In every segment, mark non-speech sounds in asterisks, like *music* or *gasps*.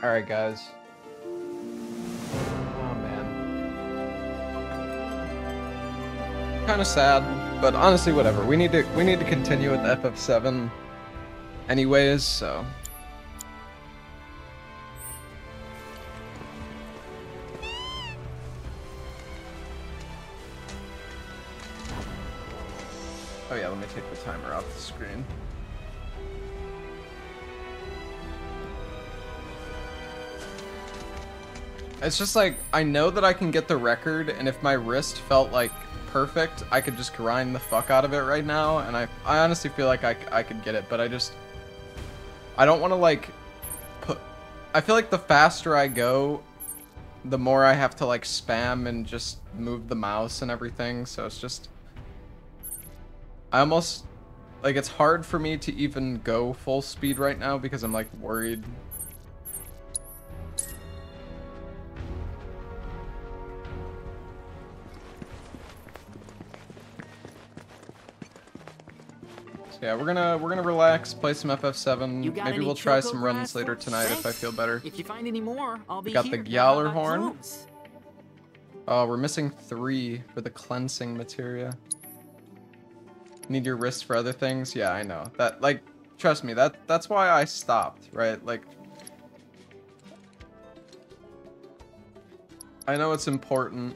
Alright, guys. Oh, man. Kind of sad, but honestly, whatever. We need to we need to continue with FF7 anyways, so... Oh yeah, let me take the timer off the screen. It's just like, I know that I can get the record, and if my wrist felt like perfect, I could just grind the fuck out of it right now, and I, I honestly feel like I, I could get it, but I just, I don't want to like, put, I feel like the faster I go, the more I have to like spam and just move the mouse and everything, so it's just, I almost, like it's hard for me to even go full speed right now because I'm like worried So yeah, we're gonna we're gonna relax, play some FF7. Maybe we'll try some runs later tonight if I feel better. If you find any more, I'll be we got here. the Gyalar horn. clothes? Oh, uh, we're missing three for the cleansing materia. Need your wrist for other things? Yeah, I know. That like trust me, that that's why I stopped, right? Like I know it's important.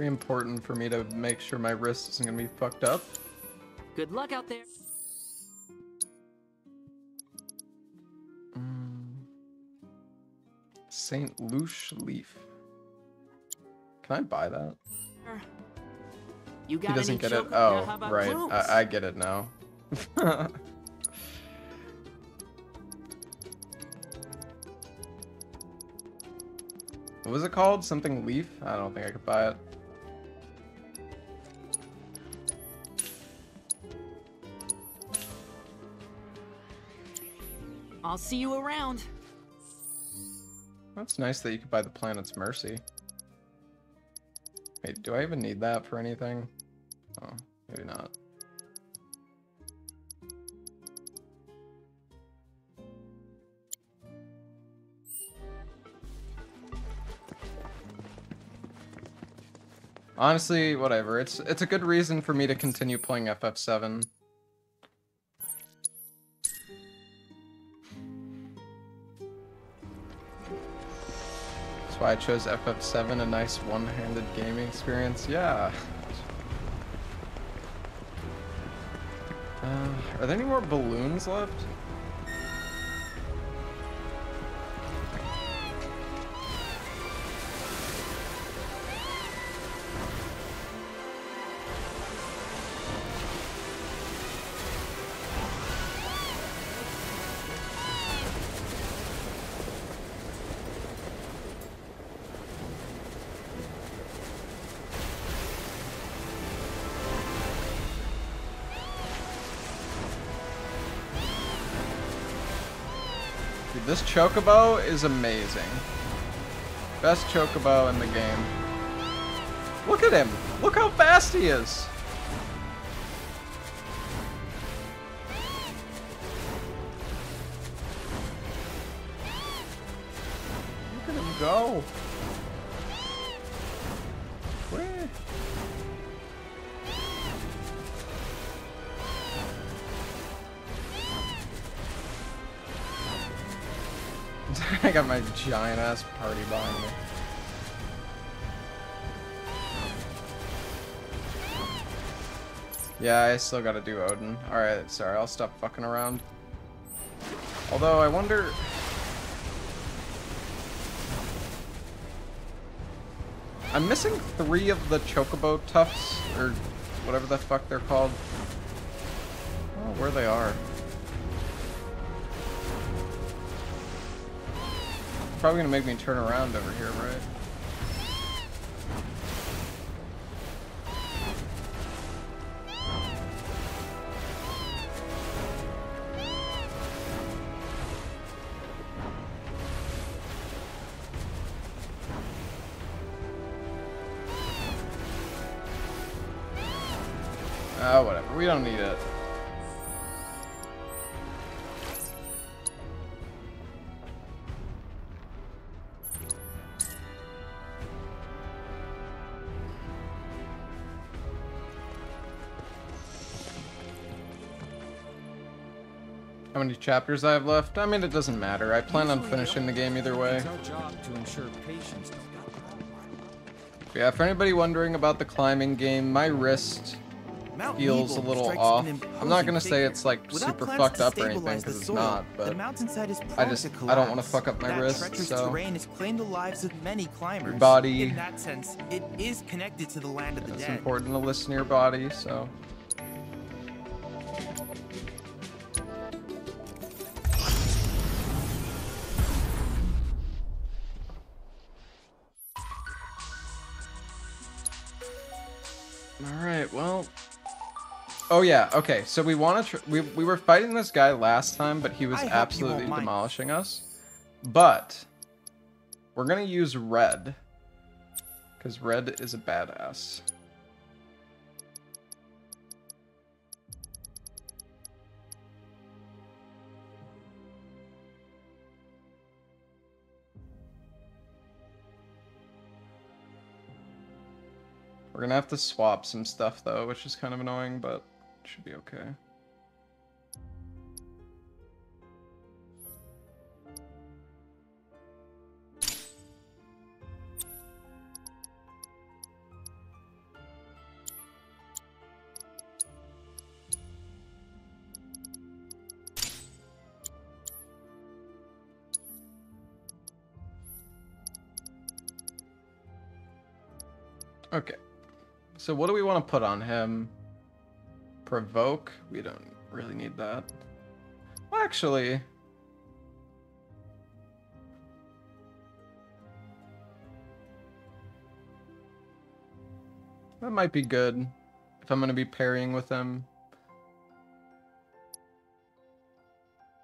Very important for me to make sure my wrist isn't gonna be fucked up. Good luck out there. Mm. Saint Luce leaf. Can I buy that? You got He doesn't get it. chocolate? Oh, now, how Oh, right. I, I get it now. *laughs* what was it called? Something leaf? I don't think I could buy it. I'll see you around. That's nice that you could buy the planet's mercy. Wait, do I even need that for anything? Oh, maybe not. Honestly, whatever. It's it's a good reason for me to continue playing FF7. Why I chose FF7, a nice one-handed gaming experience. Yeah. Uh, are there any more balloons left? This chocobo is amazing. Best chocobo in the game. Look at him! Look how fast he is! Look at him go! I got my giant ass party behind me. Yeah, I still gotta do Odin. Alright, sorry, I'll stop fucking around. Although, I wonder... I'm missing three of the chocobo tufts, or whatever the fuck they're called. I don't know where they are. Probably gonna make me turn around over here, right? How many chapters I have left? I mean, it doesn't matter. I plan on finishing the um, game either way. It's our job to ensure patients don't Yeah, for anybody wondering about the climbing game, my wrist feels a little off. I'm not gonna say it's like super fucked up or anything because it's not, but I just- I don't wanna fuck up my wrist, so- terrain has claimed the lives of many climbers. body- In that sense, it is connected to the land of the it's important to listen to your body, so. Oh yeah, okay, so we want to, tr- we, we were fighting this guy last time, but he was I absolutely demolishing us. But, we're gonna use red. Because red is a badass. We're gonna have to swap some stuff though, which is kind of annoying, but should be okay. Okay. So what do we want to put on him? Provoke? We don't really need that. Well, actually... That might be good if I'm going to be parrying with him.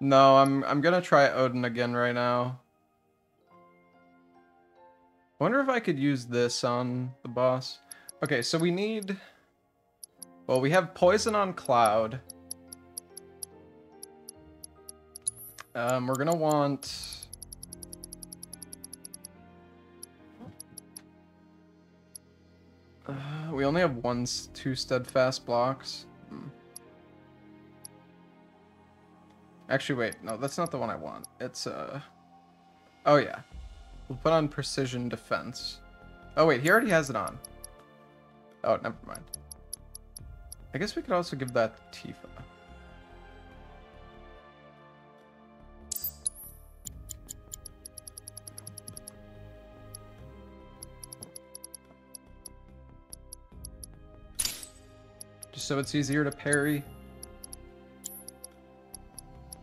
No, I'm I'm going to try Odin again right now. I wonder if I could use this on the boss. Okay, so we need... Well, we have poison on Cloud. Um, we're gonna want... Uh, we only have one, two steadfast blocks. Hmm. Actually, wait, no, that's not the one I want. It's, uh... Oh, yeah. We'll put on precision defense. Oh wait, he already has it on. Oh, never mind. I guess we could also give that Tifa. Just so it's easier to parry.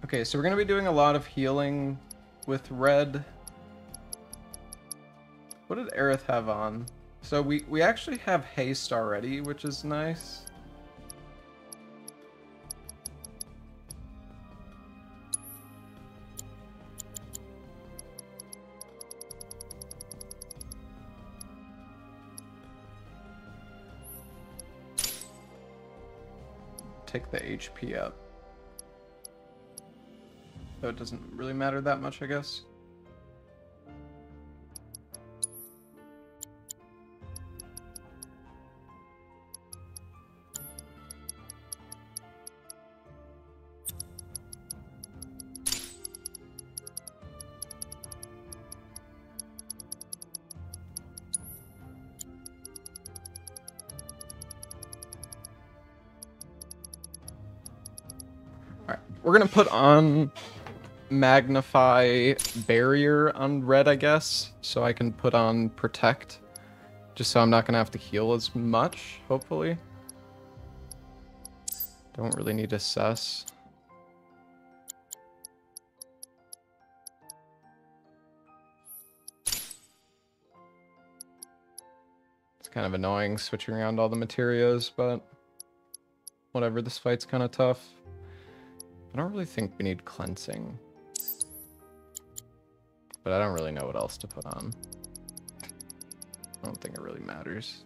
Okay, so we're going to be doing a lot of healing with red. What did Aerith have on? So we, we actually have haste already, which is nice. Take the HP up. So it doesn't really matter that much, I guess. Gonna put on magnify barrier on red, I guess, so I can put on protect, just so I'm not gonna have to heal as much, hopefully. Don't really need assess. It's kind of annoying switching around all the materials, but whatever, this fight's kind of tough. I don't really think we need cleansing. But I don't really know what else to put on. I don't think it really matters.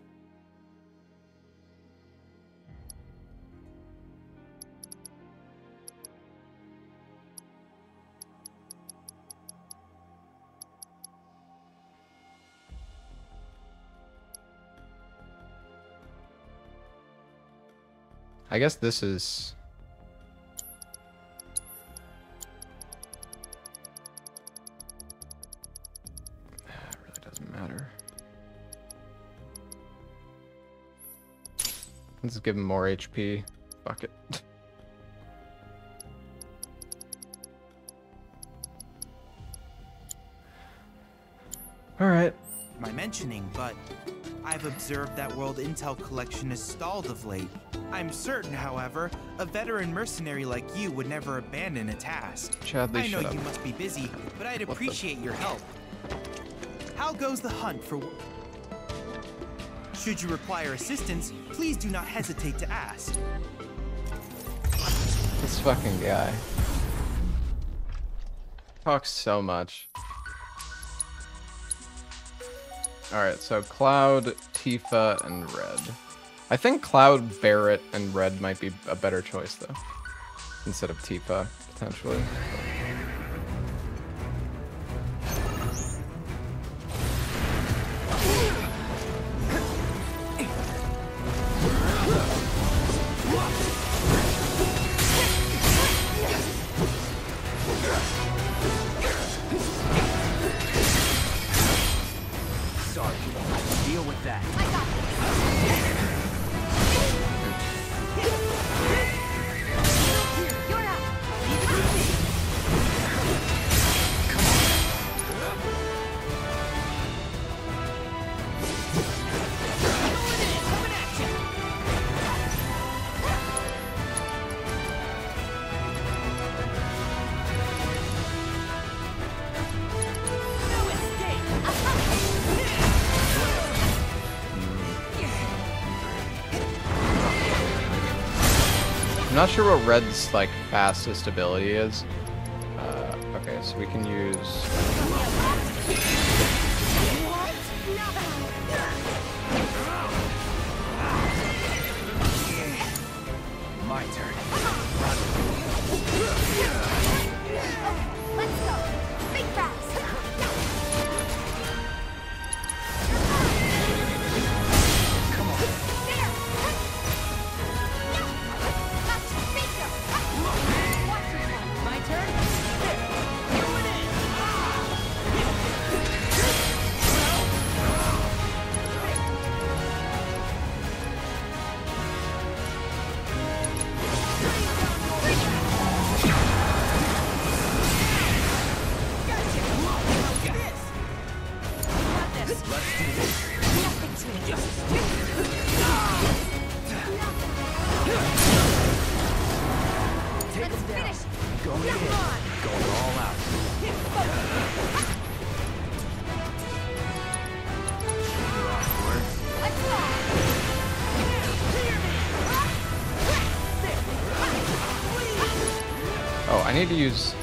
I guess this is Let's give him more HP. Fuck it. *laughs* Alright. my mentioning, but I've observed that World Intel collection is stalled of late. I'm certain, however, a veteran mercenary like you would never abandon a task. Chadley, I know shut up. you must be busy, but I'd the- appreciate your help. How goes the hunt for... Should you require assistance, please do not hesitate to ask. This fucking guy. Talks so much. Alright, so Cloud, Tifa, and Red. I think Cloud, Barret, and Red might be a better choice, though. Instead of Tifa, potentially. Sure what Red's, like, fastest ability is. Uh, okay, so we can use... Oh, I need to use...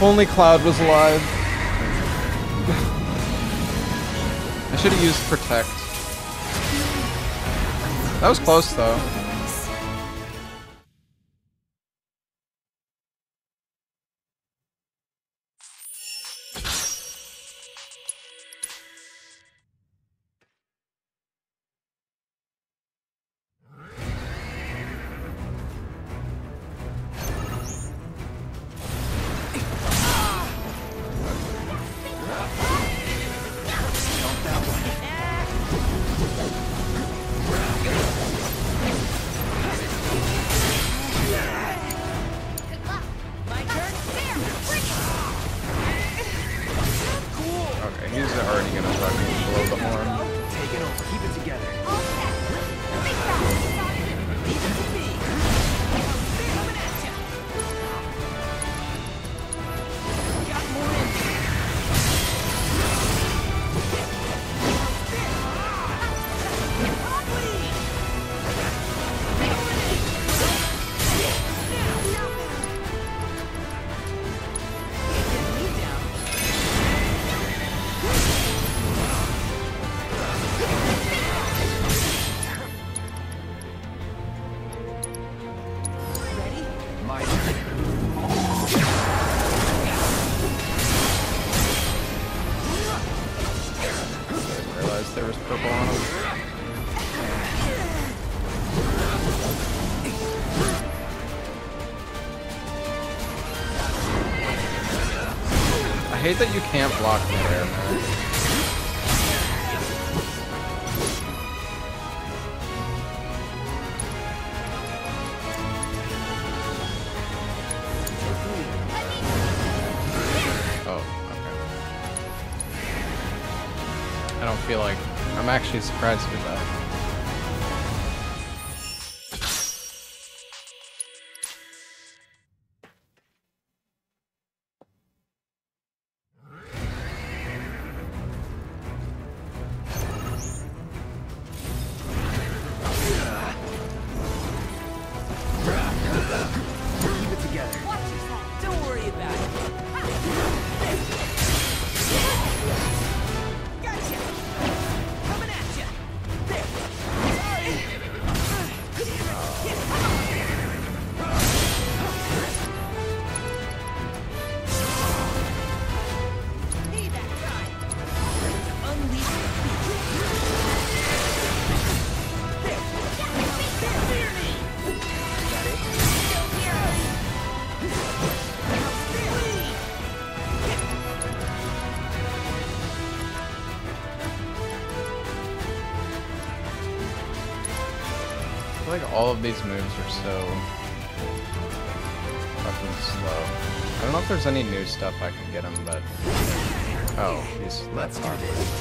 If only Cloud was alive. I should have used Protect. That was close, though. hate that you can't block me there, man. Oh, I don't feel like I'm actually surprised with that. all of these moves are so fucking slow. I don't know if there's any new stuff I can get him, but... Oh, he's... Let's do this.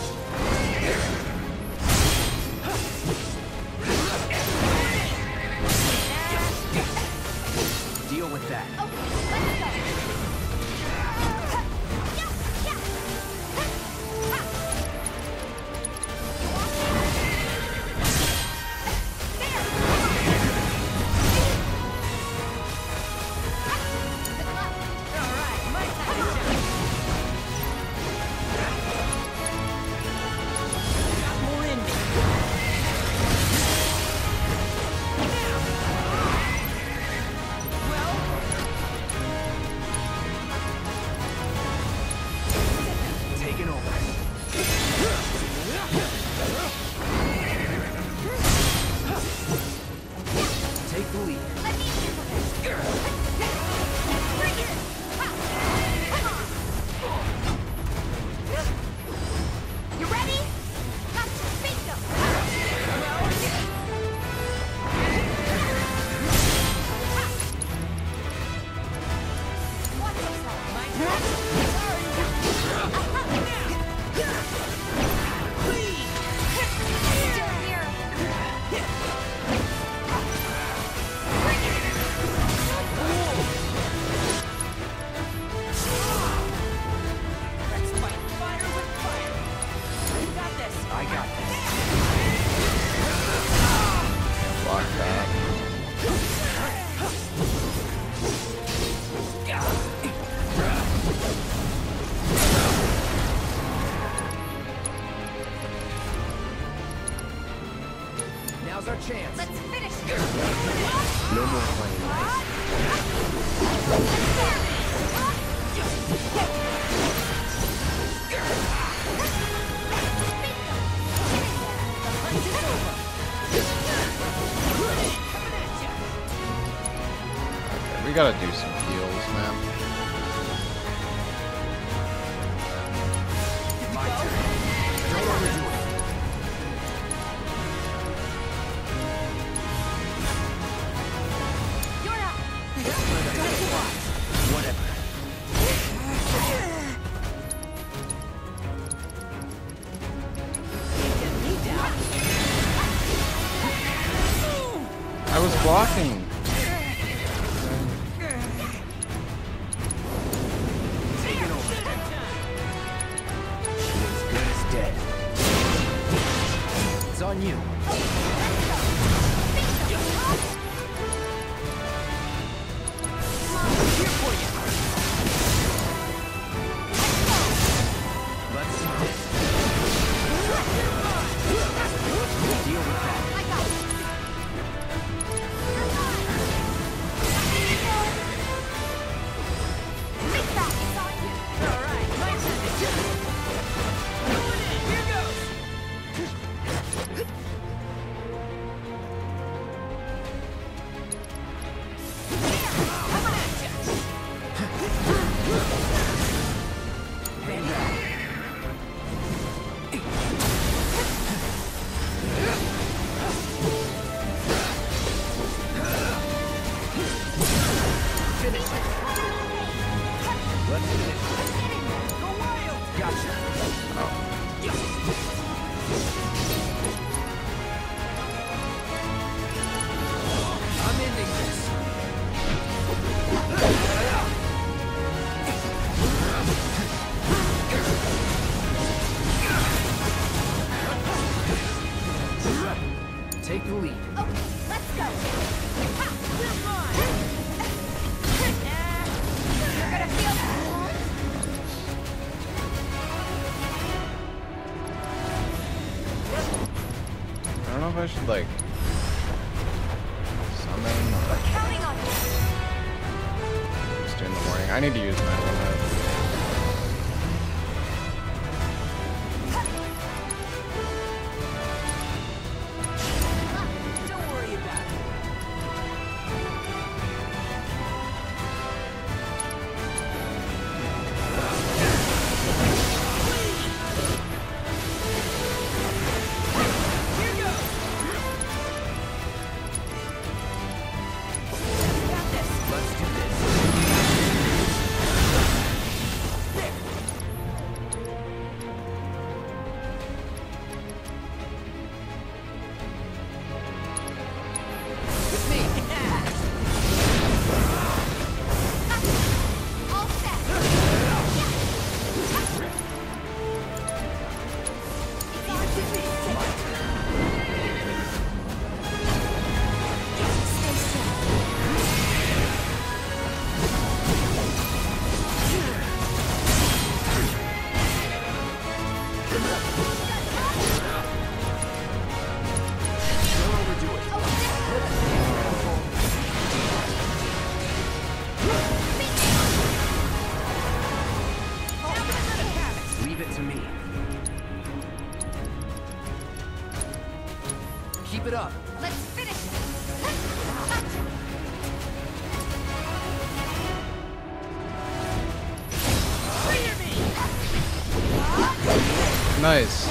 Nice.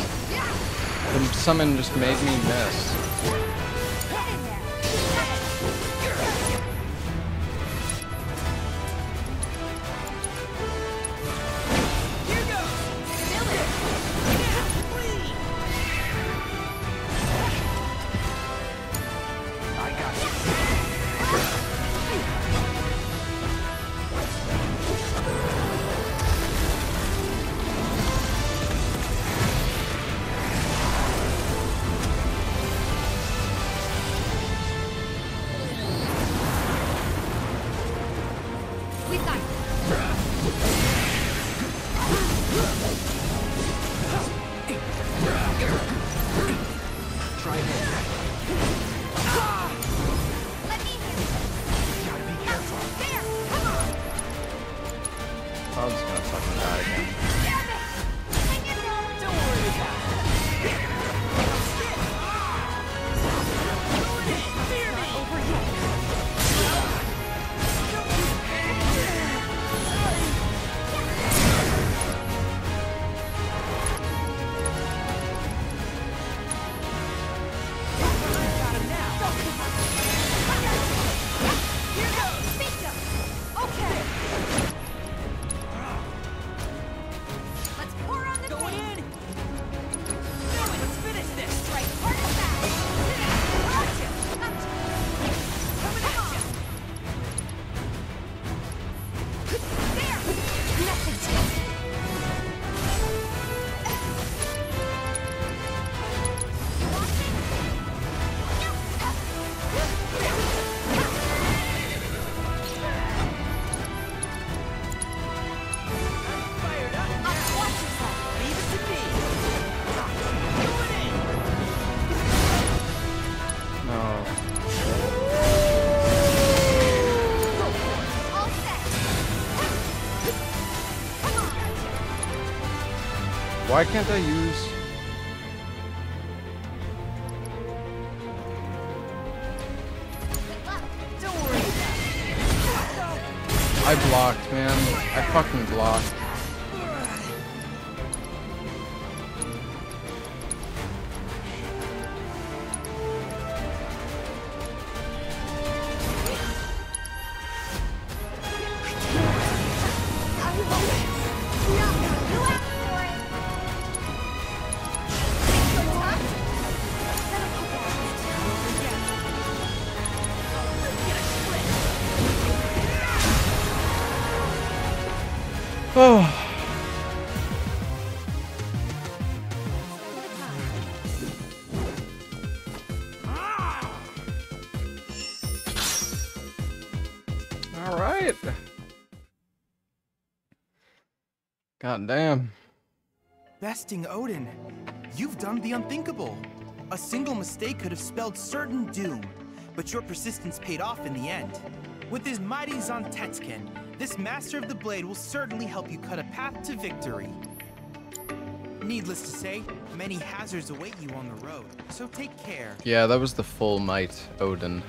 The summon just made me miss. Why can't I use? God damn. Besting Odin, you've done the unthinkable. A single mistake could have spelled certain doom, but your persistence paid off in the end. With his mighty Zantetsuken, this Master of the Blade will certainly help you cut a path to victory. Needless to say, many hazards await you on the road, so take care. Yeah, that was the full might Odin.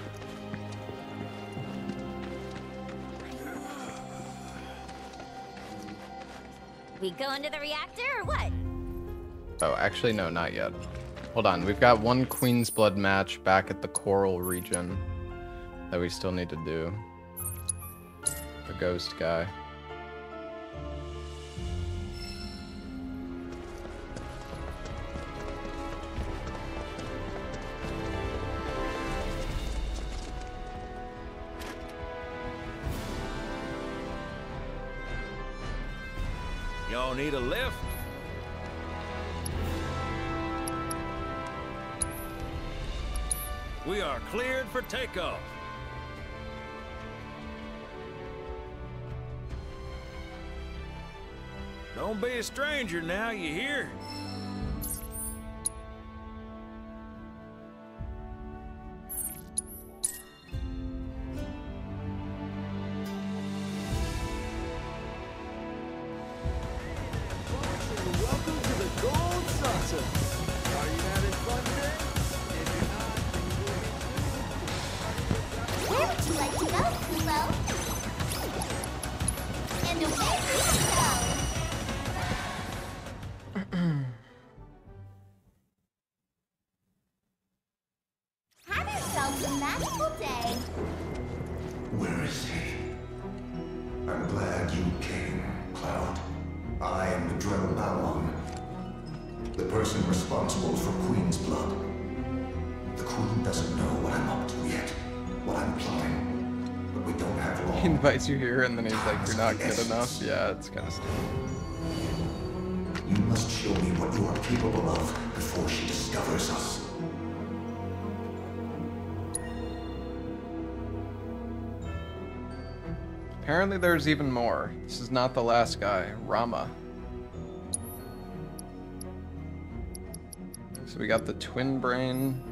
We going to the reactor or what? Oh, actually, no, not yet. Hold on, we've got one Queen's Blood match back at the Coral region that we still need to do. The ghost guy. need a lift. We are cleared for takeoff. Don't be a stranger now, you hear? Invites you here and then he's like, you're not good enough. Yeah, it's kind of stupid. You must show me what you are capable of before she discovers us. Apparently there's even more. This is not the last guy, Rama. So we got the twin brain.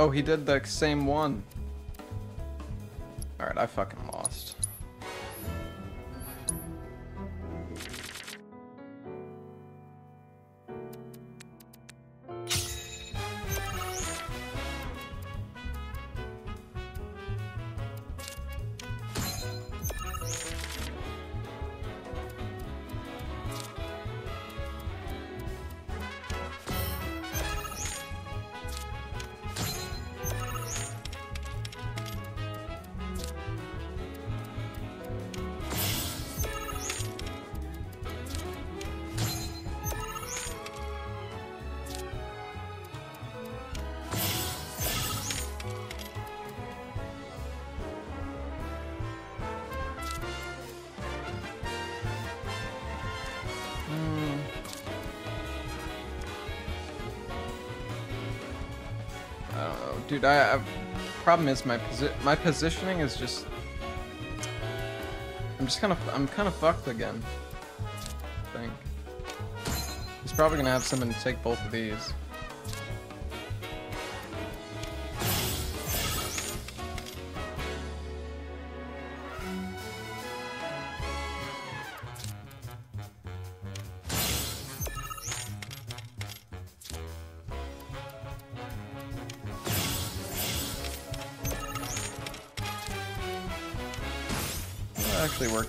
Oh, he did the same one. Dude. I, I problem is my posi my positioning is just. I'm just kind of I'm kind of fucked again. I think he's probably gonna have someone take both of these.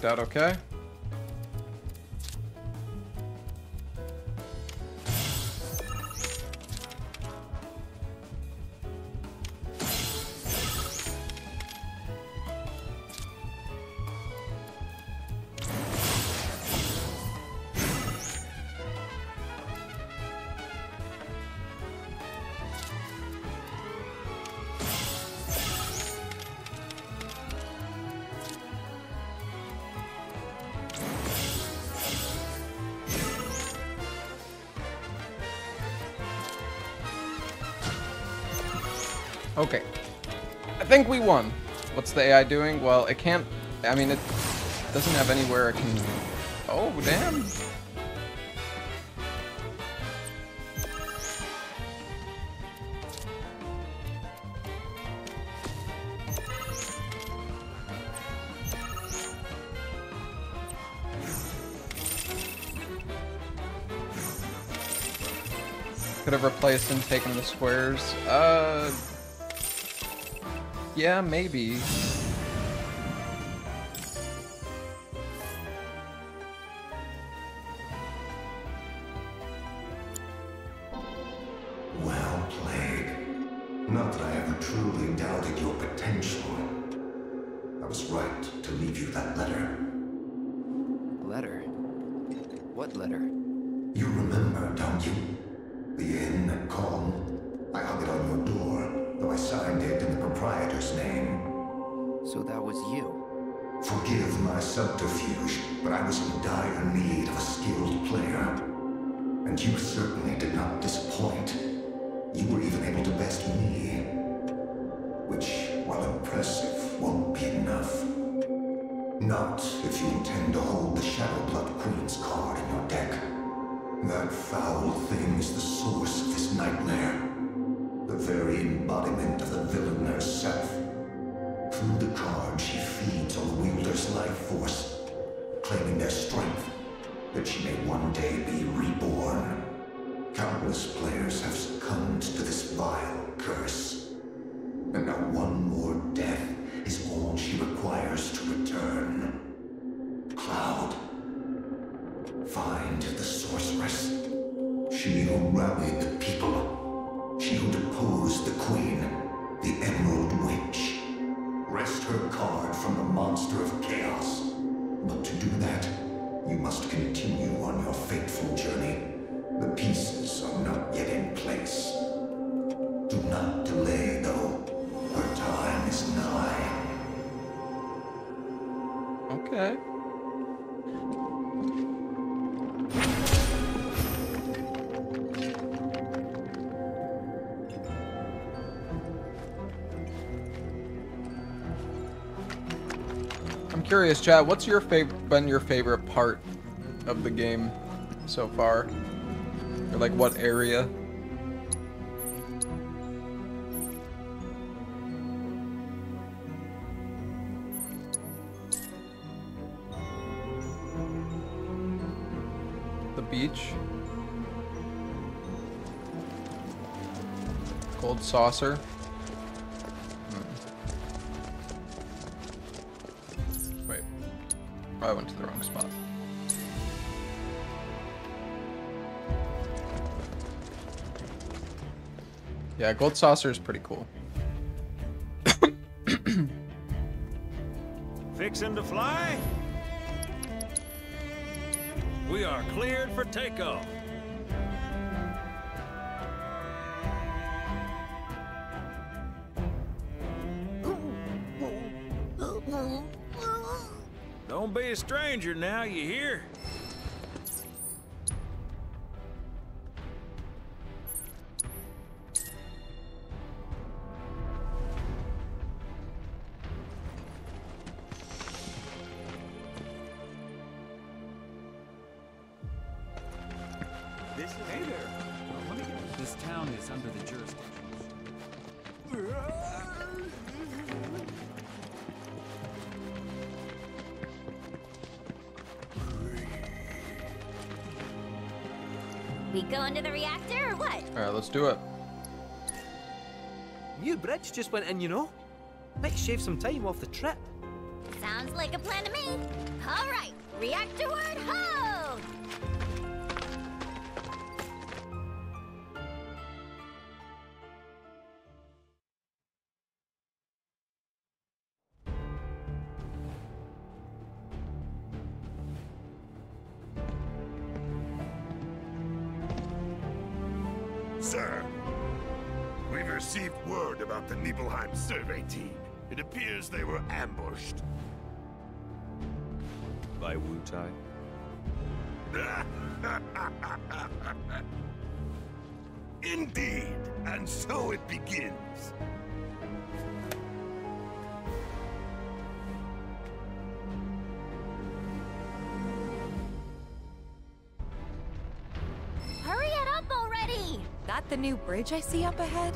Worked out okay. Okay. We won. What's the AI doing? Well, it can't... I mean, it doesn't have anywhere it can... Oh, damn. Could have replaced and taken the squares. Uh... Yeah, maybe. Find the sorceress. She who rallied the people. She who deposed the queen, the Emerald Witch. Wrest her card from the monster of chaos. But to do that, you must continue on your fateful journey. The pieces are not yet in place. Do not delay, though. Her time is nigh. Okay. Curious, chat. What's your favorite been your favorite part of the game so far? Or like what area? The beach. Gold saucer. Yeah, gold saucer is pretty cool. *coughs* Fixing to fly? We are cleared for takeoff. *coughs* Don't be a stranger now, you hear? We going to the reactor or what? Alright, let's do it. New bridge just went in, you know. Might shave some time off the trip. Sounds like a plan to me. All right, reactor word ho! it begins. Hurry it up already! That the new bridge I see up ahead?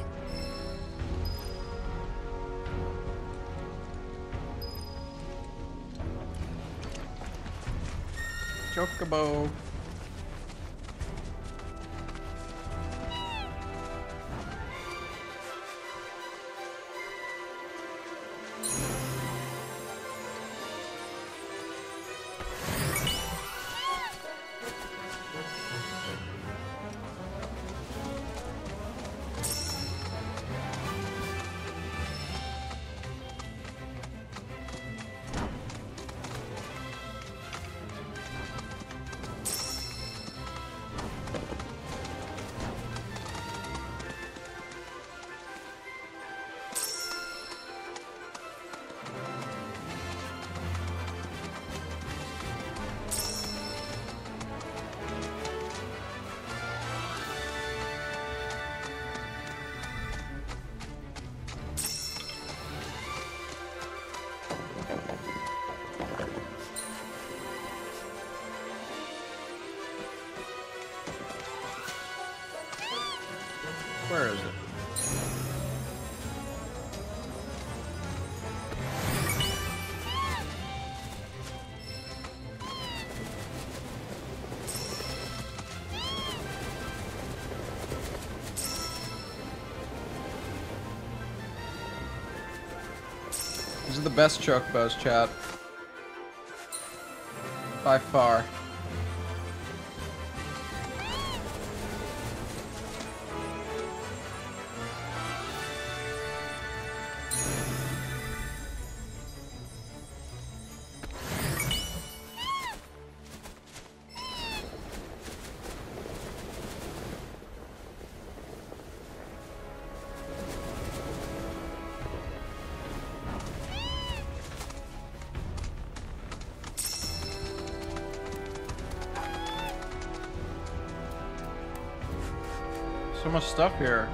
Chocobo. Best chocobos, chat. By far. Stuff here.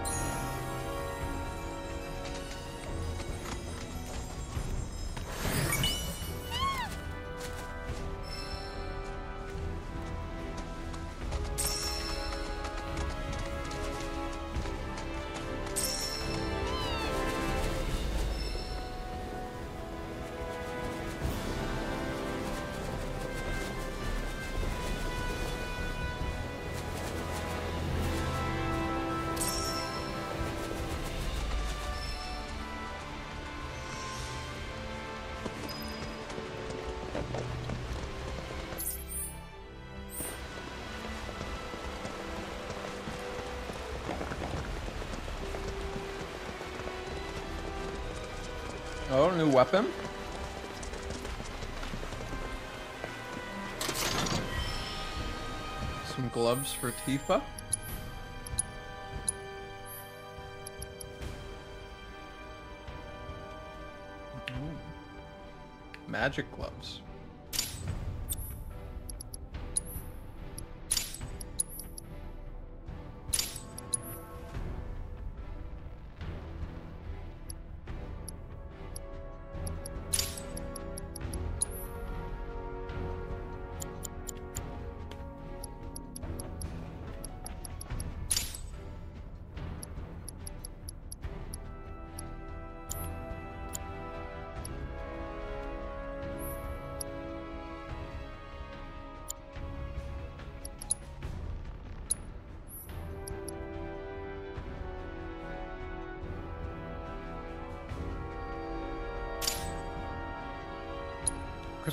Gloves for Tifa. Magic gloves.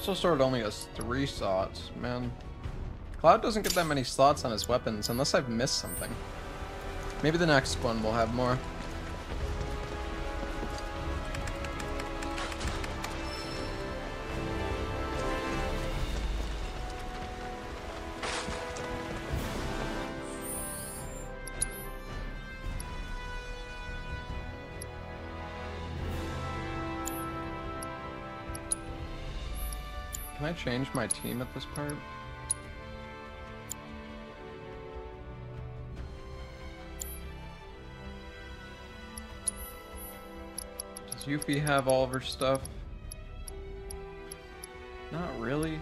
Crystal Sword only has three slots, man. Cloud doesn't get that many slots on his weapons unless I've missed something. Maybe the next one will have more. Change my team at this part? Does Yuffie have all of her stuff? Not really.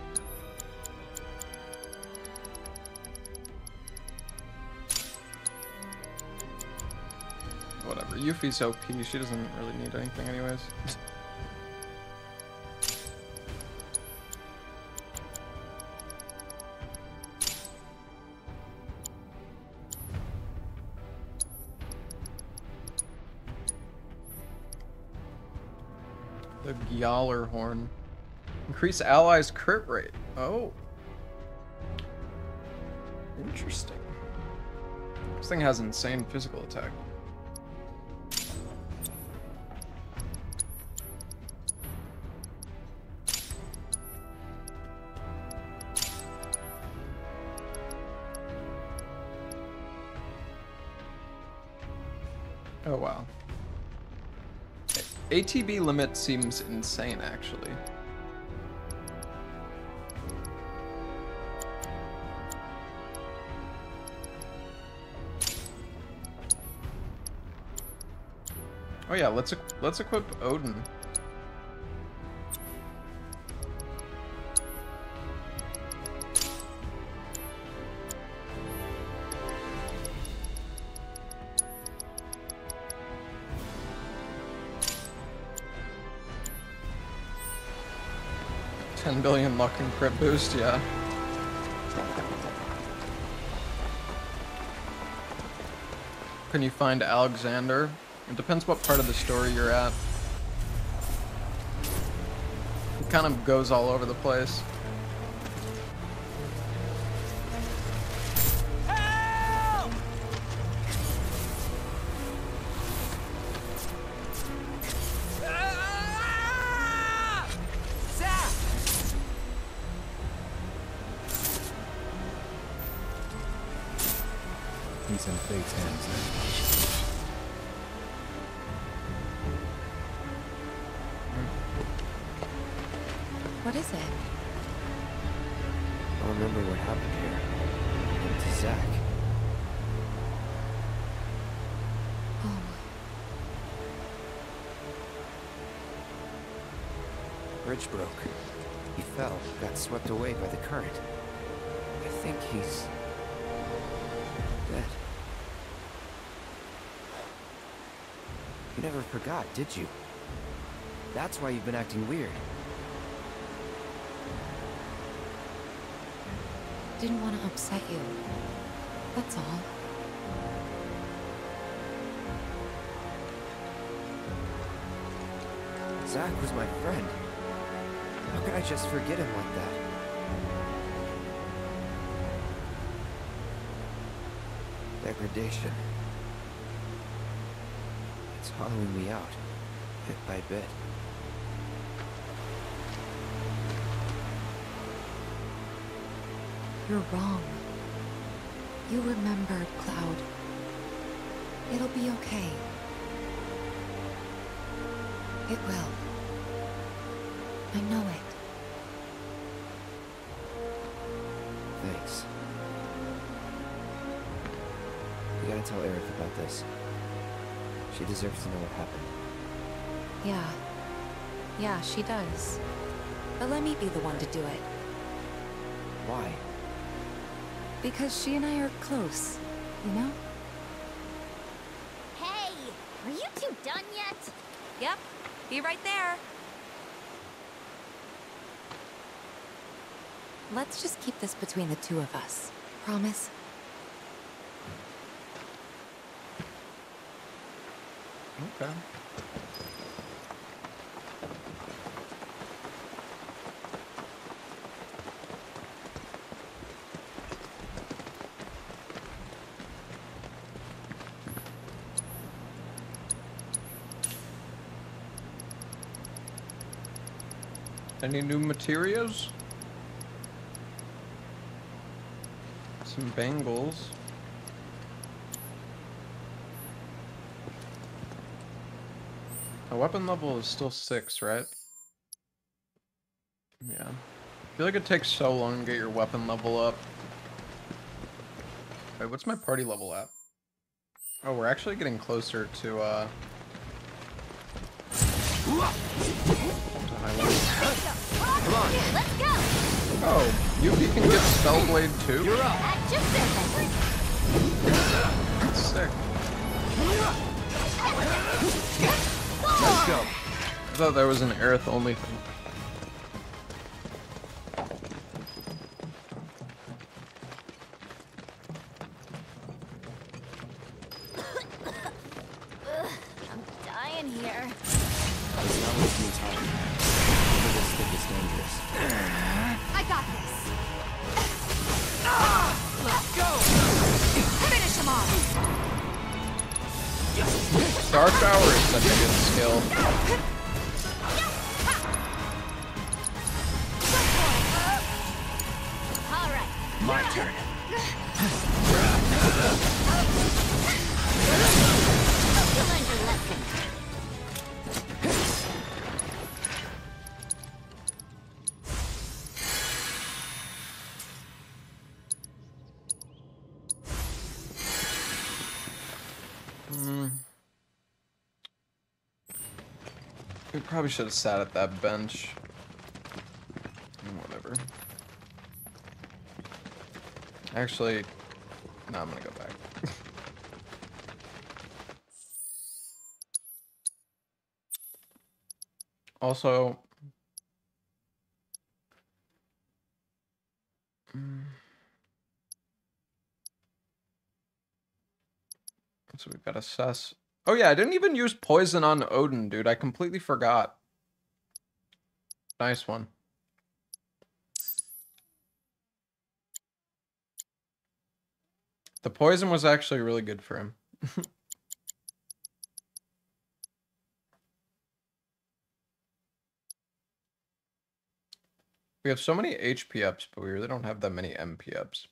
Whatever, Yuffie's OP. She doesn't really need anything anyways. *laughs* Gjallarhorn. Increase allies crit rate. Oh. Interesting. This thing has insane physical attack. ATB limit seems insane actually. Oh yeah, let's let's equip Odin. Crit boost. Can you find Alexander? It depends what part of the story you're at. It kind of goes all over the place. Forgot, did you? That's why you've been acting weird. didn't want to upset you. That's all. Zack was my friend. How could I just forget him like that? Degradation. Hollowing me out, bit by bit. You're wrong. You remembered, Cloud. It'll be okay. It will. Deserves to know what happened. Yeah. Yeah, she does. But let me be the one to do it. Why? Because she and I are close, you know? Hey, are you two done yet? Yep. Be right there. Let's just keep this between the two of us. Promise? Okay. Any new materials? Some bangles. A weapon level is still six, right? Yeah. I feel like it takes so long to get your weapon level up. Wait, what's my party level at? Oh, we're actually getting closer to, uh... to. Come on. Let's go. Oh, you, you can get Spellblade too? You're up. That's sick. Let's go. I thought that was an Aerith only thing. Probably should have sat at that bench. Whatever. Actually, no, I'm gonna go back. *laughs* also, Mm. So we've got assess. Oh yeah, I didn't even use poison on Odin, dude. I completely forgot. Nice one. The poison was actually really good for him. *laughs* we have so many HP ups, but we really don't have that many MP ups.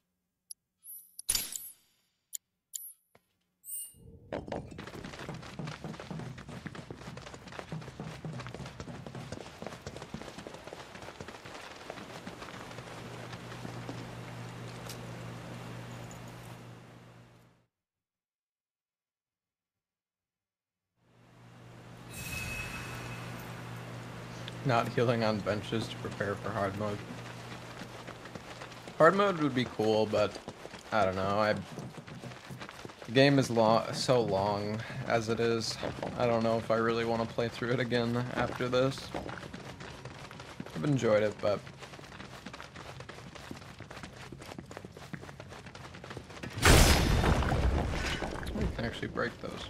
Not healing on benches to prepare for hard mode. Hard mode would be cool, but I don't know. I the game is long, so long as it is. I don't know if I really want to play through it again after this. I've enjoyed it, but we can actually break those.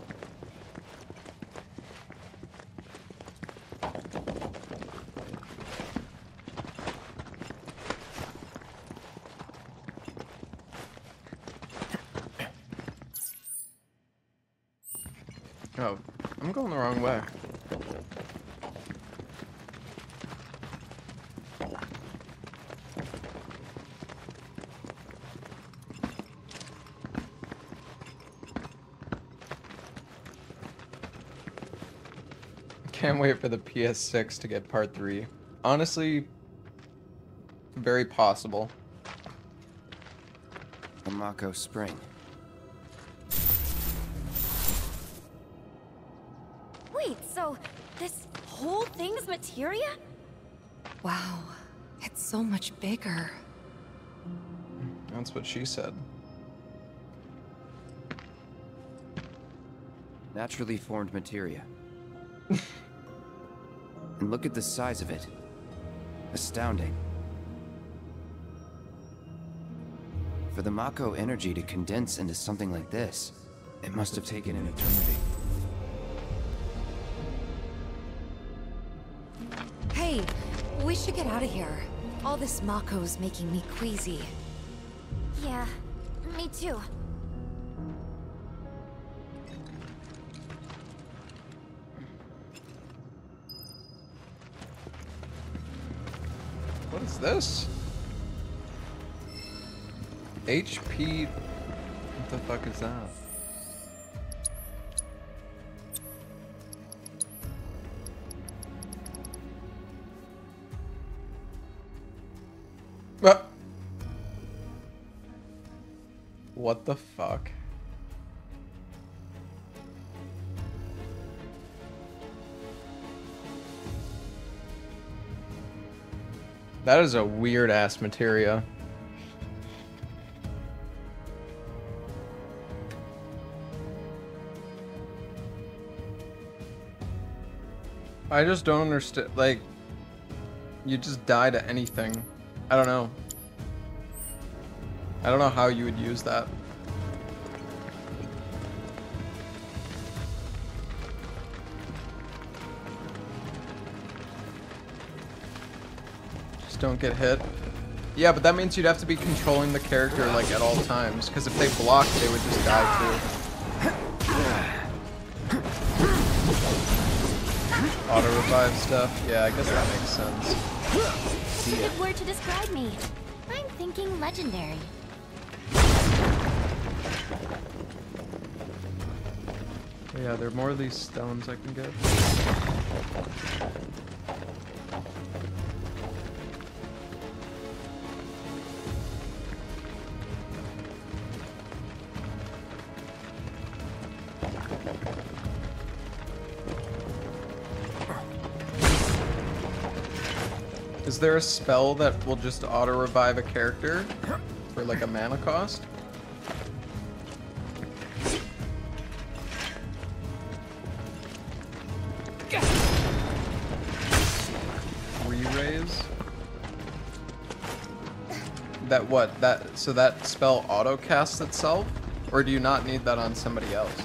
Oh, I'm going the wrong way. Can't wait for the PS6 to get part 3. Honestly, very possible. The Mako Spring. Wait, so this whole thing's materia? Wow, it's so much bigger. That's what she said. Naturally formed materia. And look at the size of it. Astounding. For the Mako energy to condense into something like this, it must have taken an eternity. Hey, we should get out of here. All this Mako's making me queasy. Yeah, me too. This? HP. What the fuck is that? What the fuck? That is a weird ass materia. I just don't understand. Like, you just die to anything. I don't know. I don't know how you would use that. Don't get hit. Yeah, but that means you'd have to be controlling the character like at all times, because if they blocked, they would just die too. Auto revive stuff. Yeah, I guess that makes sense. Good word to describe me. I'm thinking legendary. Yeah, there are more of these stones I can get. There a spell that will just auto revive a character for like a mana cost? Re-raise? That what? That so that spell auto casts itself? Or do you not need that on somebody else?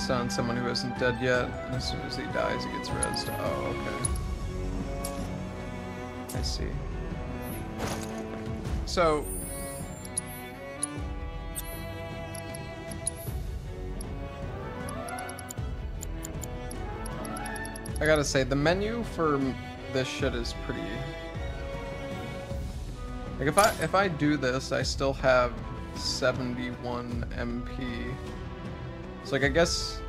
Cast on someone who isn't dead yet, and as soon as he dies, he gets rezzed. Oh, okay. I see. So... I gotta say, the menu for this shit is pretty... Like, if I, if I do this, I still have 71 MP. So like I guess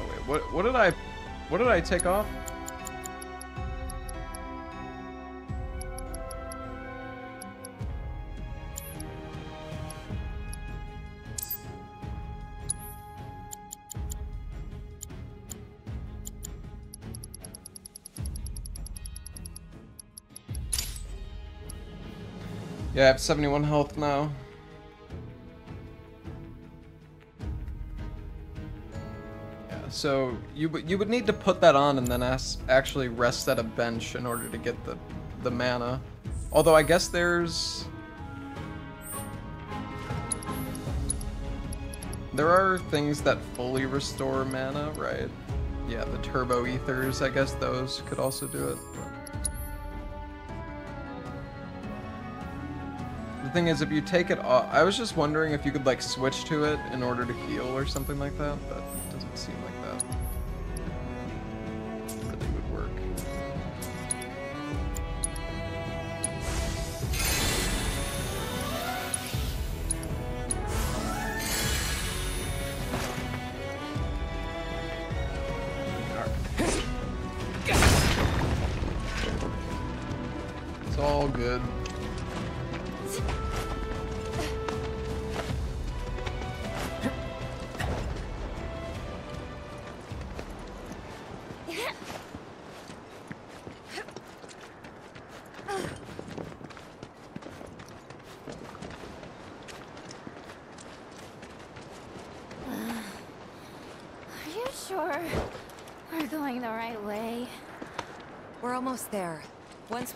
Oh wait, what what did I what did I take off? Have 71 health now. Yeah, so you you would need to put that on and then ask, actually rest at a bench in order to get the the mana. Although I guess there's there are things that fully restore mana, right? Yeah, the turbo ethers, I guess those could also do it. Thing is, if you take it off, I was just wondering if you could like switch to it in order to heal or something like that, but it doesn't seem like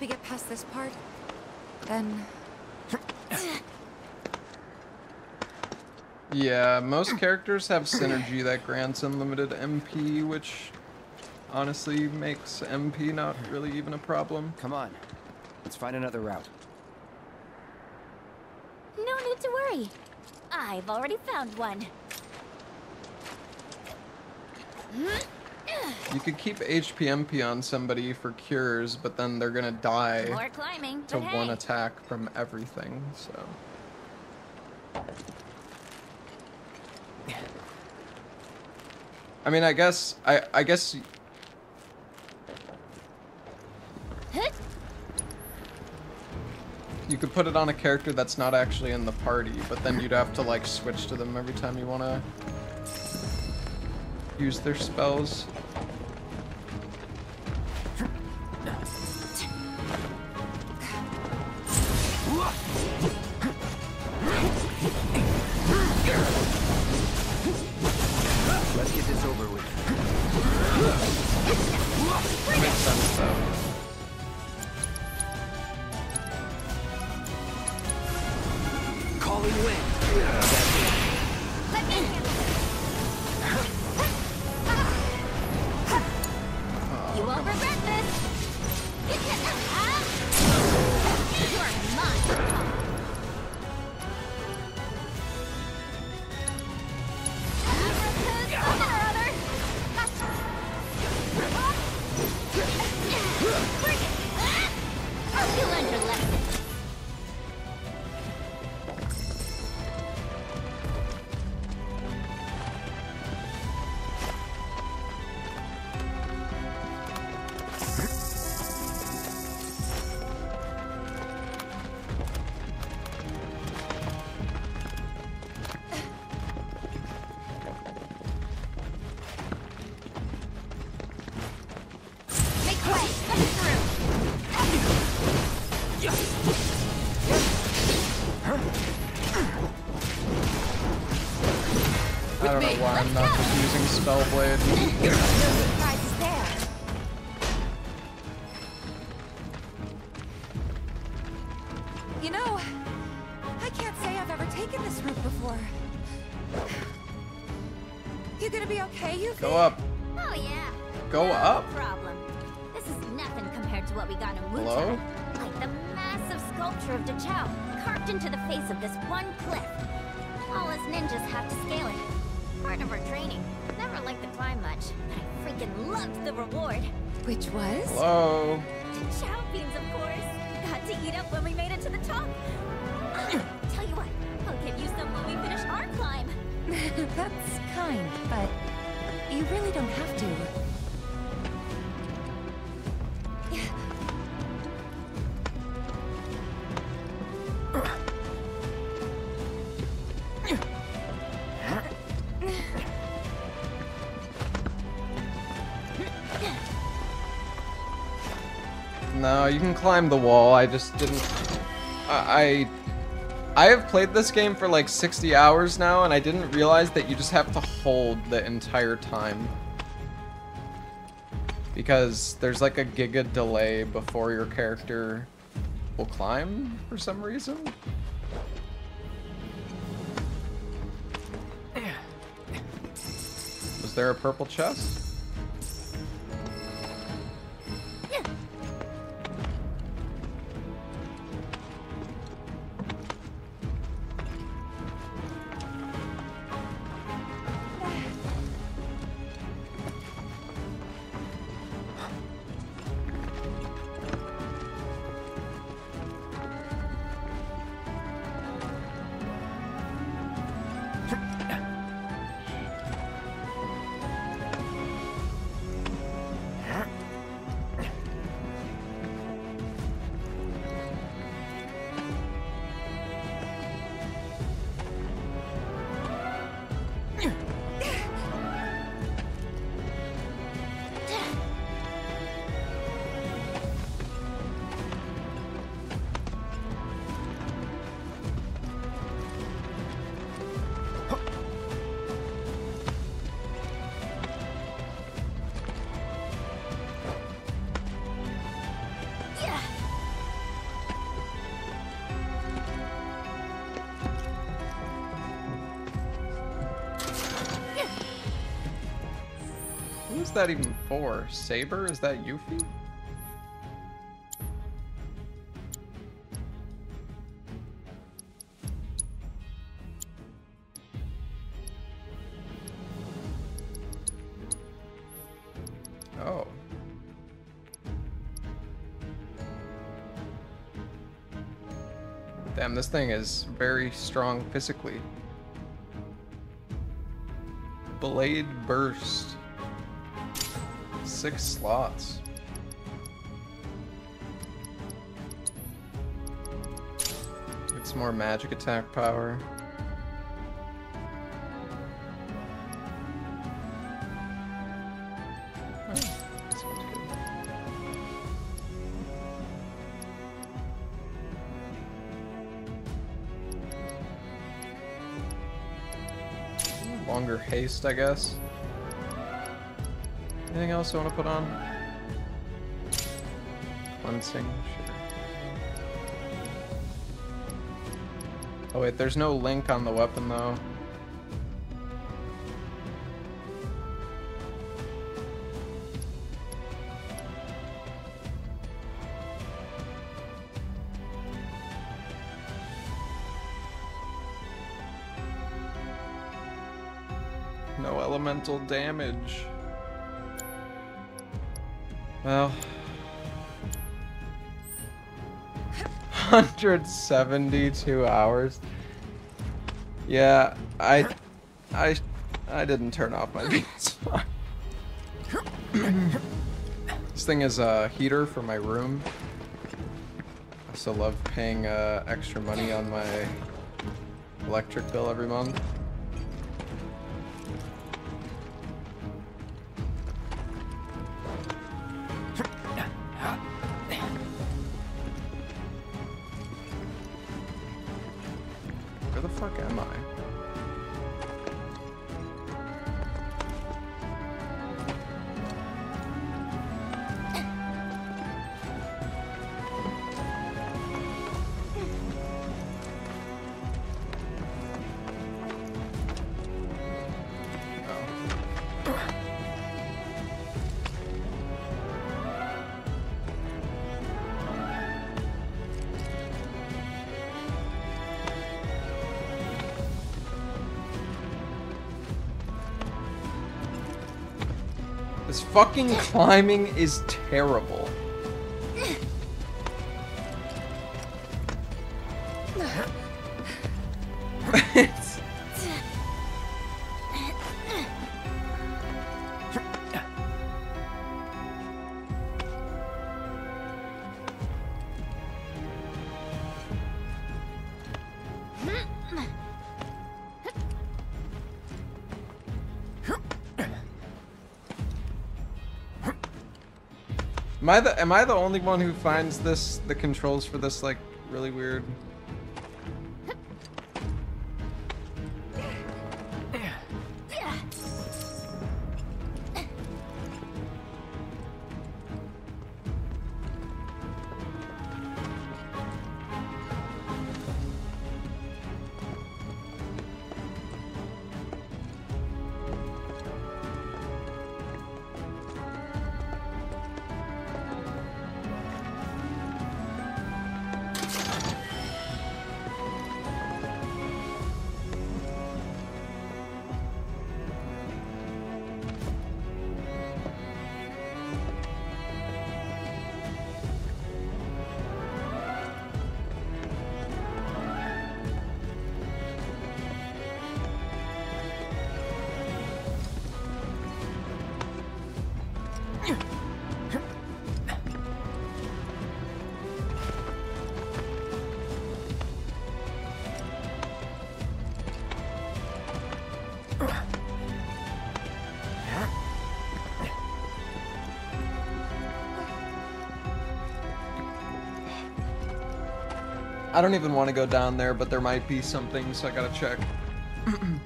we get past this part, then Yeah, most characters have synergy that grants unlimited MP, which honestly makes MP not really even a problem. Come on. Let's find another route. No need to worry. I've already found one. You could keep HPMP on somebody for cures, but then they're gonna die More climbing, to one hey. attack from everything, so. I mean, I guess, I, I guess you could put it on a character that's not actually in the party, but then you'd have to like switch to them every time you wanna use their spells. You can climb the wall. I just didn't. I. I have played this game for like 60 hours now, and I didn't realize that you just have to hold the entire time. Because there's like a giga delay before your character will climb for some reason. Was there a purple chest? that even for? Saber? Is that Yuffie? Oh. Damn, this thing is very strong physically. Blade Burst. Six slots. It's more magic attack power. Longer haste, I guess. Anything else I want to put on? Cleansing, sure. Oh wait, there's no link on the weapon though. No elemental damage. Well. 172 hours. Yeah, I I I didn't turn off my PS5. *coughs* this thing is a heater for my room. I still love paying uh, extra money on my electric bill every month. Fucking climbing is terrible. Am I the am I the only one who finds this the controls for this like really weird? I don't even want to go down there, but there might be something, so I gotta check. oh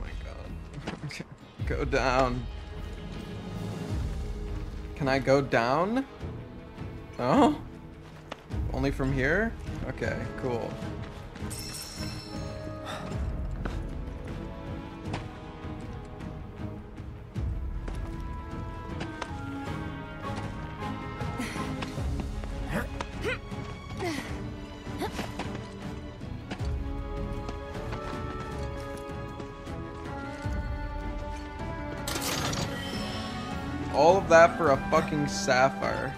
my god. *laughs* go down. Can I go down? Oh? Only from here? Okay, cool. All of that for a fucking sapphire.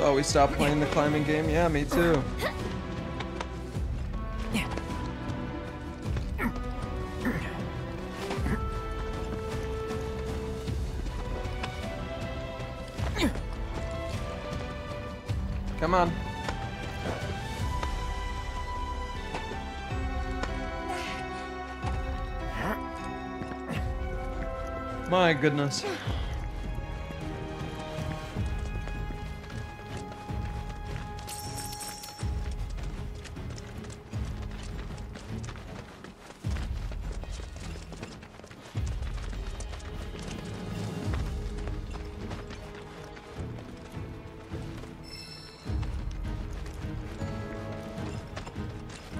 Oh, we stopped playing the climbing game? Yeah, me too. Goodness.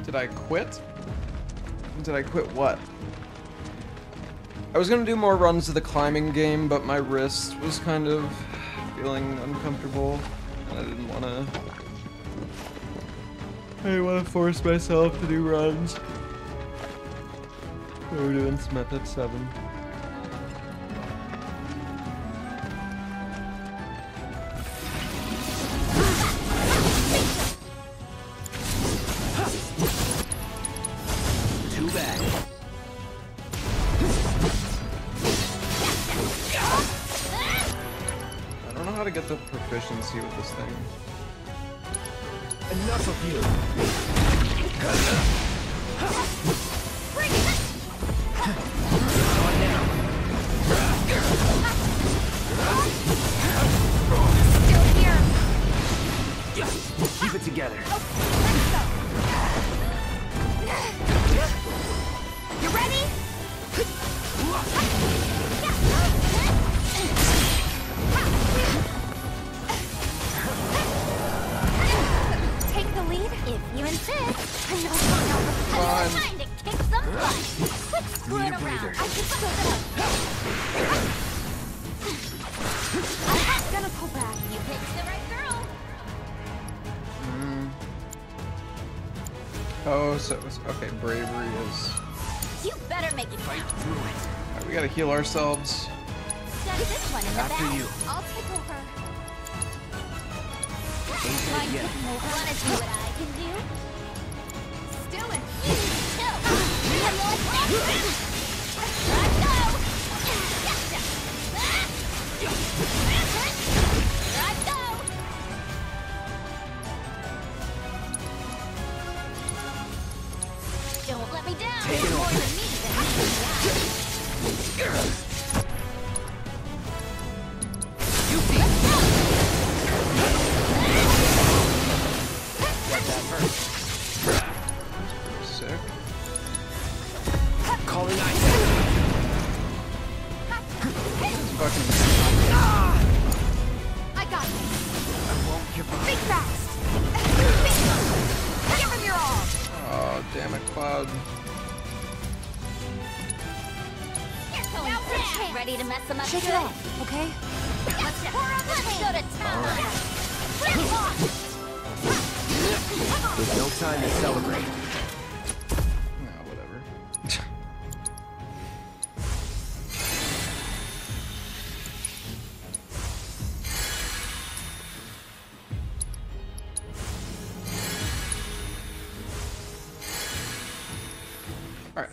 Did I quit? Did I quit what? I was gonna do more runs of the climbing game, but my wrist was kind of feeling uncomfortable, and I didn't wanna... I didn't wanna force myself to do runs. We're doing Smith at 7. Heal ourselves.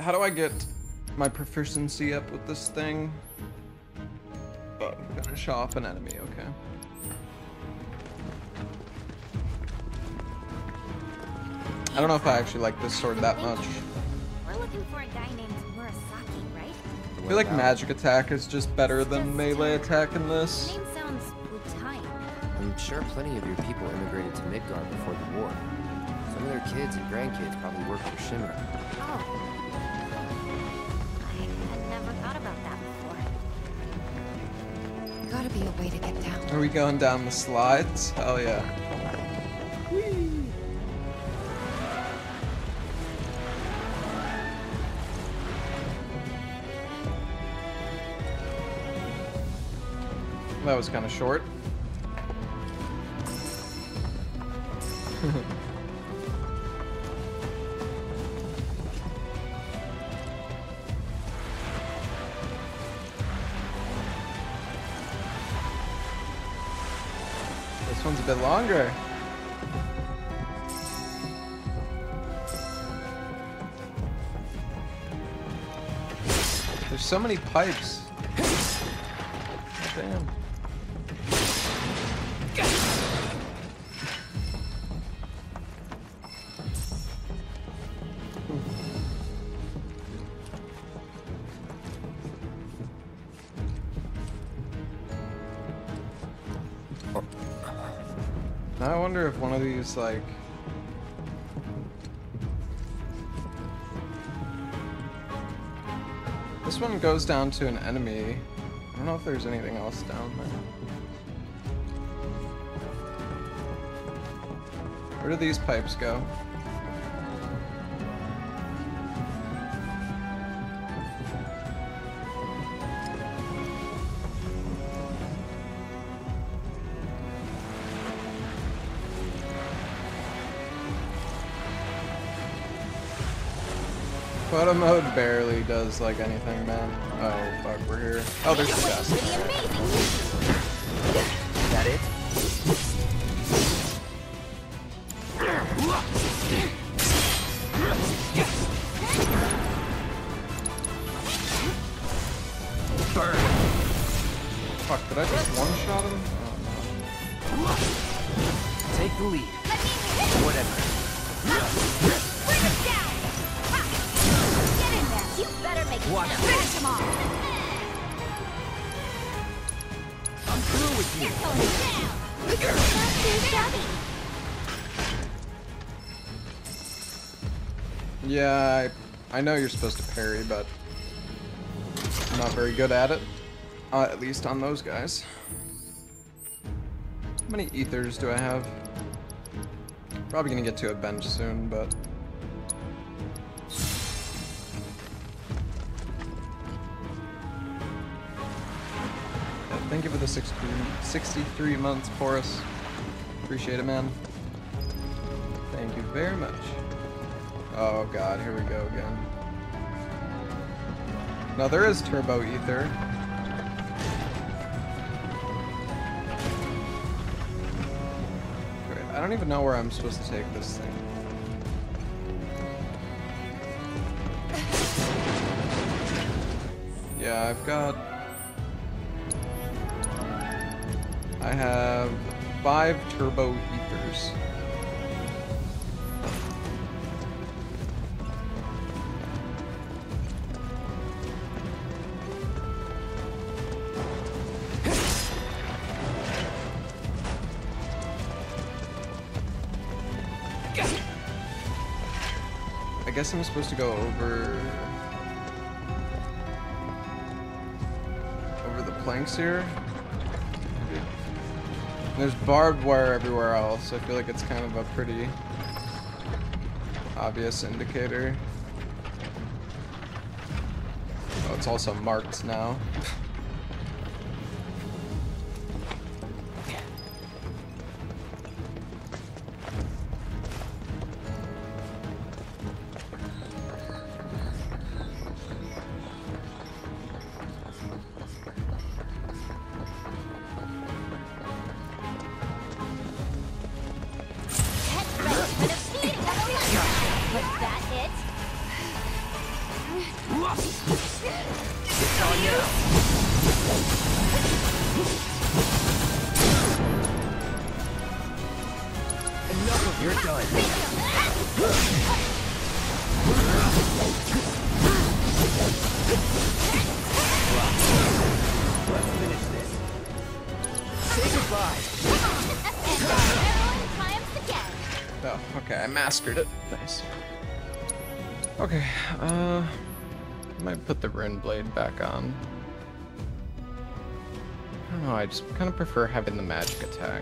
How do I get my proficiency up with this thing? Oh, finish off an enemy, okay. I don't know if I actually like this sword that much. We're looking for a guy named Murasaki, right? I feel like magic attack is just better than melee attack in this. Name sounds Wutaian. I'm sure plenty of your people immigrated to Midgar before the war. Some of their kids and grandkids probably work for Shinra. Oh. way to get down. Are we going down the slides? Hell yeah. That was kind of short. Many pipes. Damn. I wonder if one of these, like... goes down to an enemy. I don't know if there's anything else down there. Where do these pipes go? Photo mode barely does like anything, man. Oh fuck, we're here. Oh, there's the chest. That it? I, I know you're supposed to parry, but I'm not very good at it. Uh, at least on those guys. How many ethers do I have? Probably gonna get to a bench soon, but... Yeah, thank you for the 60, 63 months, Porus. Appreciate it, man. Thank you very much. Oh god, here we go again. Now there is turbo ether. Great. I don't even know where I'm supposed to take this thing. Yeah, I've got... I have five turbo ethers. Guess I'm supposed to go over over the planks here. There's barbed wire everywhere else. I feel like it's kind of a pretty obvious indicator. Oh, it's also marked now. *laughs* mastered it. Nice. Okay, uh... I might put the rune blade back on. I don't know, I just kind of prefer having the magic attack.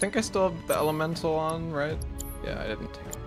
Think I still have the elemental on, right? Yeah, I didn't take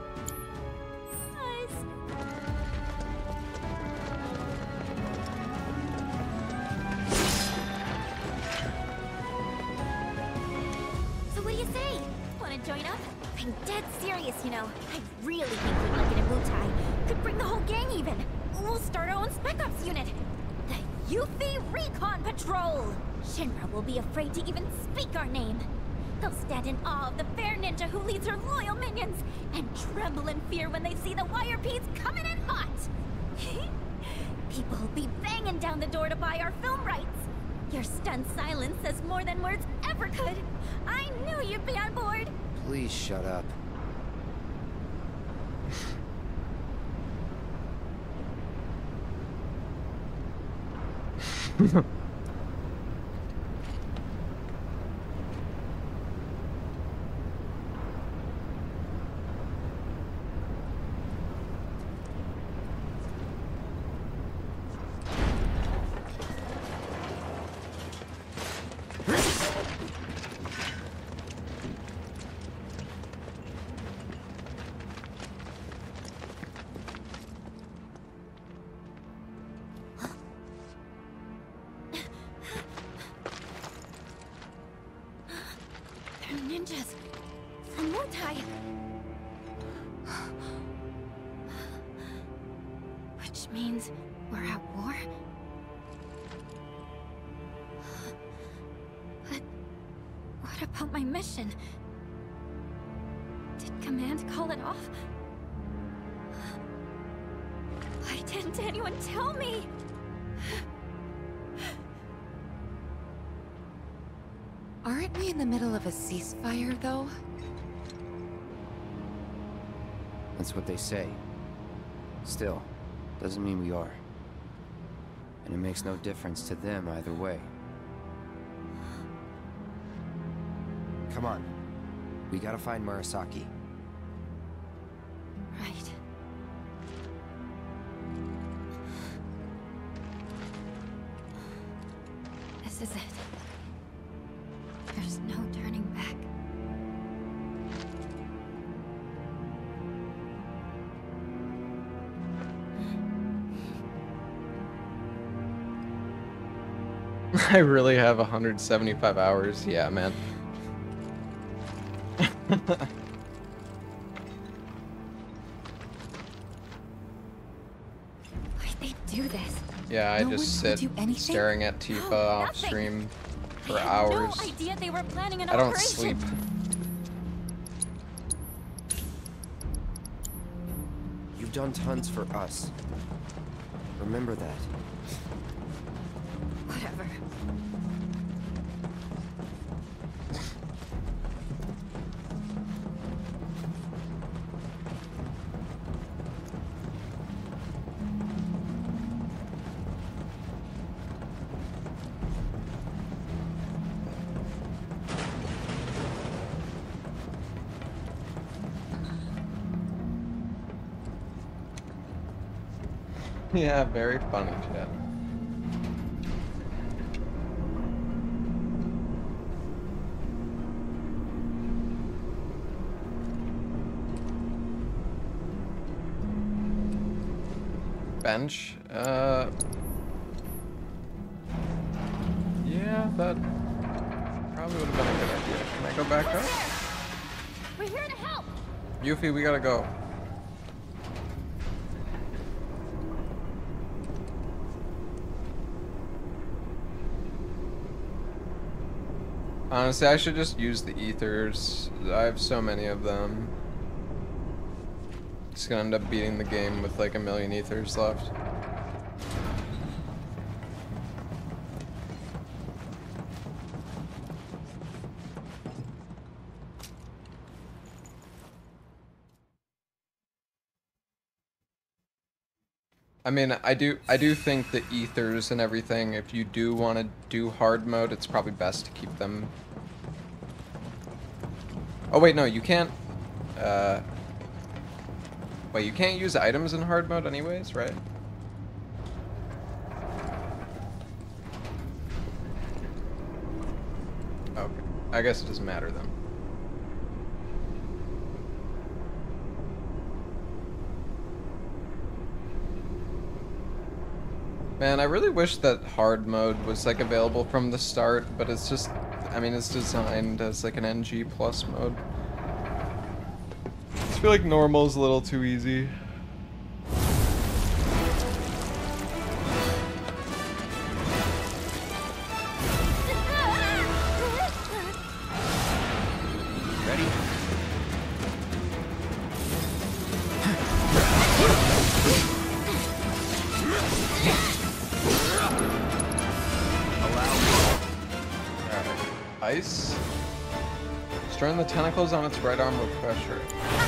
buy our film rights. Your stunned silence says more than words ever could. I knew you'd be on board. Please shut up. *laughs* mission? Did Command call it off? Why didn't anyone tell me? Aren't we in the middle of a ceasefire, though? That's what they say. Still, doesn't mean we are. And it makes no difference to them either way. Come on. We gotta find Murasaki. Right. This is it. There's no turning back. *laughs* I really have 175 hours. Yeah, man. Yeah, I No just one told sit you anything? staring at Tifa *gasps* off nothing. stream for I hours. No idea they were planning an I don't operation. sleep. You've done tons for us. Remember that. Yeah, very funny, chat. Bench? Uh... Yeah, that probably would have been a good idea. Can I go back up? We're here to help. Yuffie, we gotta go. Honestly, I should just use the ethers. I have so many of them. Just gonna end up beating the game with like a million ethers left. Mean, I do I do think the ethers and everything, if you do want to do hard mode, it's probably best to keep them. Oh wait, no, you can't. Uh, wait, you can't use items in hard mode anyways, right? Okay, I guess it doesn't matter then. Man, I really wish that hard mode was like available from the start, but it's just, I mean, it's designed as like an NG plus mode. I feel like normal is a little too easy. The on its right arm with pressure.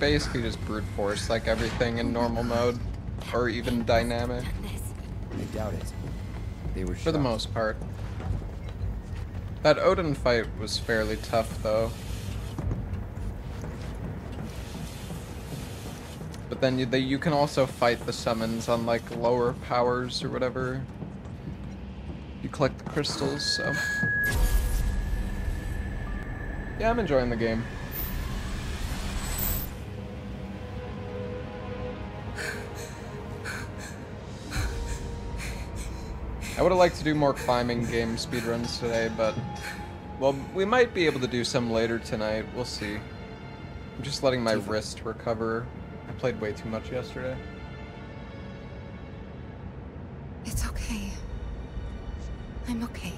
Basically just brute force like everything in normal mode, or even dynamic, I doubt it. They were for the most part. That Odin fight was fairly tough though. But then you, they, you can also fight the summons on like lower powers or whatever. You collect the crystals, so. Yeah, I'm enjoying the game. I would have liked to do more climbing game speedruns today, but well, we might be able to do some later tonight. We'll see. I'm just letting my wrist recover. I played way too much yesterday. It's okay. I'm okay.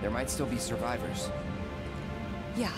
There might still be survivors. Yeah.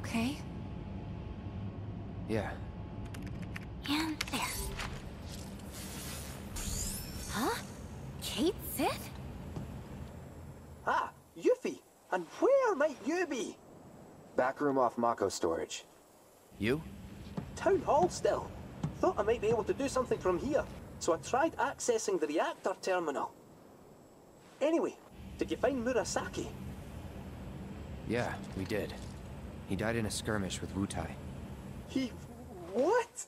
Okay? Yeah. And there. Huh? Cait Sith? Ah, Yuffie! And where might you be? Back room off Mako storage. You? Town Hall still. Thought I might be able to do something from here, so I tried accessing the reactor terminal. Anyway, did you find Murasaki? Yeah, we did. He died in a skirmish with Wutai. He... what?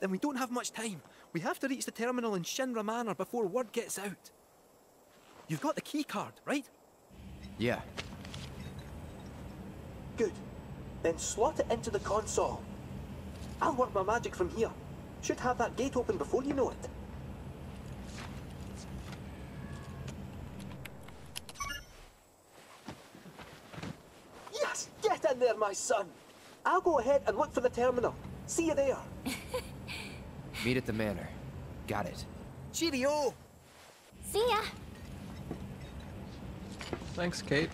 Then we don't have much time. We have to reach the terminal in Shinra Manor before word gets out. You've got the key card, right? Yeah. Good. Then slot it into the console. I'll work my magic from here. Should have that gate open before you know it. Yes! Get in there, my son! I'll go ahead and look for the terminal. See you there. *laughs* Meet at the manor. Got it. Cheerio! See ya! Thanks, Cait.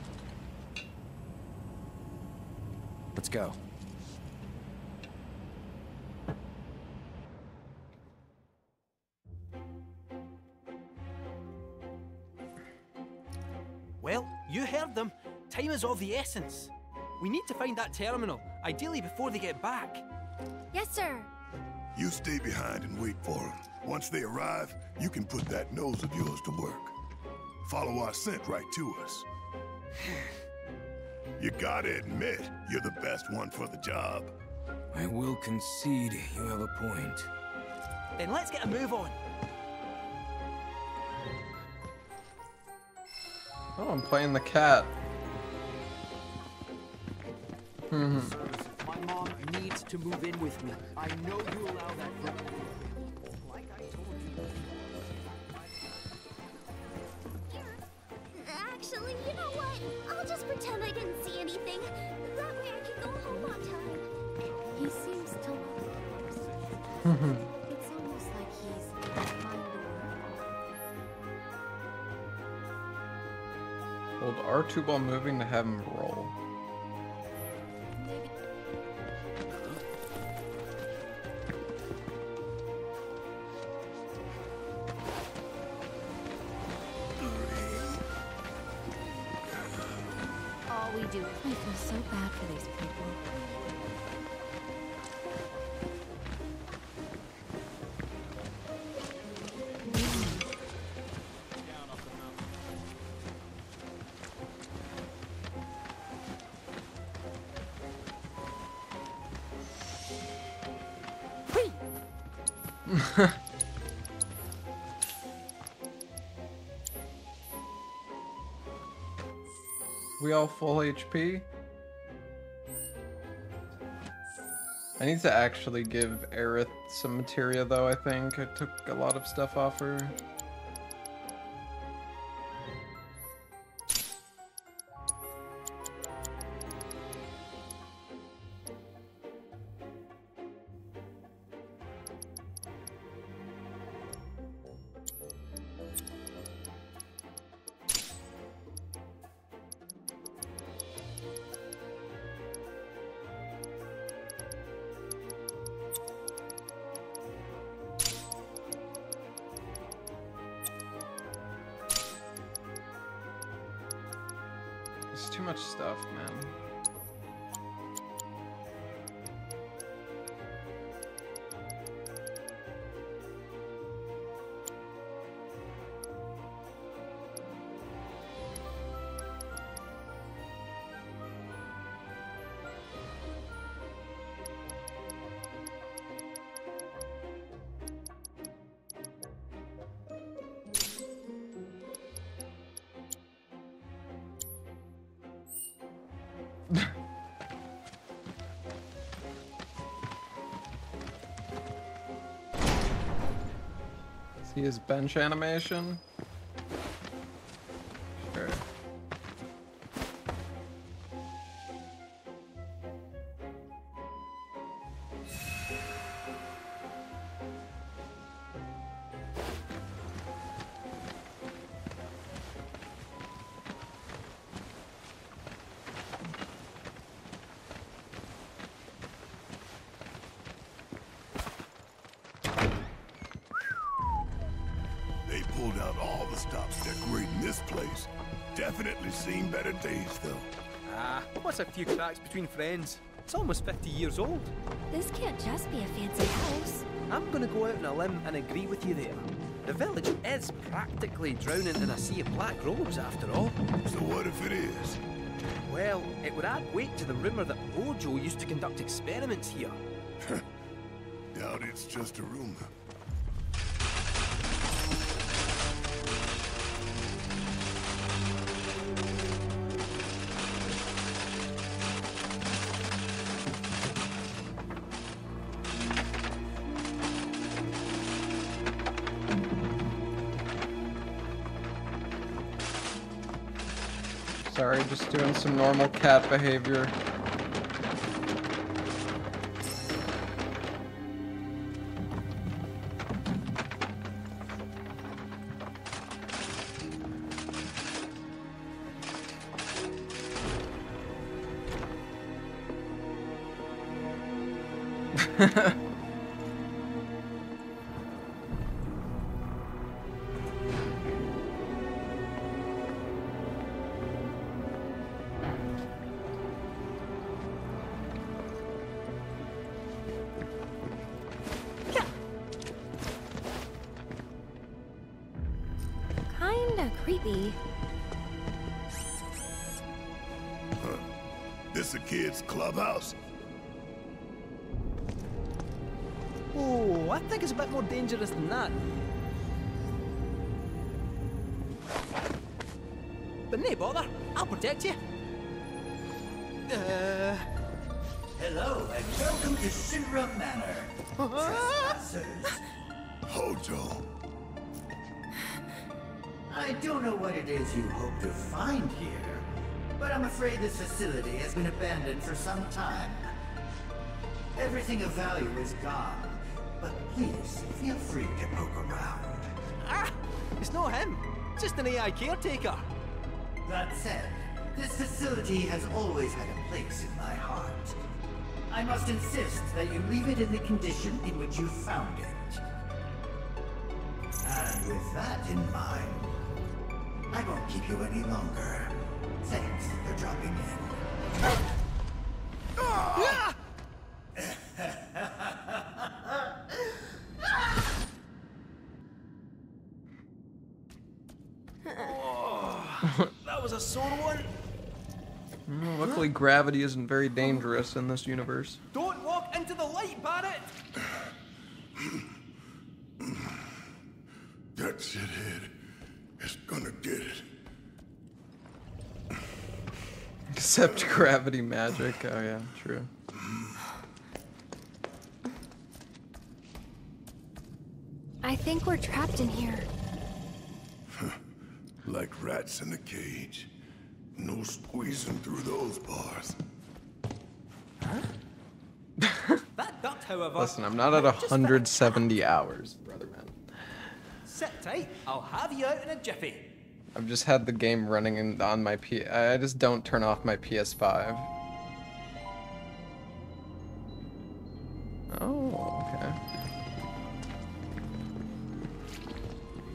Let's go. Well, you heard them. Time is of the essence. We need to find that terminal, ideally before they get back. Yes, sir. You stay behind and wait for them. Once they arrive, you can put that nose of yours to work. Follow our scent right to us. *sighs* You gotta admit, you're the best one for the job. I will concede you have a point. Then let's get a move on. Oh, I'm playing the cat. Hmm. My mom needs to move in with me. I know you allow that Like I told you. Actually, you know what? I'll just pretend I didn't see anything. That way I can go home on time. He seems to love It's almost like he's kind Hold R2 while moving to have him roll. Full HP? I need to actually give Aerith some materia though, I think. I took a lot of stuff off her. See his bench animation? Ah, what's a few cracks between friends? It's almost 50 years old. This can't just be a fancy house. I'm gonna go out on a limb and agree with you there. The village is practically drowning in a sea of black robes, after all. So what if it is? Well, it would add weight to the rumour that Hojo used to conduct experiments here. *laughs* Doubt it's just a rumor. Some normal cat behavior. Just an AI caretaker. That said, this facility has always had a place in my heart. I must insist that you leave it in the condition in which you found it. And with that in mind, I won't keep you any longer. Thanks for dropping in. Ah! *laughs* that was a sore one. Luckily, gravity isn't very dangerous in this universe. Don't walk into the light, Barret! That shithead is gonna get it. Except gravity magic. Oh yeah, true. I think we're trapped in here. Like rats in a cage. No squeezing through those bars. That duct, however. Listen, I'm not at 170 hours, brother man. Sit tight, I'll have you out in a jiffy. I've just had the game running in, on my P. I just don't turn off my PS5. Oh, okay.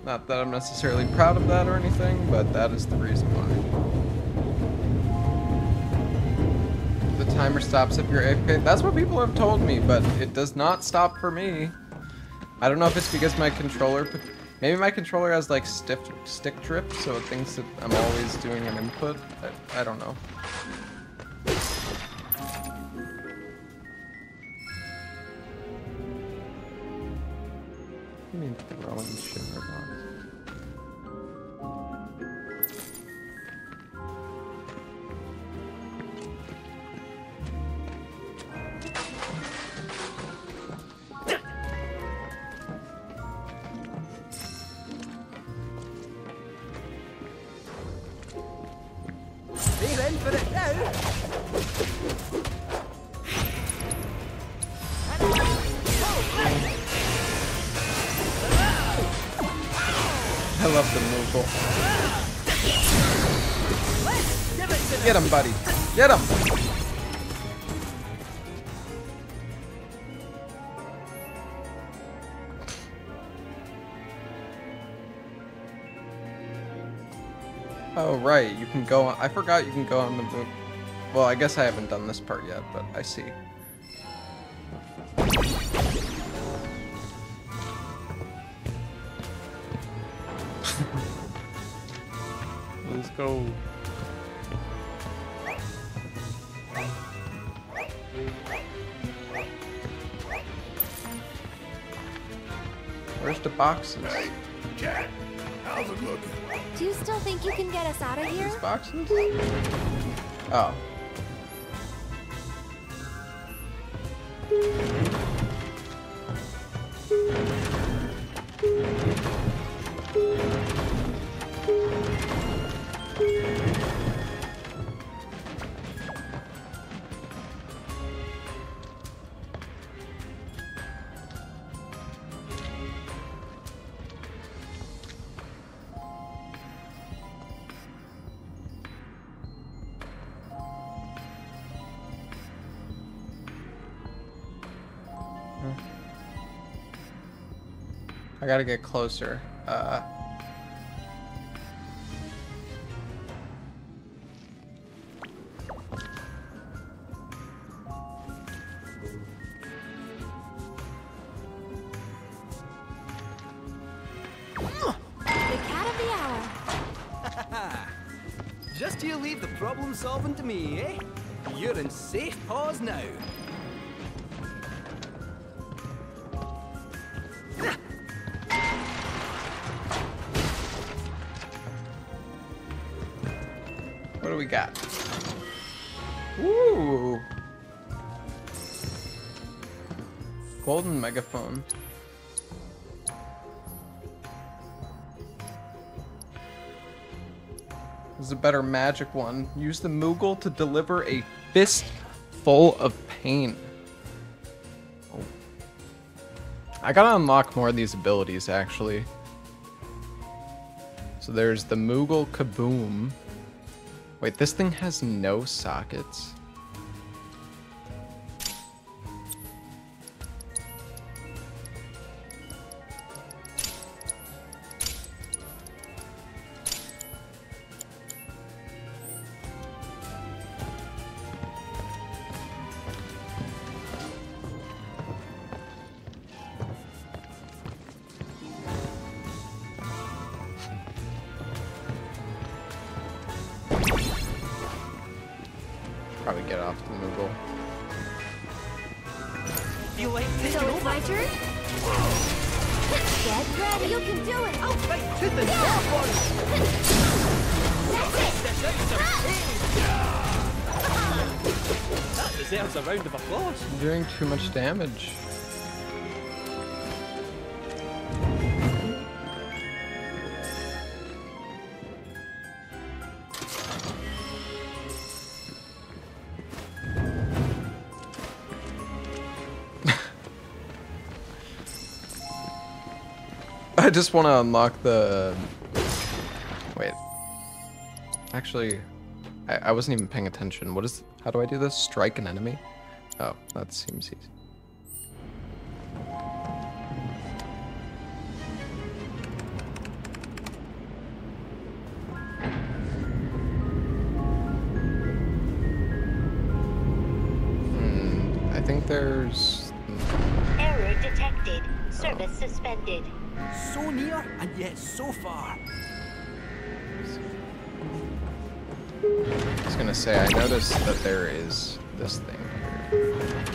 Not that I'm necessarily proud of that or anything, but that is the reason why. The timer stops if you're AFK. That's what people have told me, but it does not stop for me. I don't know if it's because my controller, maybe my controller has like stiff stick drift, so it thinks that I'm always doing an input. I, I don't know. I mean throwing shimmer box. Get him. Oh, right. You can go on. I forgot you can go on the Moogle. Well, I guess I haven't done this part yet, but I see. *laughs* Let's go. Where's the boxes? Cat, how's it looking? Do you still think you can get us out of here? These boxes? Oh. I gotta get closer. Uh. The cat of the hour. *laughs* Just you leave the problem solving to me, eh? You're in safe paws now. What do we got? Ooh. Golden megaphone. This is a better magic one. Use the Moogle to deliver a fist full of pain. Oh. I gotta unlock more of these abilities, actually. So there's the Moogle Kaboom. Wait, this thing has no sockets? Damage. *laughs* I just want to unlock the. Um, wait. Actually, I, I wasn't even paying attention. What is? How do I do this? Strike an enemy? Oh, that seems easy. Say, I noticed that there is this thing here.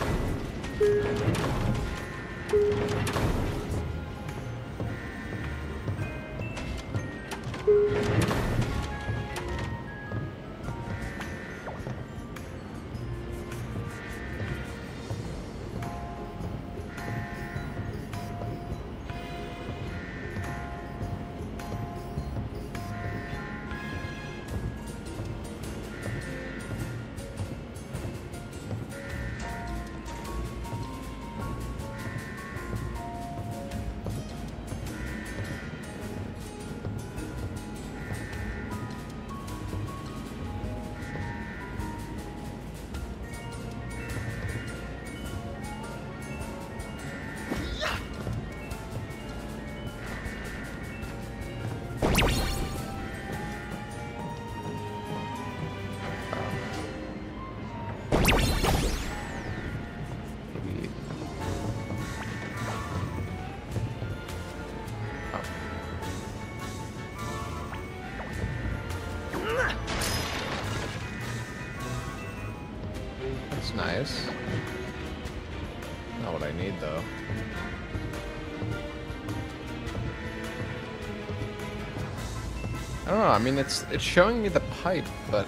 I don't know, I mean it's it's showing me the pipe, but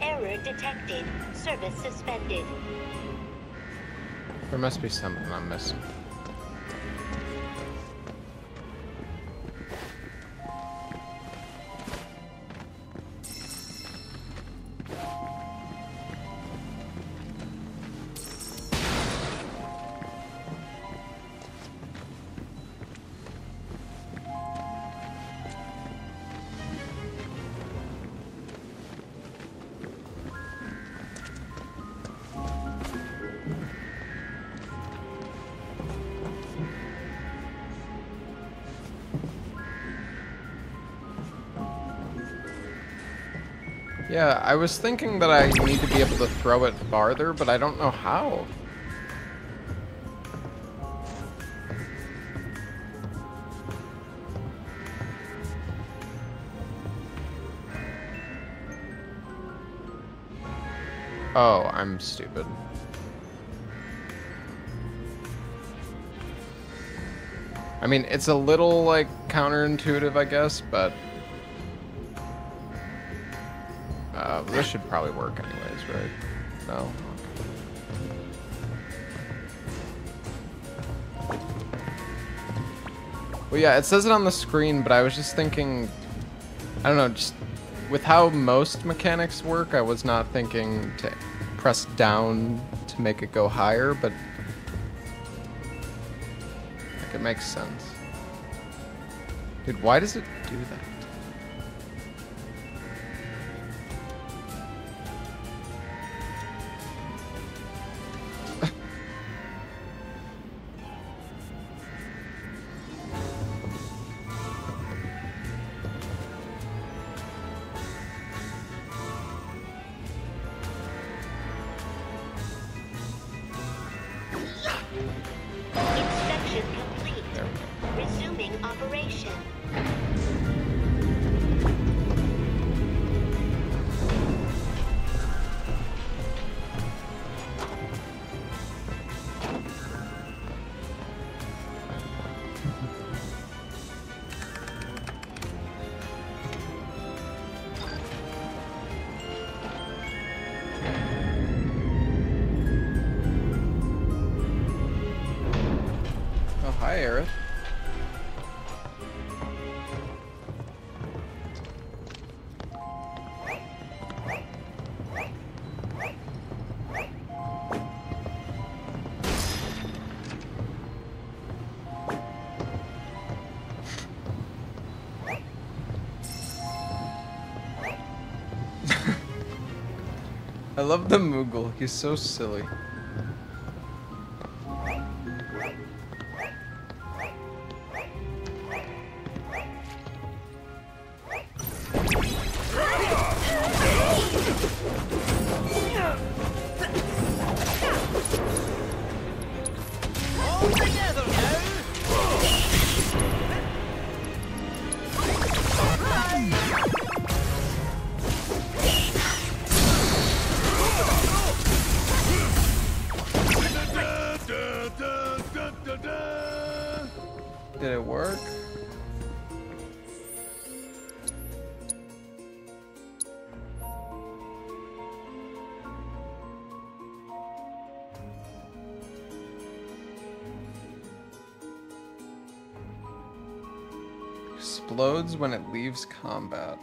Error detected. Service suspended. there must be something Yeah, I was thinking that I need to be able to throw it farther, but I don't know how. Oh, I'm stupid. I mean, it's a little, like, counterintuitive, I guess, but... should probably work anyways, right? No? Well, yeah, it says it on the screen, but I was just thinking... I don't know, just... With how most mechanics work, I was not thinking to press down to make it go higher, but... Like, it makes sense. Dude, why does it do that? Love the Moogle. He's so silly. Combat.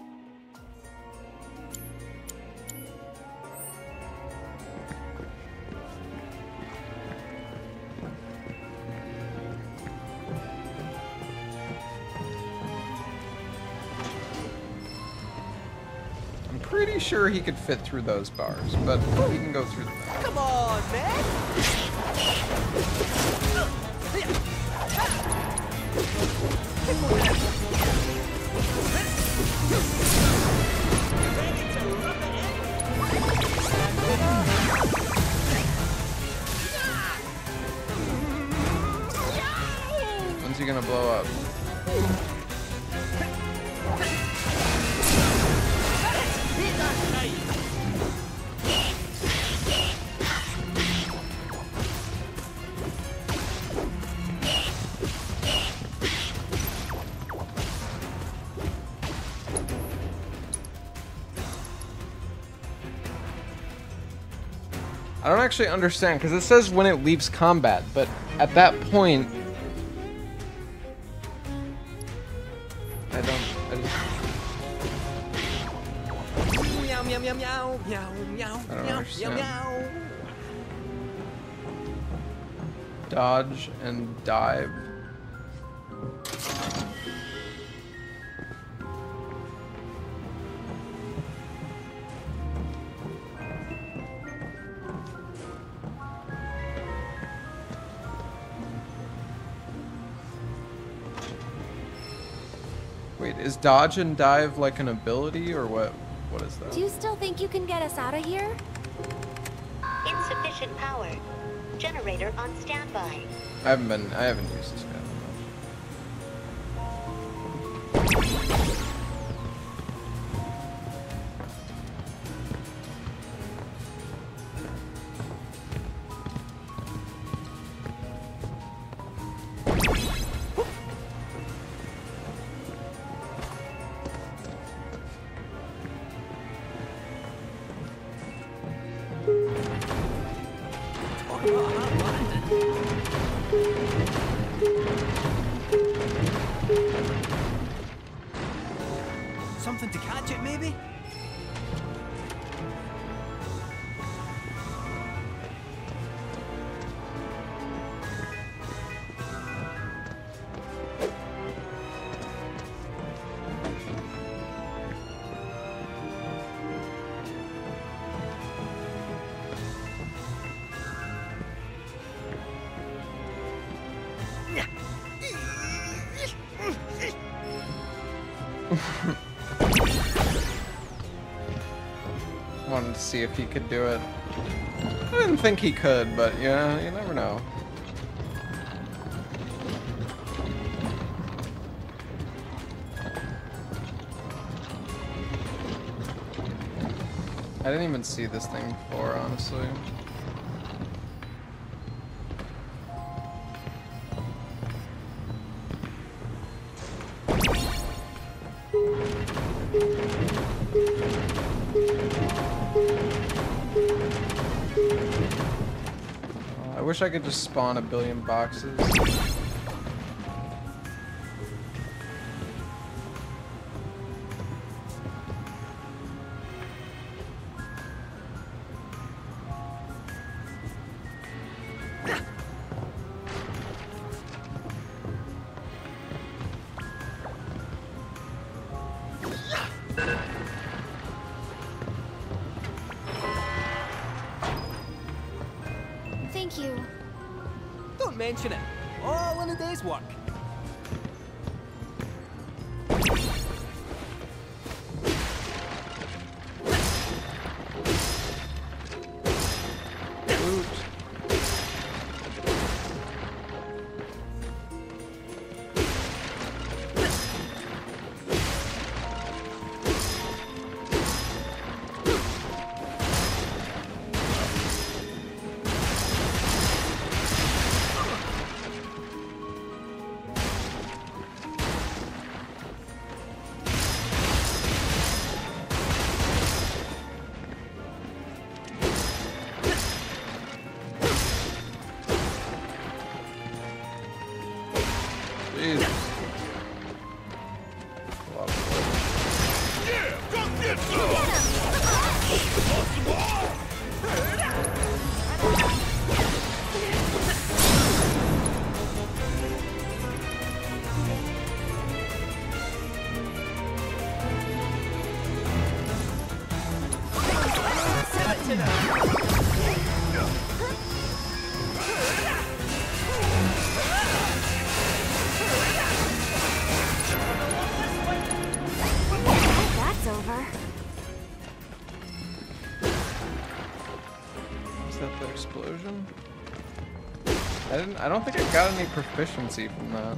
I'm pretty sure he could fit through those bars, but he can go through them. Come on, man! Actually understand because it says when it leaves combat, but at that point, dodge and dive like an ability or what? What is that? Do you still think you can get us out of here? Insufficient power. Generator on standby. I haven't been. I haven't used this see if he could do it. I didn't think he could, but yeah, you never know. I didn't even see this thing before, honestly. Wish I could just spawn a billion boxes. I don't think I got any proficiency from that.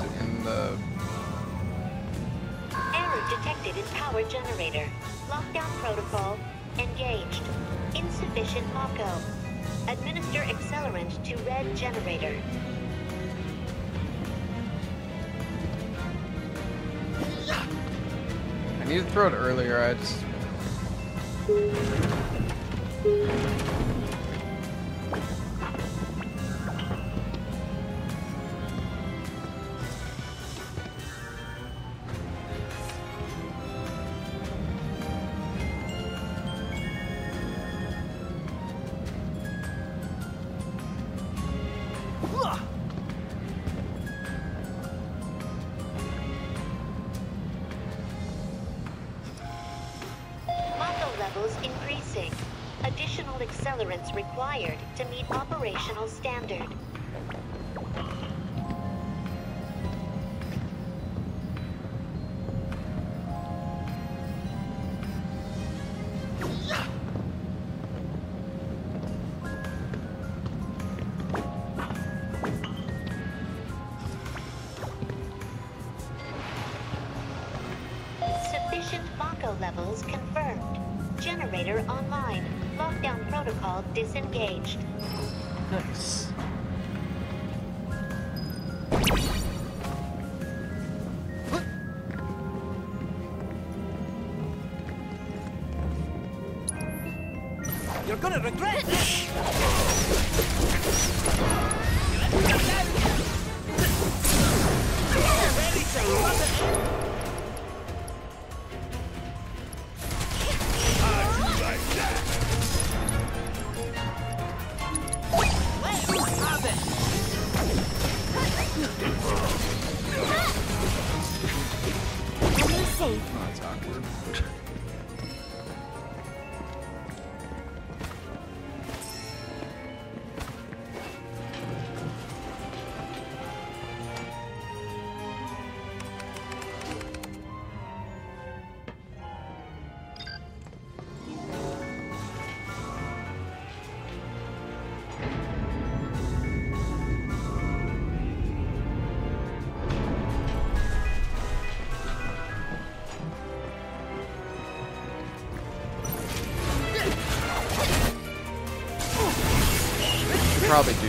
operational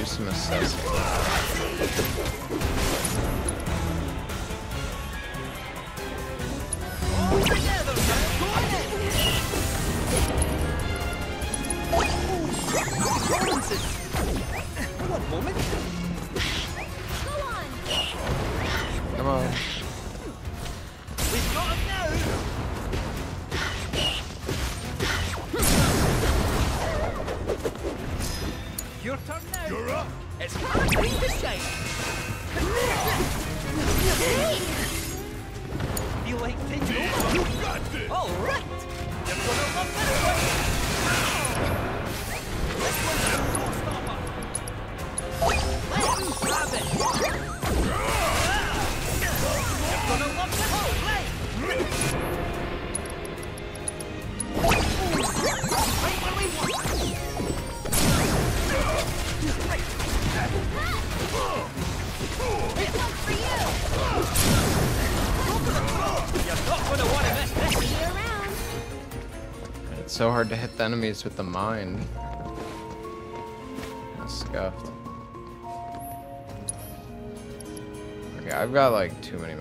do some assessing. So hard to hit the enemies with the mind. That's scuffed. Okay, I've got like too many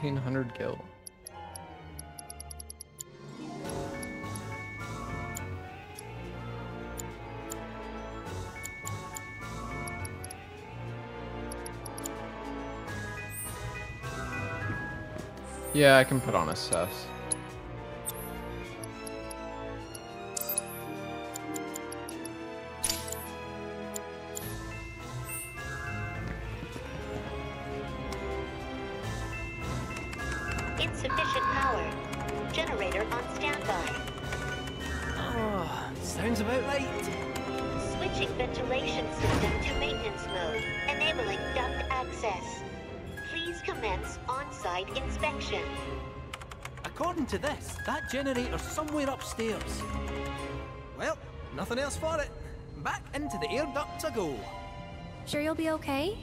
1700 gil. Yeah, I can put on a cess. Insufficient power. Generator on standby. Oh, sounds about right. Switching ventilation system to maintenance mode, enabling duct access. Please commence on-site inspection. According to this, that generator's somewhere upstairs. Well, nothing else for it. Back into the air duct to go. Sure you'll be okay?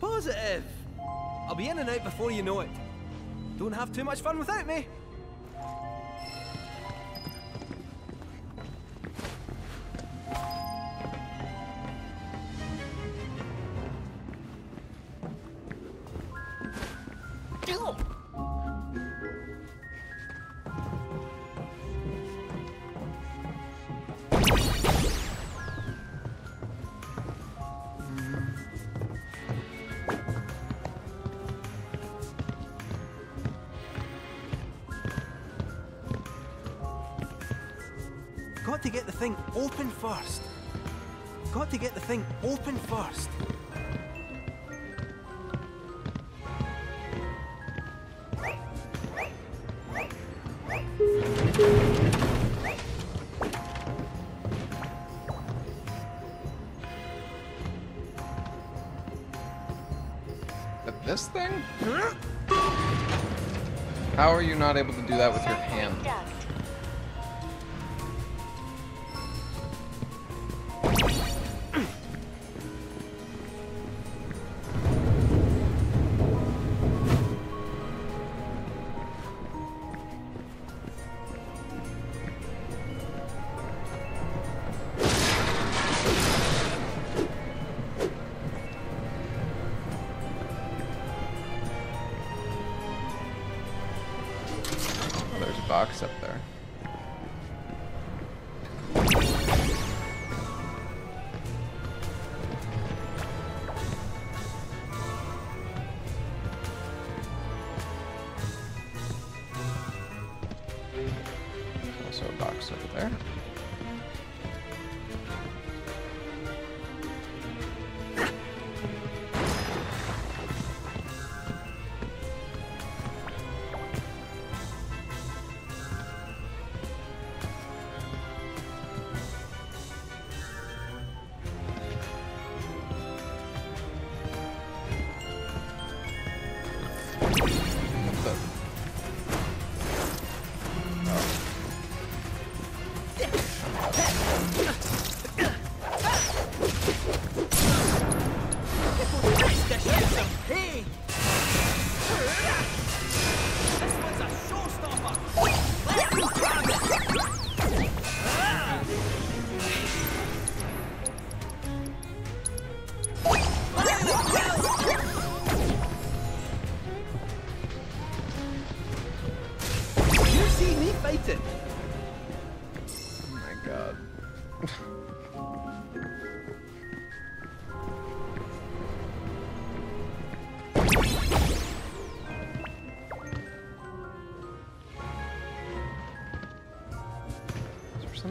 Positive. I'll be in and out before you know it. Don't have too much fun without me. Thing open first. But this thing? How are you not able to do that with your hand?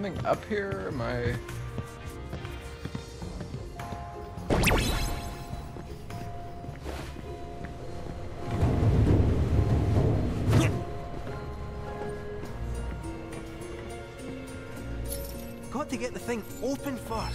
Coming up here? Am I... Got to get the thing open first.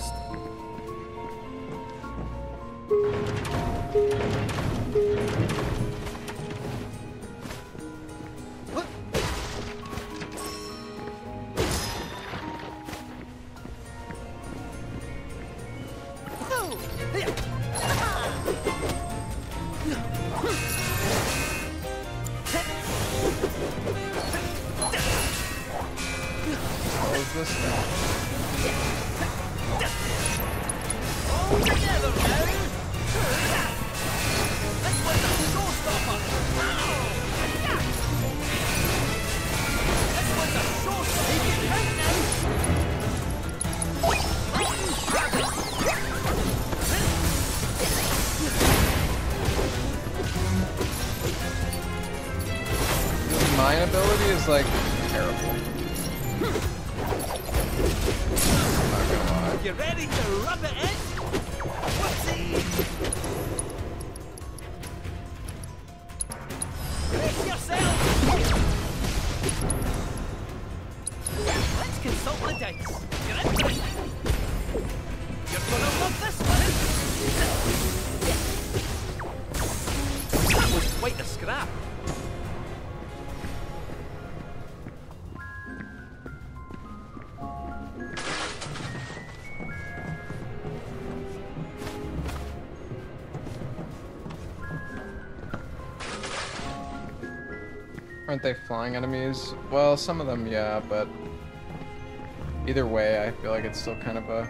Aren't they flying enemies? Well, some of them, yeah, but either way, I feel like it's still kind of a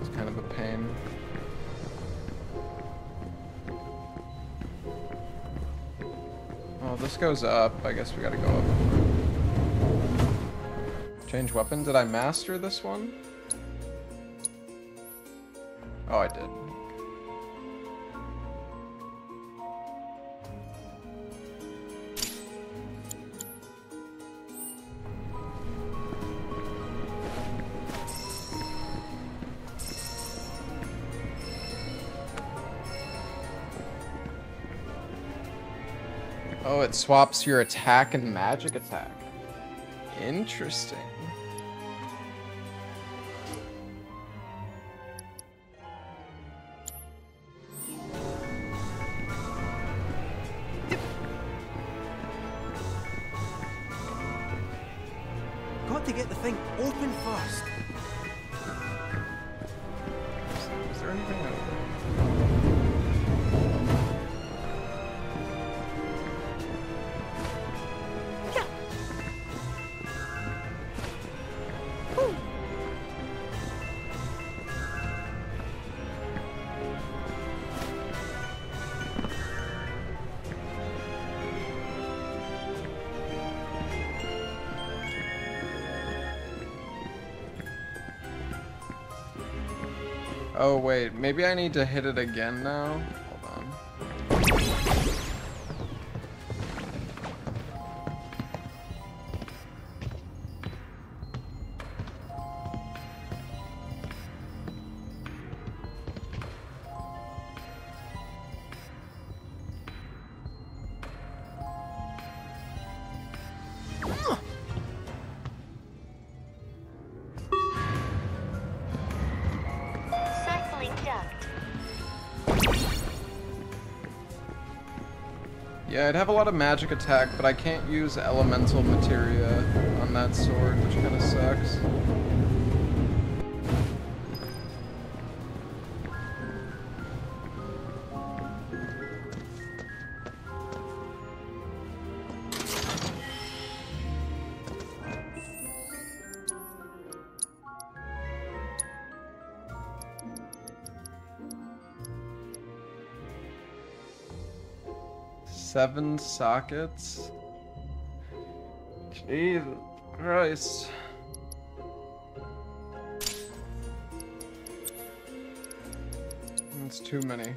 it's kind of a pain. Oh, this goes up. I guess we gotta go up. Change weapon. Did I master this one? Oh, I did. Swaps your attack and magic attack. Interesting. Got to get the thing open first. Is there anything Oh wait, maybe I need to hit it again now? Have a lot of magic attack, but I can't use elemental materia on that sword, which kind of sucks. Seven sockets? Jesus Christ. That's too many.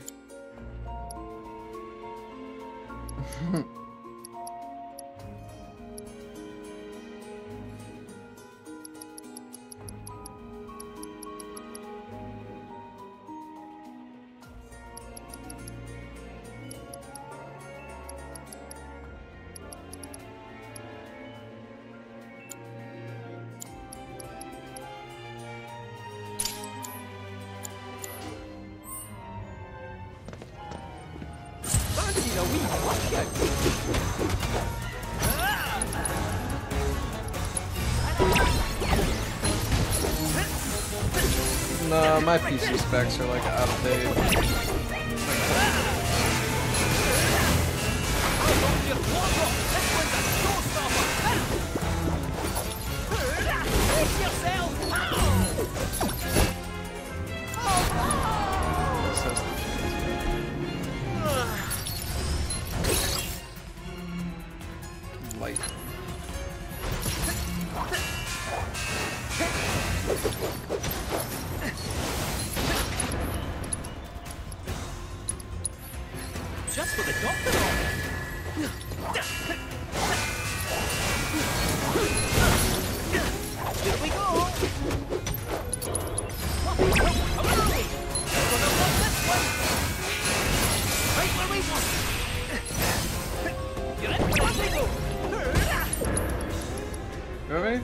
my PC specs are like out of date.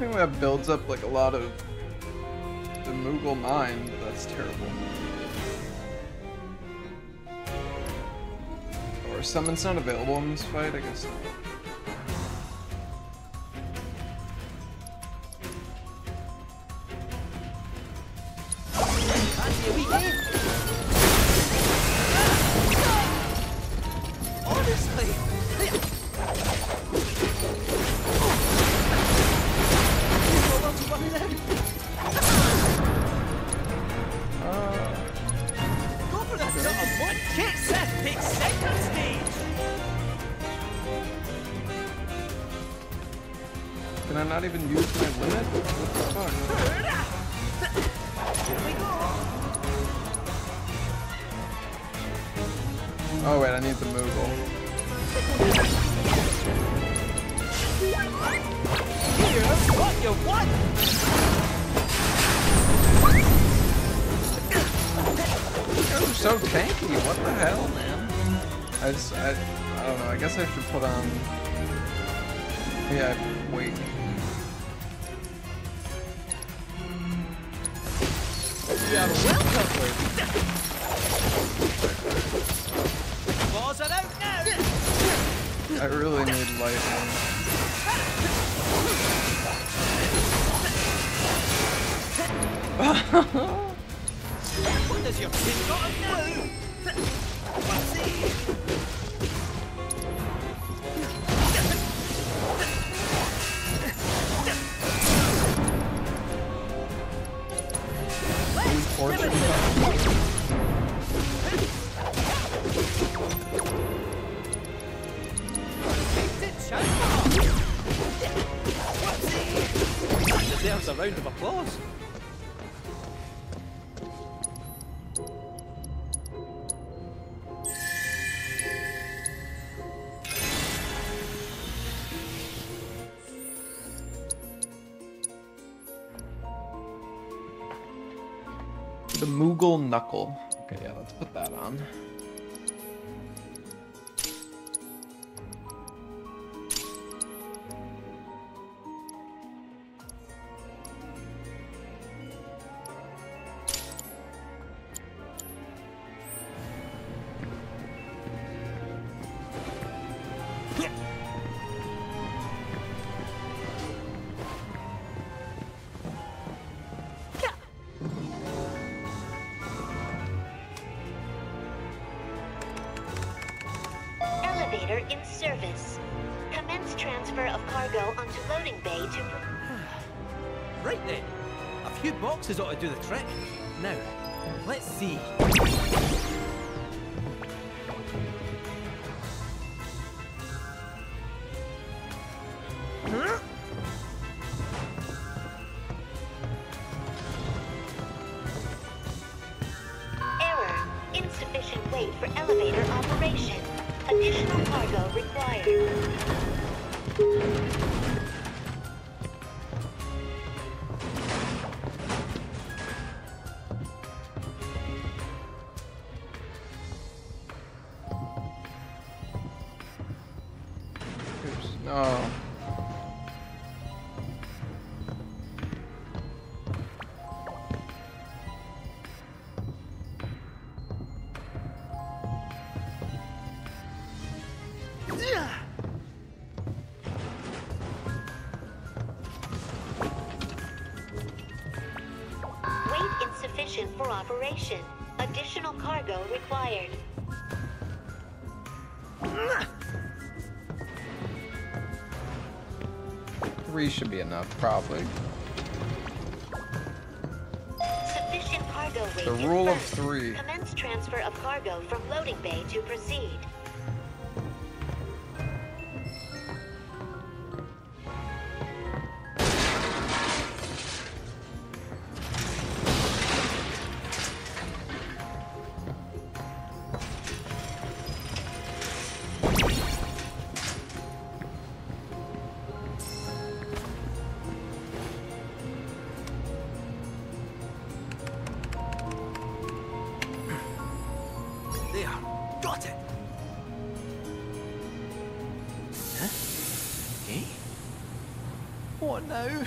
anything that builds up like a lot of the Moogle mind, that's terrible. Or summons not available in this fight, I guess not. Moogle Knuckle. Elevator operation. Additional cargo required. Destination. Additional cargo required. Three should be enough, probably. Sufficient cargo. The rule of three. Commence transfer of cargo from loading bay to proceed. no.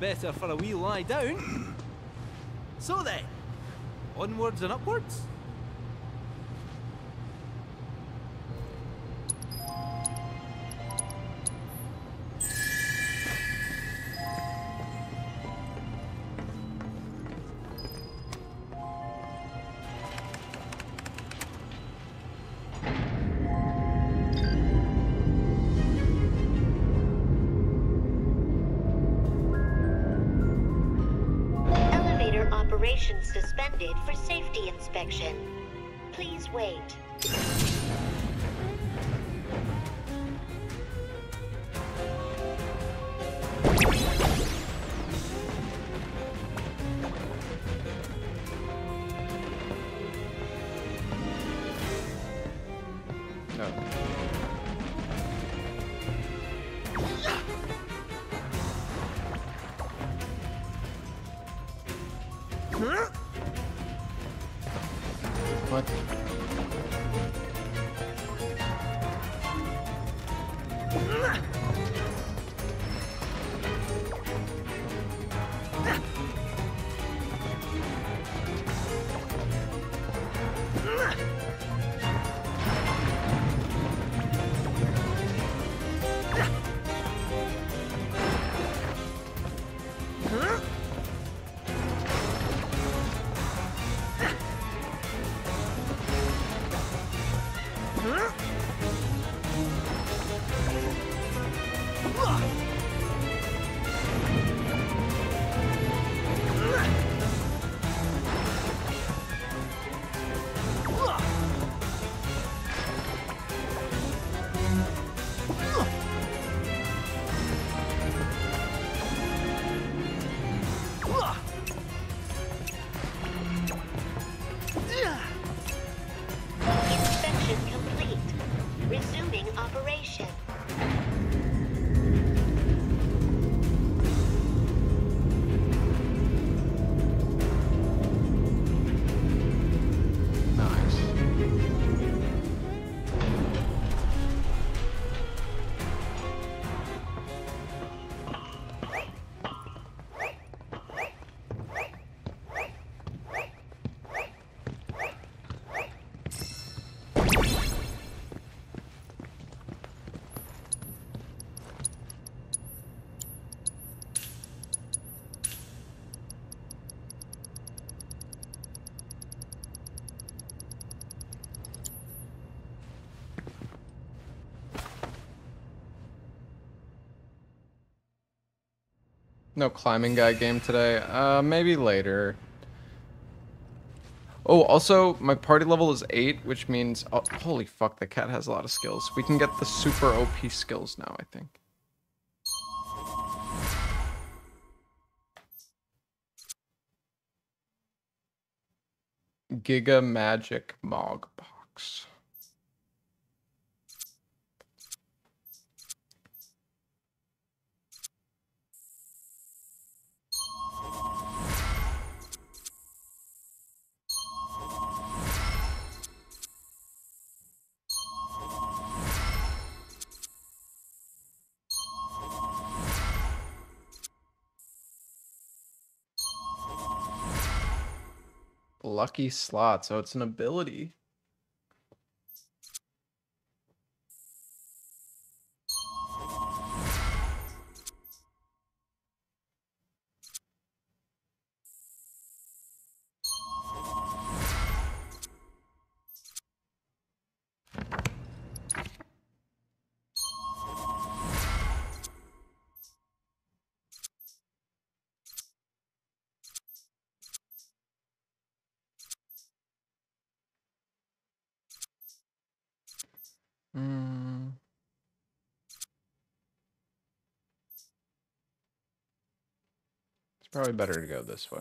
better for a wee lie down. so then, onwards and upwards? Wait. No climbing guy game today. Uh, maybe later. Oh, also, my party level is 8, which means... Oh, holy fuck, the cat has a lot of skills. We can get the super OP skills now, I think. Giga Magic Mog Box. Slot, so it's an ability. Probably better to go this way.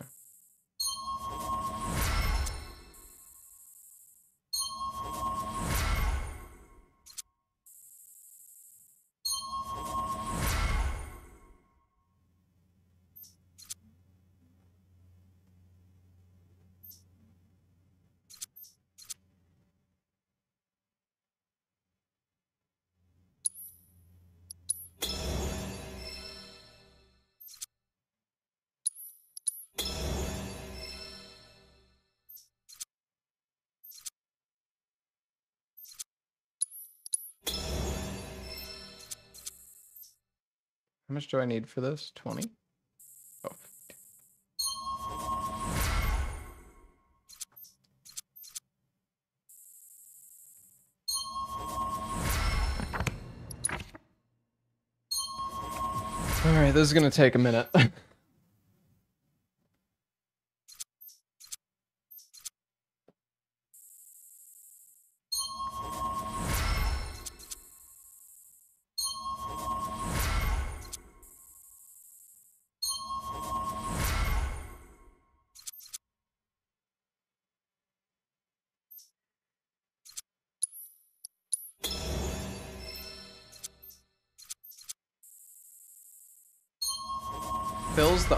Much do I need for this? 20? Oh. Alright, this is gonna take a minute. *laughs*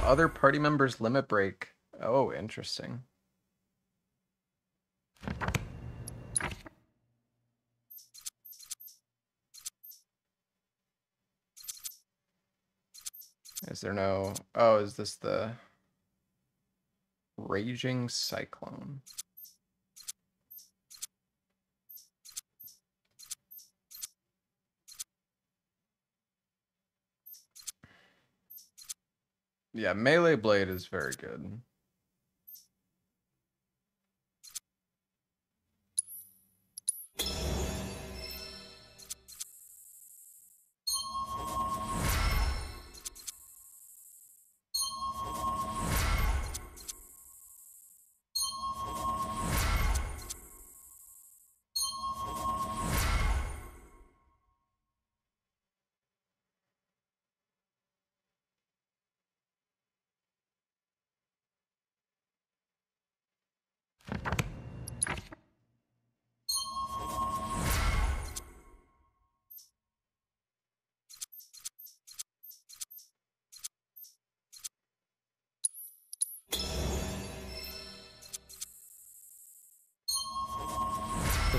other party member's limit break. Oh, interesting. Is there no... Oh, is this the... Raging Cyclone? Yeah, Melee Blade is very good.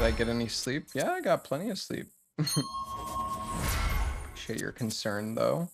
I get any sleep? Yeah, I got plenty of sleep. *laughs* Appreciate your concern, though.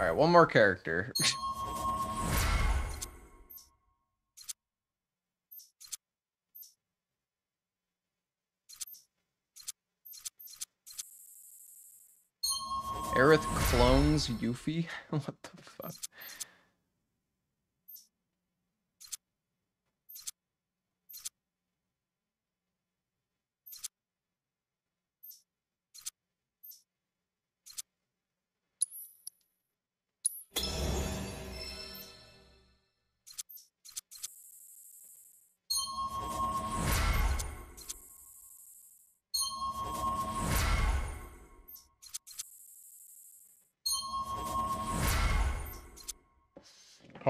All right, one more character. *laughs* Aerith clones Yuffie? *laughs* what the fuck?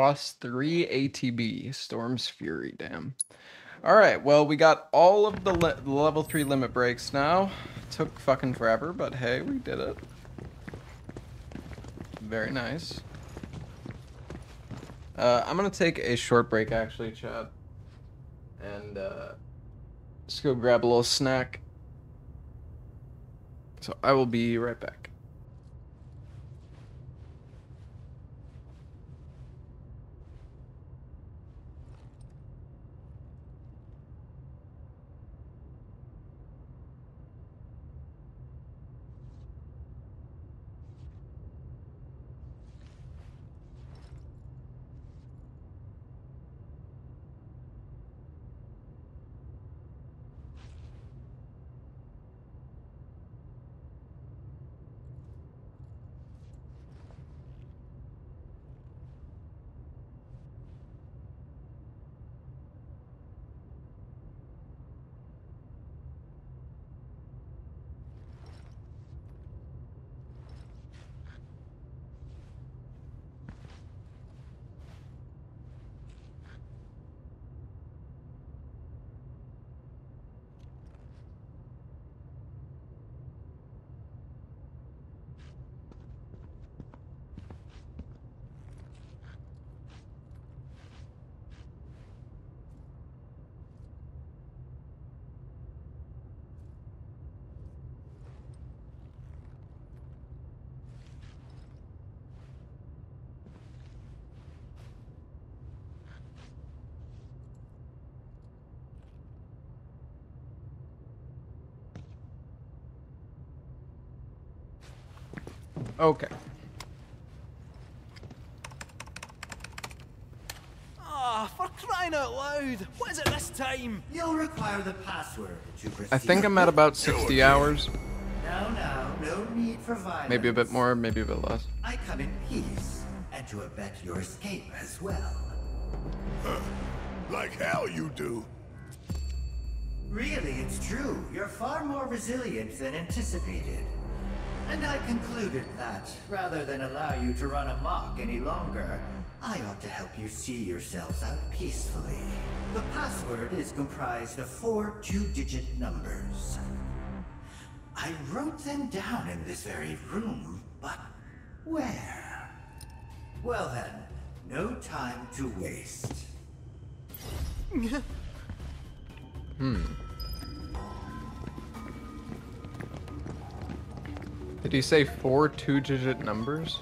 Cost three ATB. Storm's Fury, damn. All right, well, we got all of the, le level three limit breaks now. Took fucking forever, but hey, we did it. Very nice. Uh, I'm gonna take a short break, actually, Chad. And, uh, just go grab a little snack. So I will be right back. Okay. Ah, for crying out loud! What is it this time? You'll require the password to proceed. I think I'm at about 60 hours. No, no, no need for violence. Maybe a bit more, maybe a bit less. I come in peace, and to abet your escape as well. Huh. Like hell you do. Really, it's true. You're far more resilient than anticipated. And I concluded that, rather than allow you to run amok any longer, I ought to help you see yourselves out peacefully. The password is comprised of four two-digit numbers. I wrote them down in this very room, but where? Well then, no time to waste. *laughs* Hmm. Did he say four two-digit numbers?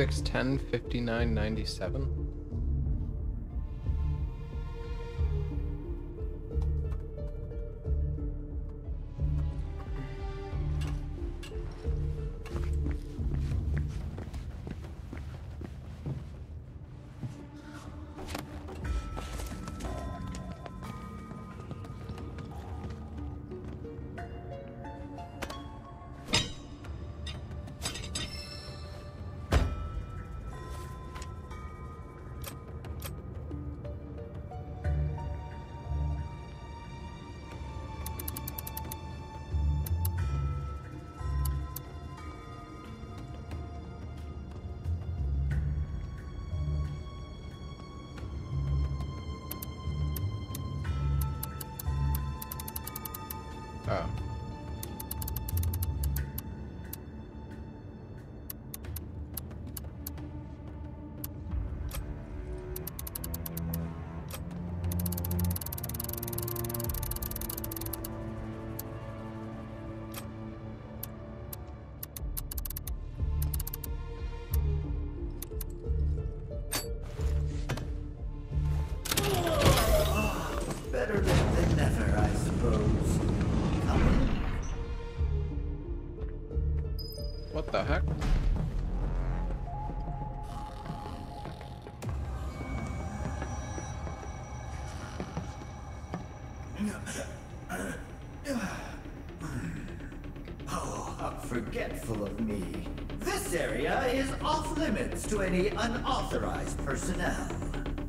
Thirty-six, ten, fifty-nine, ninety-seven. Oh. What the heck? Oh, how forgetful of me. This area is off limits to any unauthorized personnel.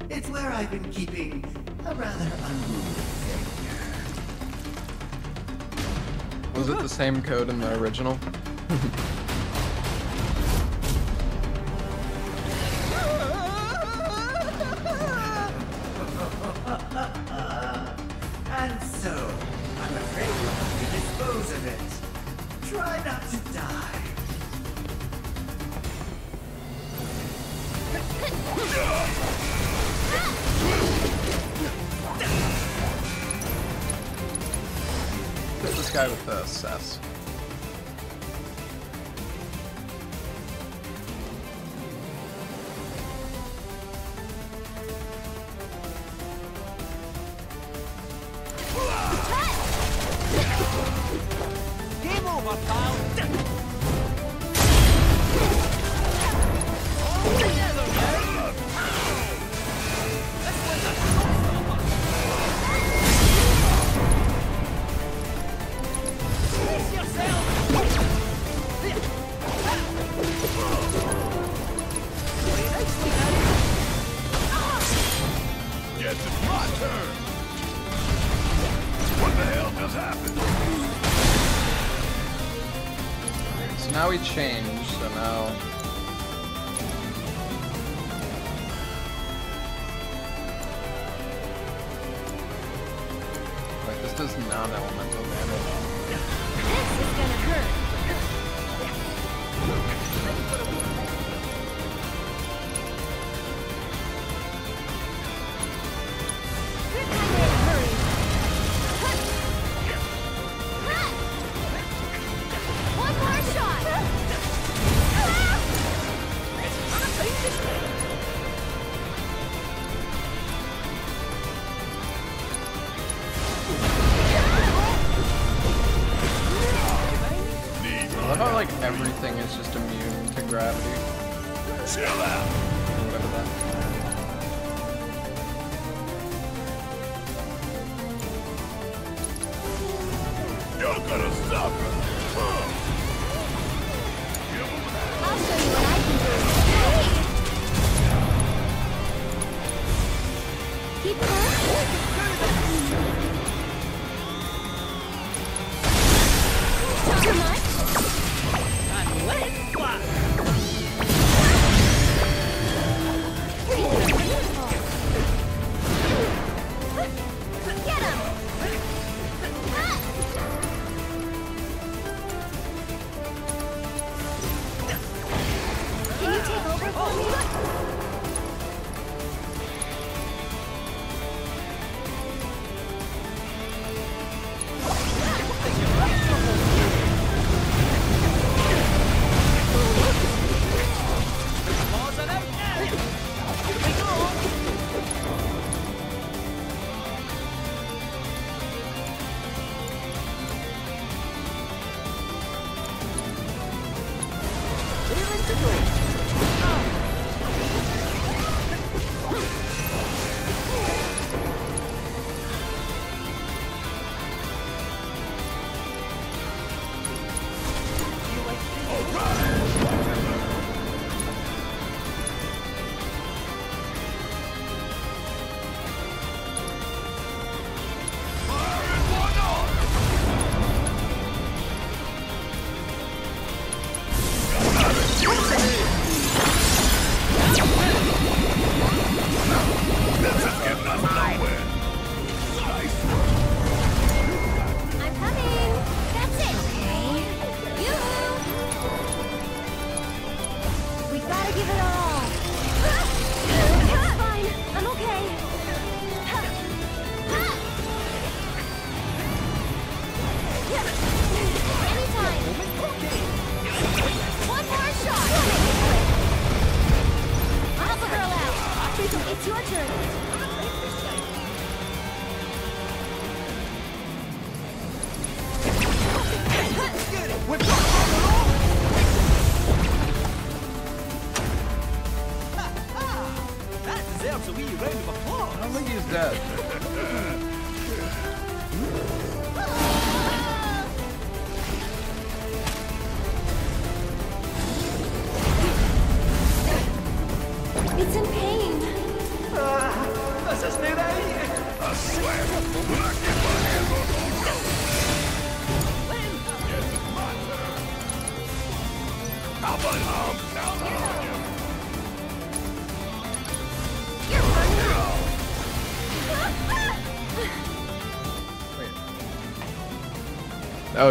It's where I've been keeping a rather unruly figure. Was it the same code in the original? *laughs*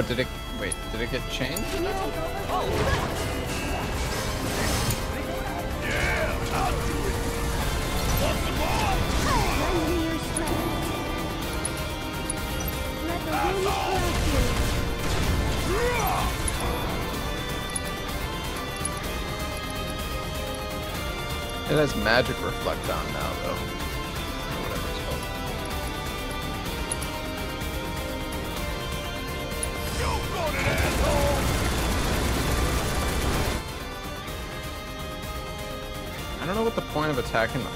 Oh, did it... Wait, did it get changed? It has magic reflect on attack attacking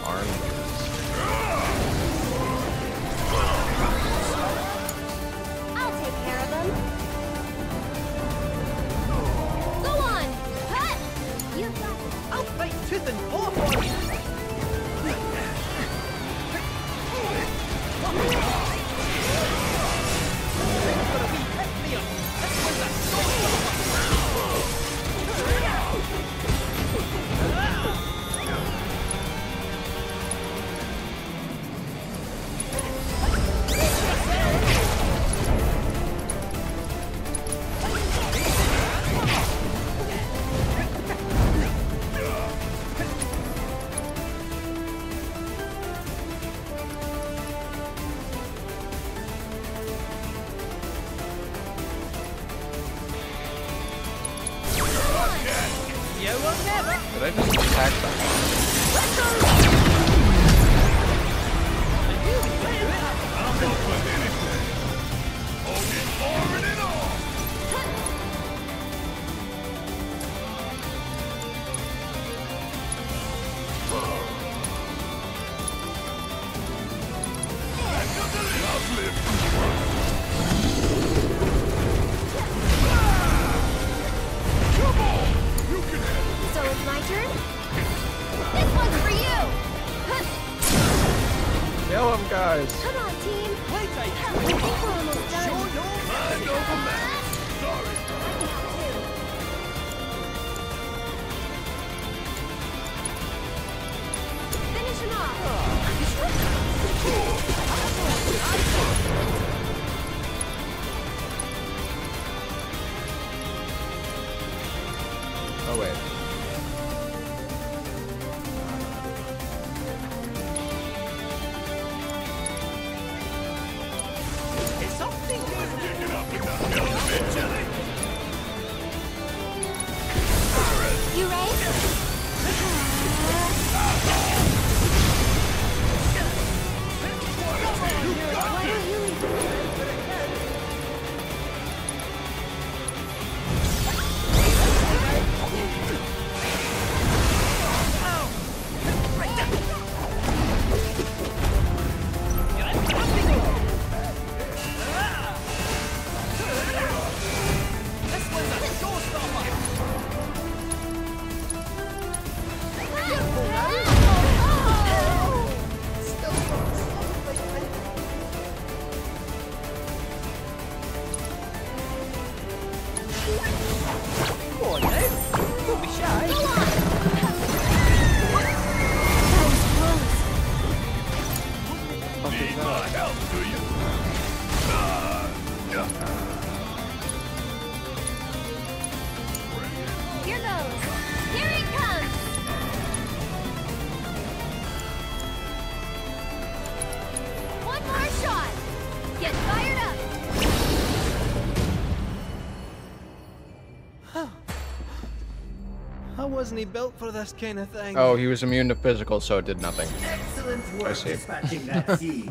wasn't he built for this kind of thing. Oh, he was immune to physical, so it did nothing. Excellent I work see. dispatching that seed.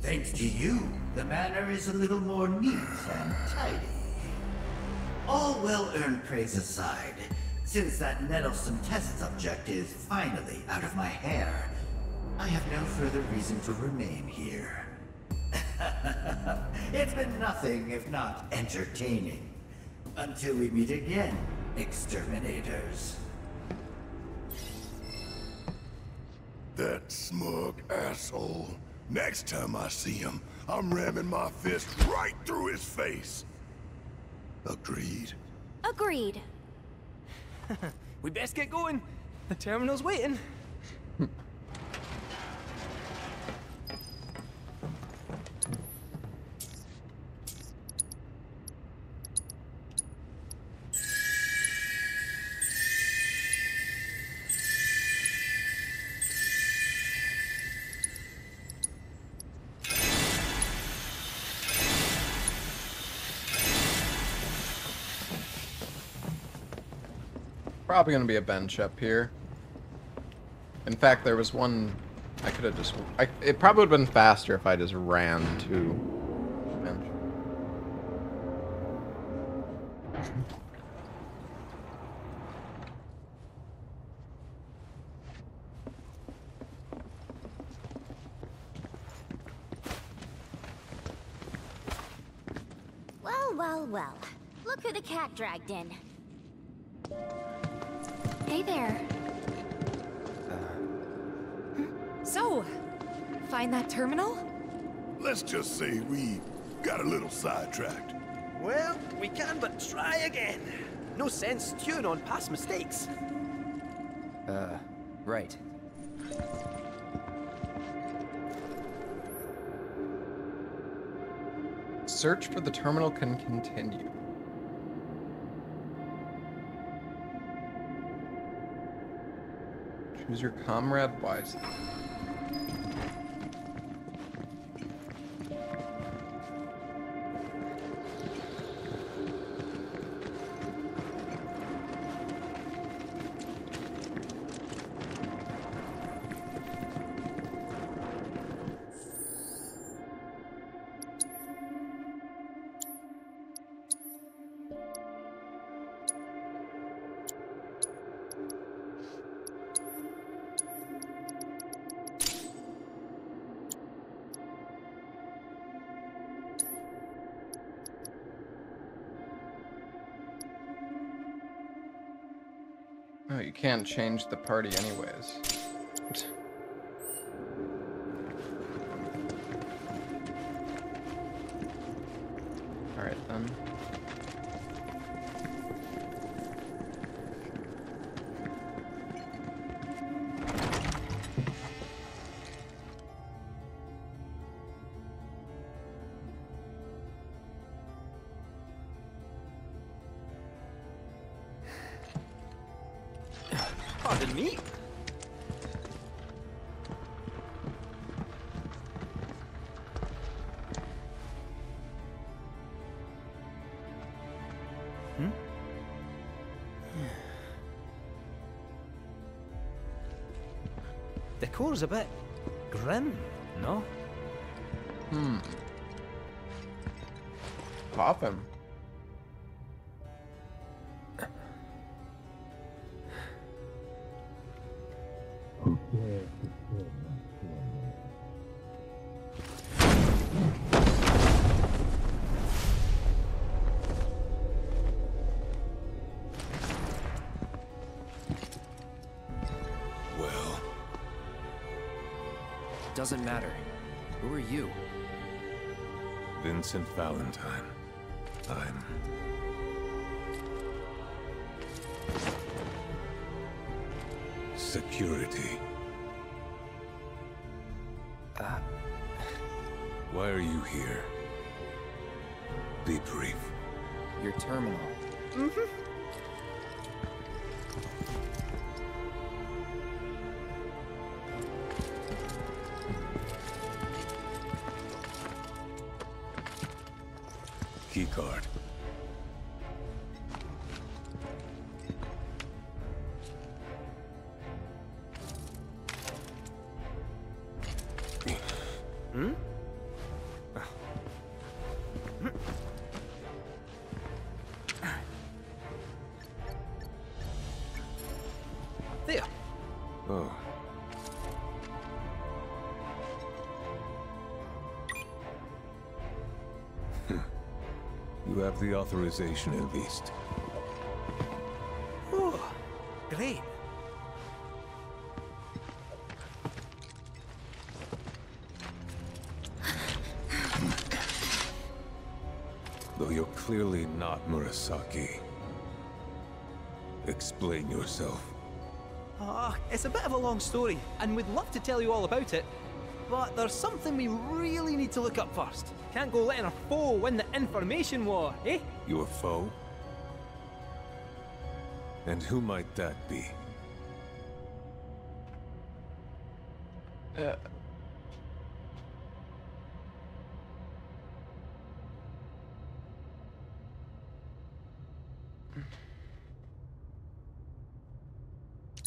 Thanks to you, the manor is a little more neat and tidy. All well-earned praise aside, since that nettlesome test subject is finally out of my hair, I have no further reason to remain here. *laughs* it's been nothing if not entertaining. Until we meet again, exterminators. That smug asshole. Next time I see him, I'm ramming my fist right through his face. Agreed? Agreed. *laughs* we best get going. The terminal's waiting. *laughs* Probably gonna be a bench up here. In fact, there was one I could have just. I, it probably would have been faster if I just ran to bench. Well, well, well. Look who the cat dragged in. Hey there. So, find that terminal? Let's just say we got a little sidetracked. Well, we can but try again. No sense stewing on past mistakes. Uh, right. Search for the terminal can continue. Choose your comrade wisely. Can't change the party anyways. Alright then. Pardon me. Hmm? Decor's a bit grim, no? Hmm. Pop him. Doesn't matter. Who are you? Vincent Valentine. I'm... Security. Uh, Why are you here? Be brief. your terminal. Mm-hmm. Have the authorization at least. Oh, great. Though you're clearly not Murasaki. Explain yourself. Ah, it's a bit of a long story, and we'd love to tell you all about it. But there's something we really need to look up first. Can't go letting our foe win the information war, eh? Your foe? And who might that be? Uh,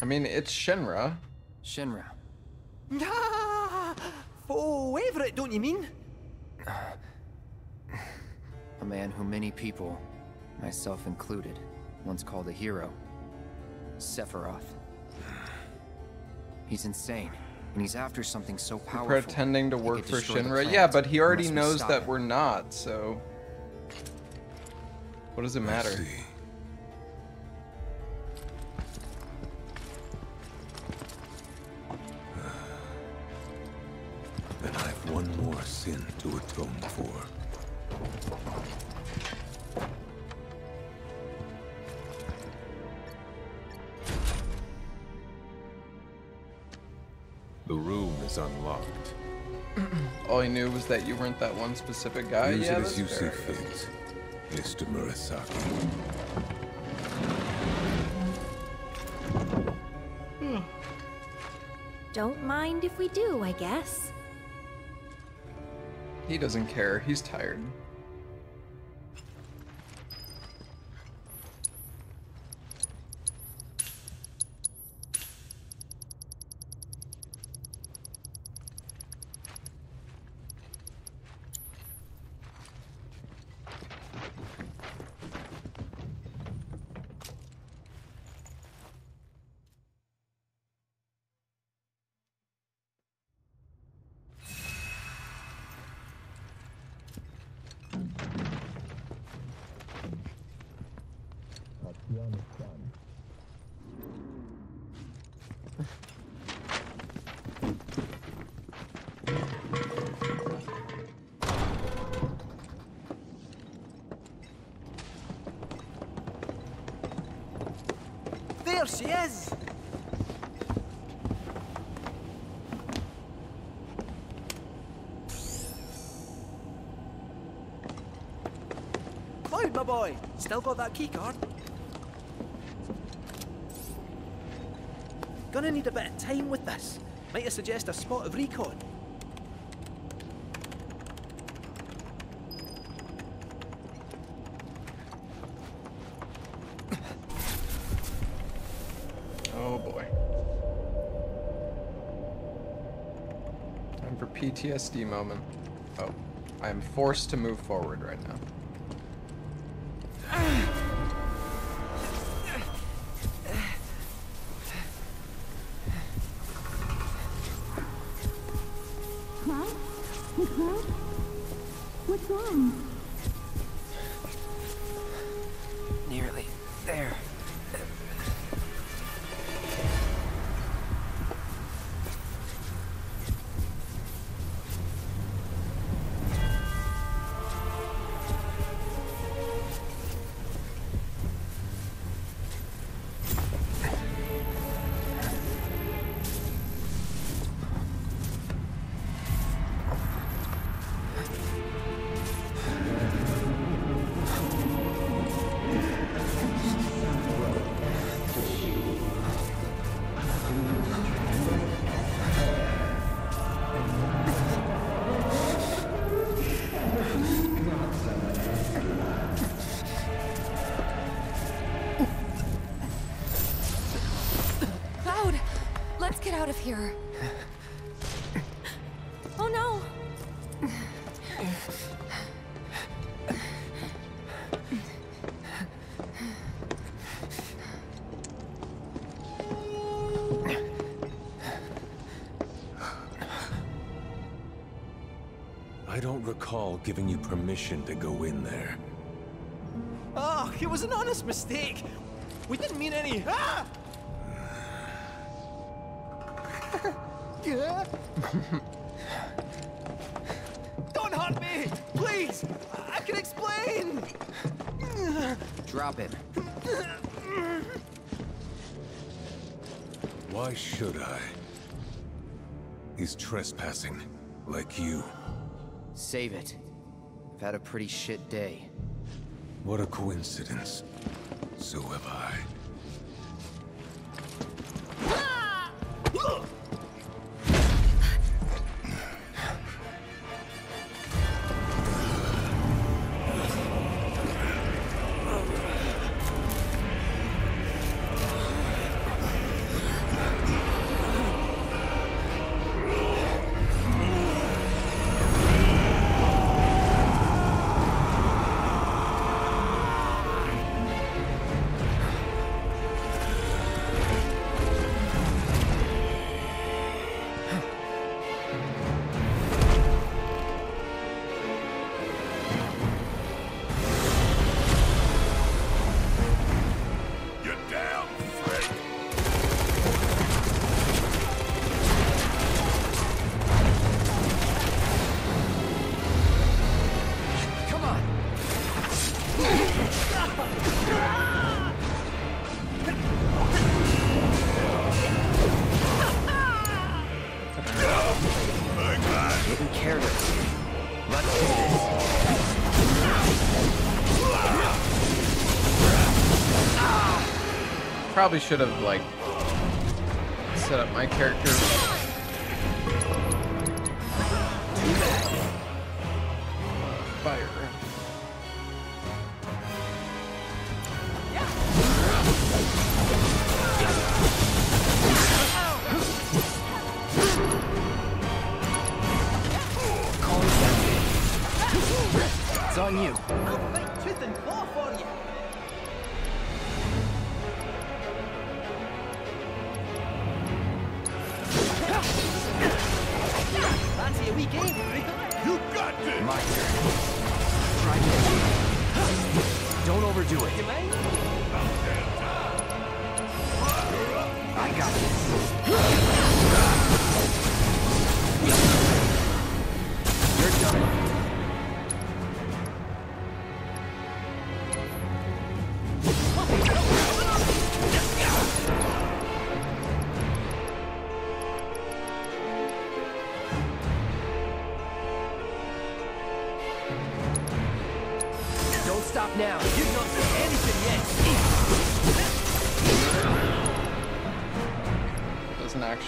I mean, it's Shinra. Shinra. Ah, foe don't you mean? A man who many people, myself included, once called a hero. Sephiroth. He's insane, and he's after something so powerful. Pretending to work for Shinra. Yeah, but he already unless we knows that it. we're not, so. What does it matter? see. That you weren't that one specific guy. Use yeah, it as you see fit, Mr. Murasaki. Hmm. Don't mind if we do, I guess. He doesn't care. He's tired. Boy! Still got that keycard? Gonna need a bit of time with this. Might I suggest a spot of recon? Oh boy. Time for PTSD moment. Oh, I am forced to move forward right now. I don't recall giving you permission to go in there. Oh, it was an honest mistake! We didn't mean any. Ah! *laughs* *laughs* Don't hurt me! Please! I can explain! Drop him. Why should I? He's trespassing, like you. Save it. I've had a pretty shit day. What a coincidence. So have I. Probably should have like set up my character.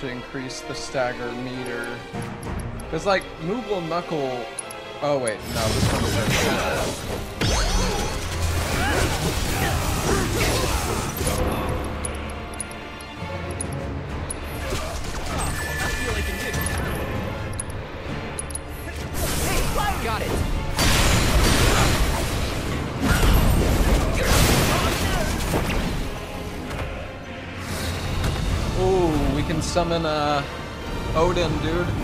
Actually increase the stagger meter. Cause like Moogle Knuckle. Oh wait, no, this one summon uh Odin, dude.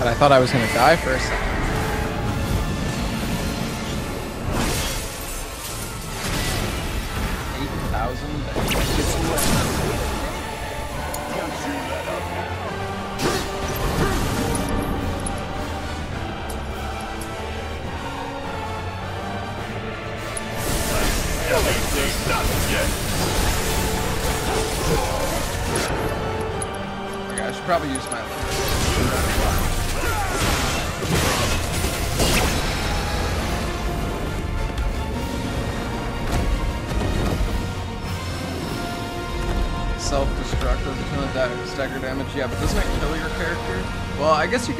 And I thought I was gonna die for a second. I should probably use my.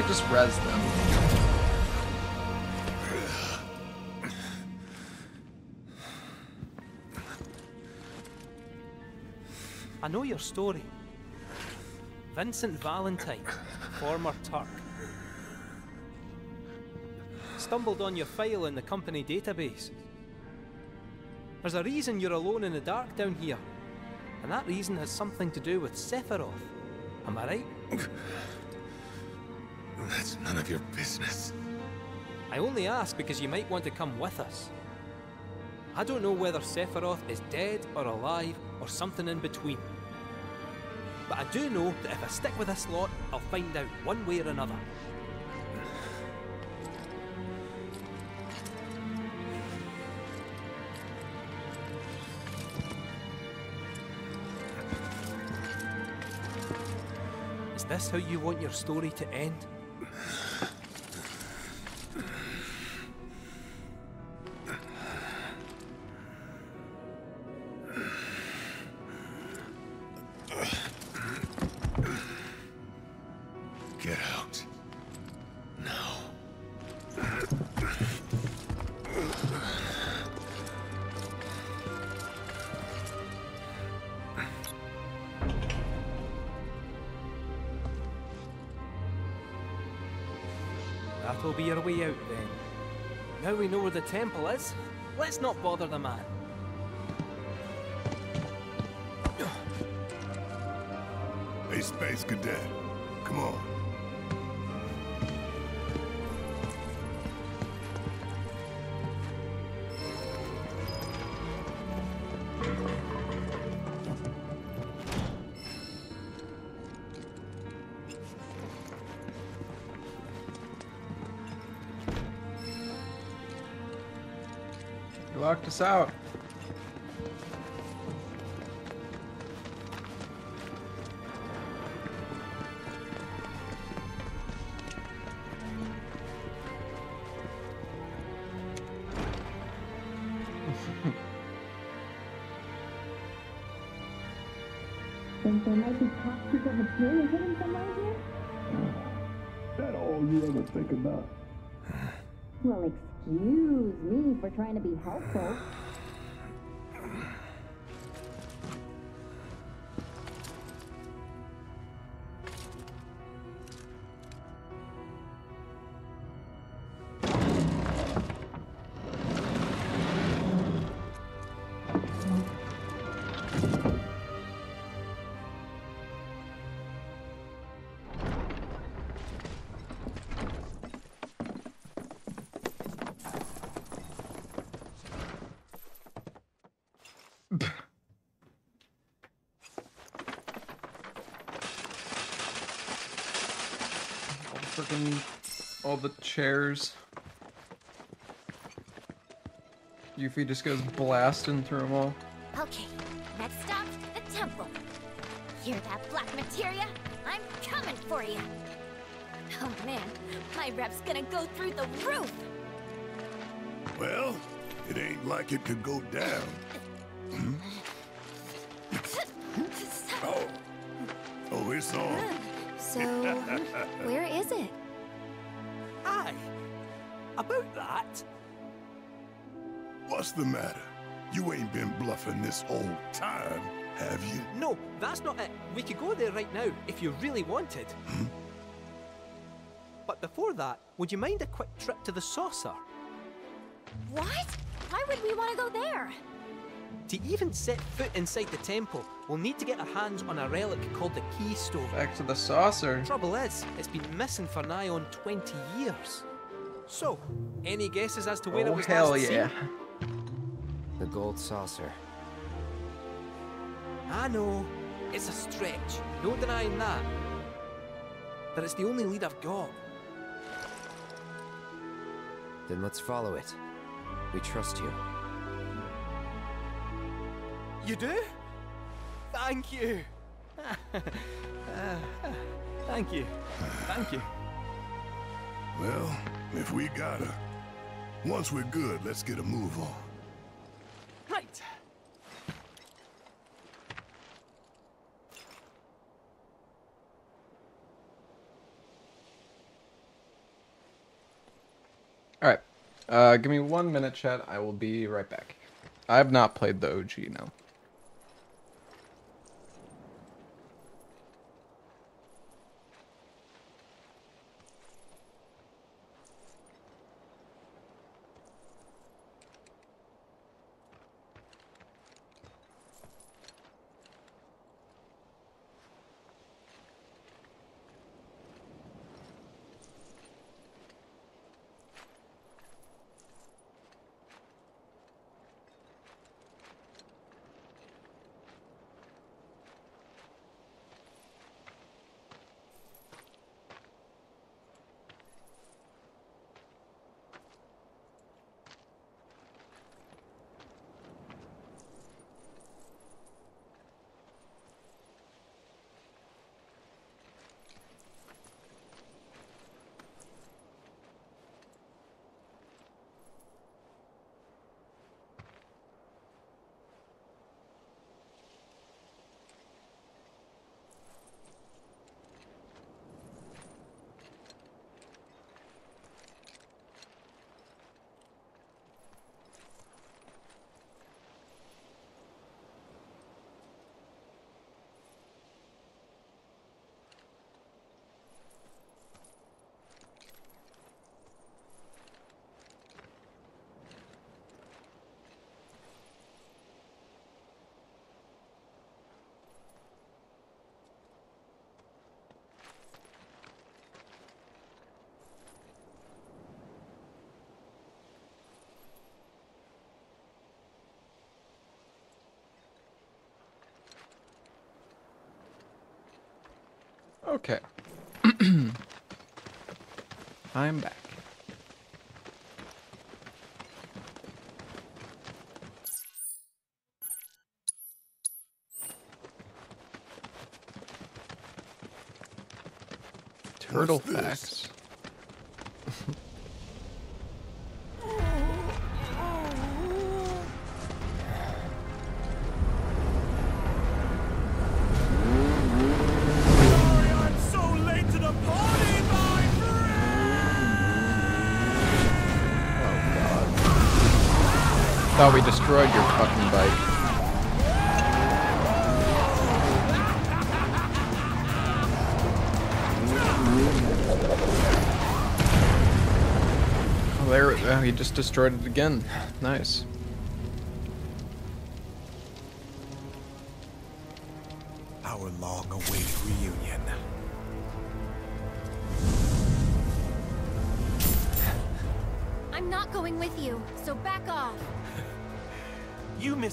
Just res them. I know your story. Vincent Valentine, former Turk. Stumbled on your file in the company database. There's a reason you're alone in the dark down here. And that reason has something to do with Sephiroth. Am I right? That's none of your business. I only ask because you might want to come with us. I don't know whether Sephiroth is dead or alive or something in between. But I do know that if I stick with this lot, I'll find out one way or another. Is this how you want your story to end? Temple is, let's not bother the man. You trying to be helpful. Freaking all the chairs. Yuffie just goes blasting through them all. Okay, next stop, the temple. Hear that black materia? I'm coming for you. Oh man, my rep's gonna go through the roof. Well, it ain't like it could go down. Hmm? *laughs* Oh. Oh, it's on. So, where is it? Aye. About that. What's the matter? You ain't been bluffing this whole time, have you? No, that's not it. We could go there right now if you really wanted. Hmm? But before that, would you mind a quick trip to the saucer? What? Why would we want to go there? To even set foot inside the temple, we'll need to get our hands on a relic called the Keystone. Back to the saucer. Trouble is, it's been missing for nigh on 20 years. So, any guesses as to where it Oh was hell last yeah. seen? The gold saucer. I know, it's a stretch, no denying that. But it's the only lead I've got. Then let's follow it. We trust you. You do? Thank you. Uh, *laughs* thank you. Thank you. Well, if we gotta. Once we're good, let's get a move on. Right. All right. Uh, give me one minute, chat. I will be right back. I have not played the OG now. Okay. *clears throat* I'm back. Turtle facts. Destroyed your fucking bike. Oh, there, uh, oh, he just destroyed it again. Nice.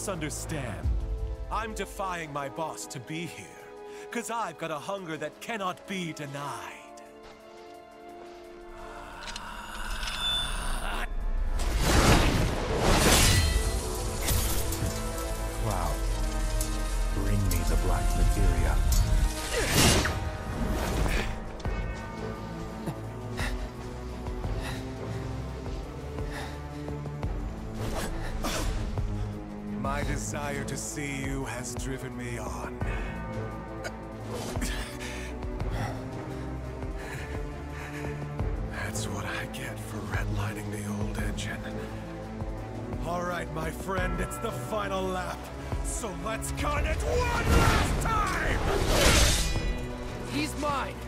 Misunderstand. I'm defying my boss to be here, because I've got a hunger that cannot be denied. To see you has driven me on. That's what I get for redlining the old engine. All right, my friend, it's the final lap. So let's cut it one last time! He's mine.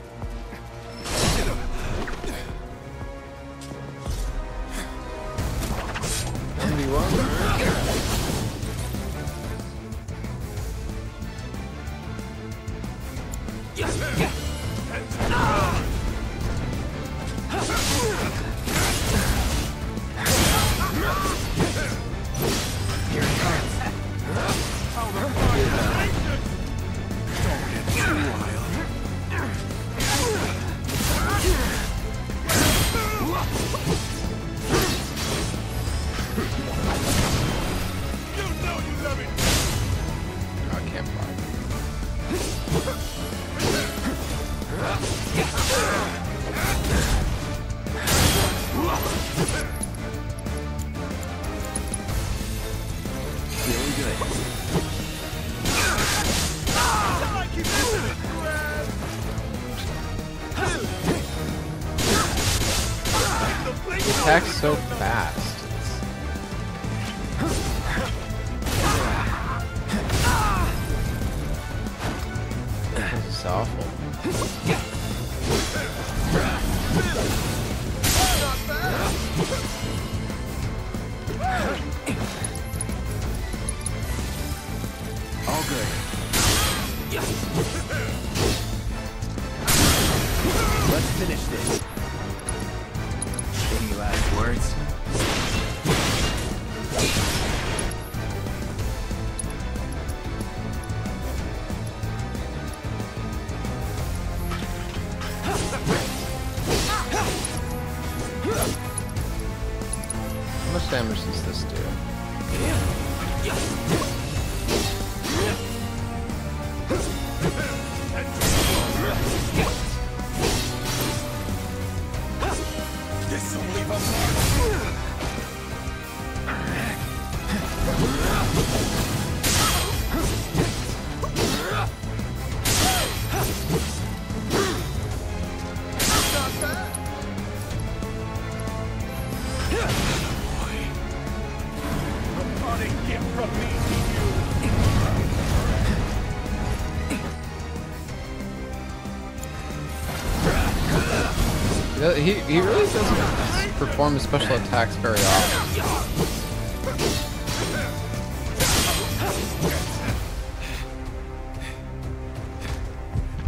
He, he really doesn't perform his special attacks very often.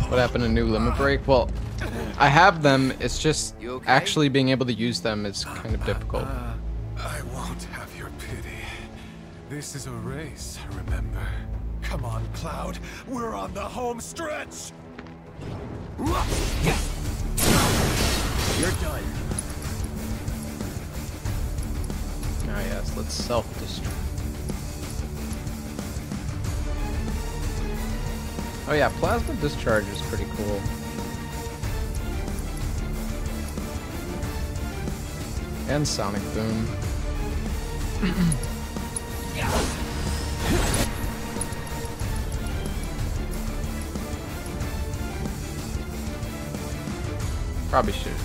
What happened to new limit break? Well, I have them. It's just actually being able to use them is kind of difficult. Uh, I won't have your pity. This is a race, remember? Come on, Cloud. We're on the home stretch. Yeah, plasma discharge is pretty cool. And sonic boom. *coughs* Probably should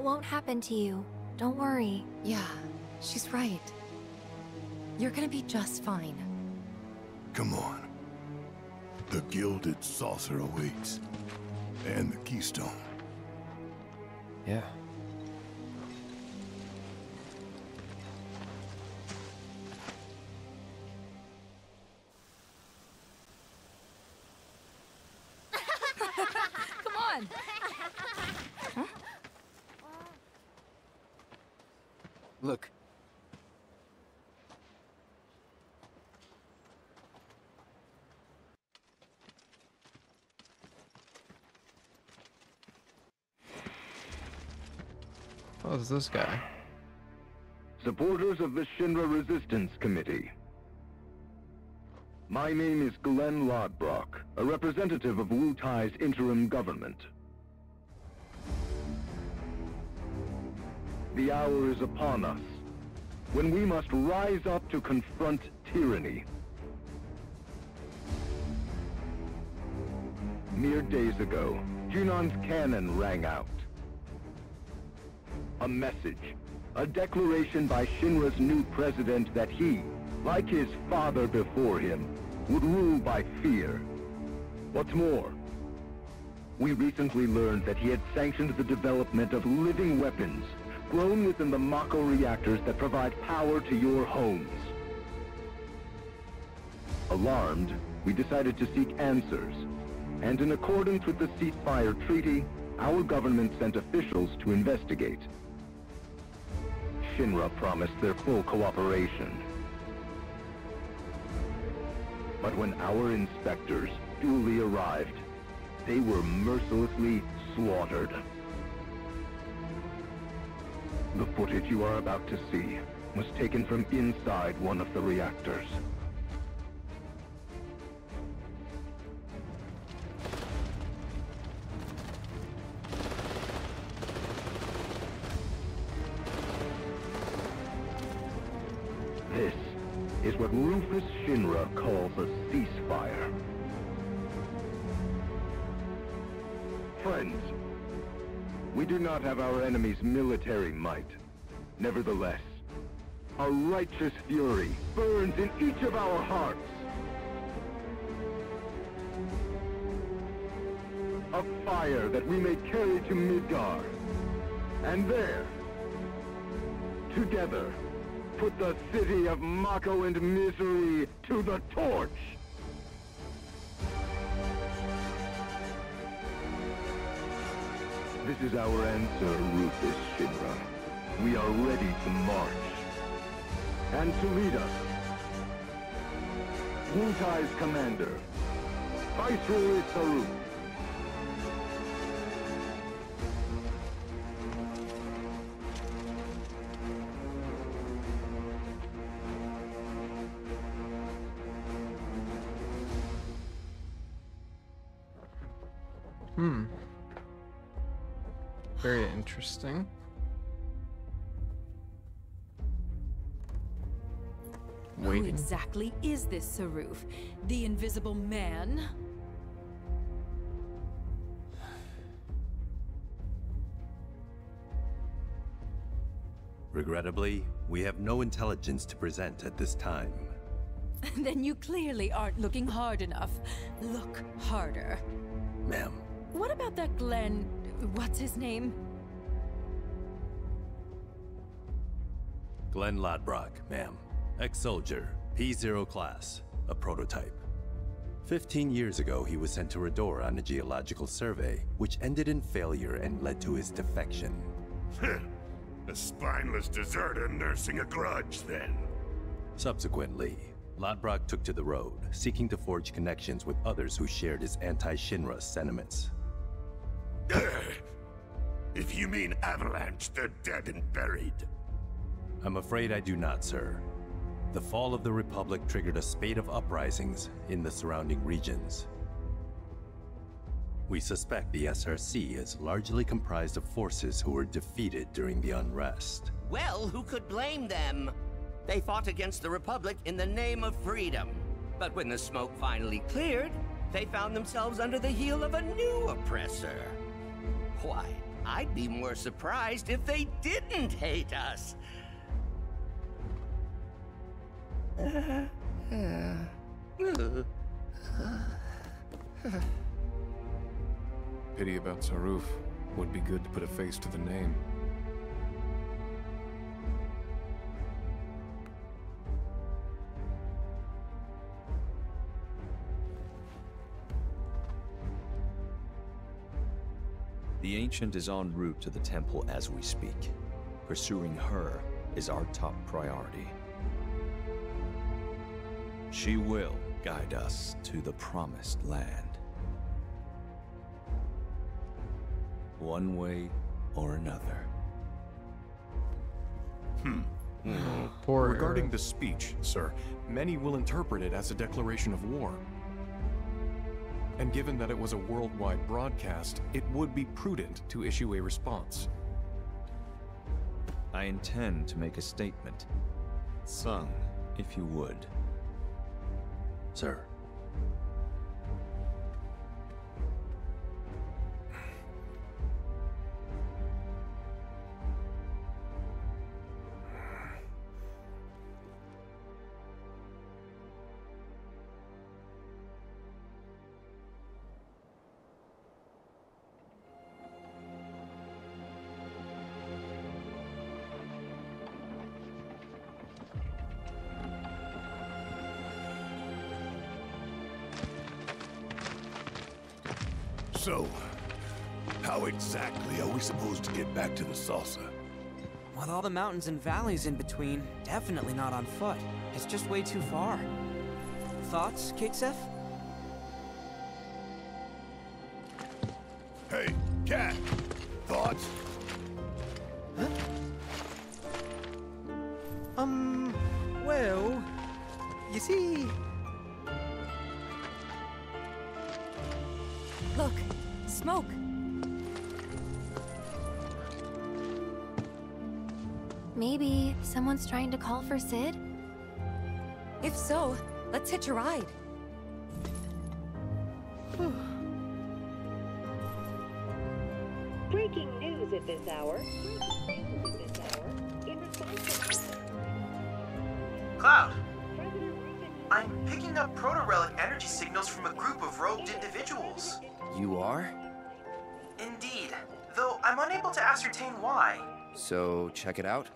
That won't happen to you. Don't worry. Yeah, she's right. You're gonna be just fine. Come on. The gilded saucer awaits. And the keystone. Yeah. This guy? Supporters of the Shinra Resistance Committee. My name is Glenn Lodbrok, a representative of Wutai's interim government. The hour is upon us, when we must rise up to confront tyranny. Mere days ago, Junon's cannon rang out. A message, a declaration by Shinra's new president that he, like his father before him, would rule by fear. What's more, we recently learned that he had sanctioned the development of living weapons grown within the Mako reactors that provide power to your homes. Alarmed, we decided to seek answers, and in accordance with the ceasefire treaty, our government sent officials to investigate. Shinra promised their full cooperation. But when our inspectors duly arrived, they were mercilessly slaughtered. The footage you are about to see was taken from inside one of the reactors. Military might. Nevertheless, a righteous fury burns in each of our hearts. A fire that we may carry to Midgar. And there, together, put the city of Mako and misery to the torch! This is our answer, Rufus Shinra. We are ready to march. And to lead us, Wutai's commander, Viceroy Saru. Very interesting. Who exactly is this Saruf? The Invisible Man? Regrettably, we have no intelligence to present at this time. *laughs* then you clearly aren't looking hard enough. Look harder. Ma'am, What about that Glenn... what's his name? Glenn Lodbrok, ma'am. Ex-soldier, P-0 class, a prototype. Fifteen years ago, he was sent to Rador on a geological survey, which ended in failure and led to his defection. a spineless deserter nursing a grudge, then. Subsequently, Lodbrok took to the road, seeking to forge connections with others who shared his anti-Shinra sentiments. If you mean Avalanche, they're dead and buried. I'm afraid I do not, sir. The fall of the Republic triggered a spate of uprisings in the surrounding regions. We suspect the SRC is largely comprised of forces who were defeated during the unrest. Well, who could blame them? They fought against the Republic in the name of freedom. But when the smoke finally cleared, they found themselves under the heel of a new oppressor. Why, I'd be more surprised if they didn't hate us. *sighs* Pity about Saruf. Would be good to put a face to the name. The Ancient is en route to the temple as we speak. Pursuing her is our top priority. She will guide us to the Promised Land. One way or another. Hmm. Poor Regarding Eric. the speech, sir, many will interpret it as a declaration of war. And given that it was a worldwide broadcast, it would be prudent to issue a response. I intend to make a statement. Tseng, if you would. Sir. Saucer? With all the mountains and valleys in between, definitely not on foot. It's just way too far. Thoughts, Cait Sith? For Sid? If so, let's hitch a ride. Breaking news at this hour. Breaking news at this hour. In response to Cloud! I'm picking up proto-relic energy signals from a group of robed individuals. You are? Indeed, though I'm unable to ascertain why. So, check it out.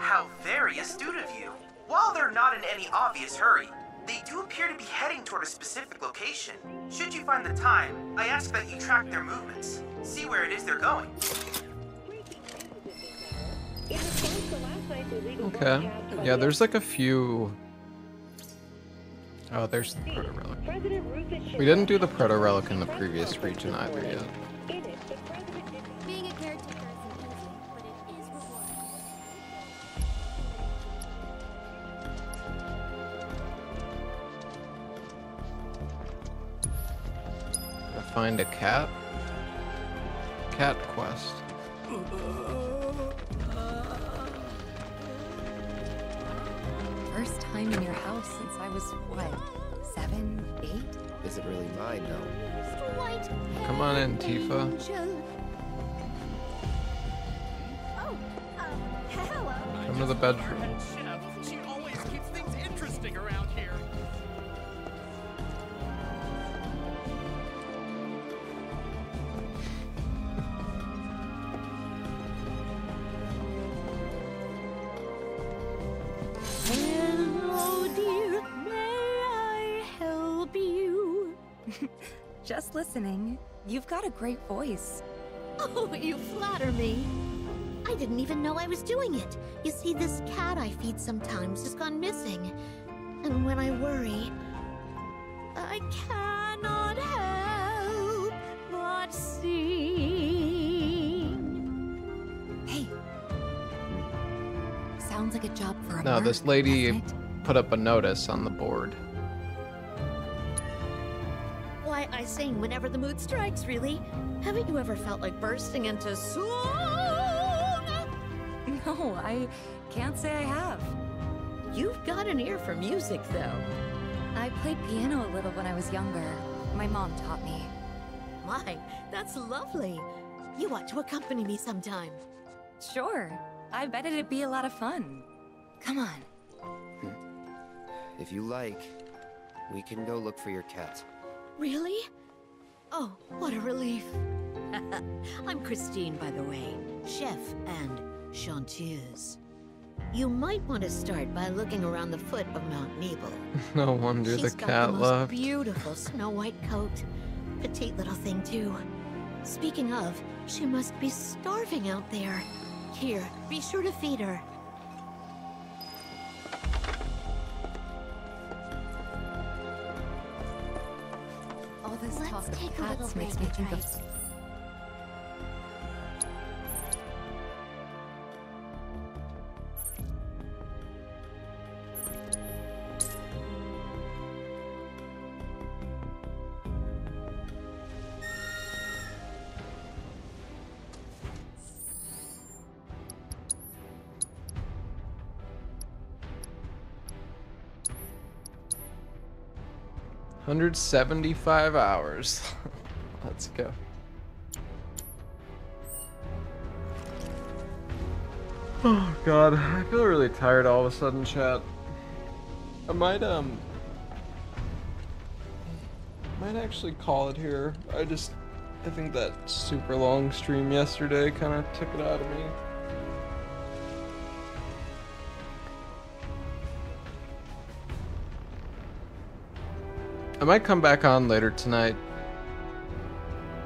How very astute of you. While they're not in any obvious hurry, they do appear to be heading toward a specific location. Should you find the time, I ask that you track their movements. See where it is they're going. Okay. Yeah, there's like a few. Oh, there's the proto relic. We didn't do the proto relic in the previous region either yet. Find a cat. cat quest. First time in your house since I was, what, seven, eight? Is it really mine, though? Come on in, Tifa. Oh, uh, hello. Come to the bedroom. Listening. You've got a great voice. *laughs* Oh, you flatter me. I didn't even know I was doing it. You see, this cat I feed sometimes has gone missing. And when I worry, I cannot help but sing. Hey. Sounds like a job for a No, bird, this lady put up a notice on the board. Why, I sing whenever the mood strikes, really. Haven't you ever felt like bursting into song? No, I can't say I have. You've got an ear for music, though. I played piano a little when I was younger. My mom taught me. My, that's lovely. You ought to accompany me sometime. Sure. I bet it'd be a lot of fun. Come on. Hmm. If you like, we can go look for your cat. Really? Oh, what a relief. *laughs* I'm Christine, by the way, chef and chanteuse. You might want to start by looking around the foot of Mount Nibel. *laughs* No wonder She's the got cat the most left. beautiful *laughs* snow white coat. Petite little thing, too. Speaking of, she must be starving out there. Here, be sure to feed her. This Let's talk of a cats makes me think of right? Hundred seventy-five hours. *laughs* Let's go. Oh god, I feel really tired all of a sudden, chat. I might um might actually call it here. I just I think that super long stream yesterday kind of took it out of me. I might come back on later tonight.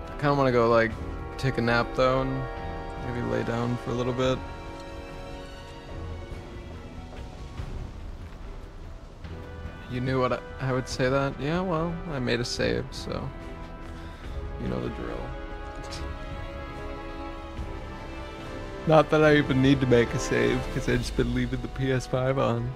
I kind of want to go like take a nap though and maybe lay down for a little bit. You knew what I, I would say that? Yeah, well, I made a save, so you know the drill. Not that I even need to make a save, because I've just been leaving the PS5 on.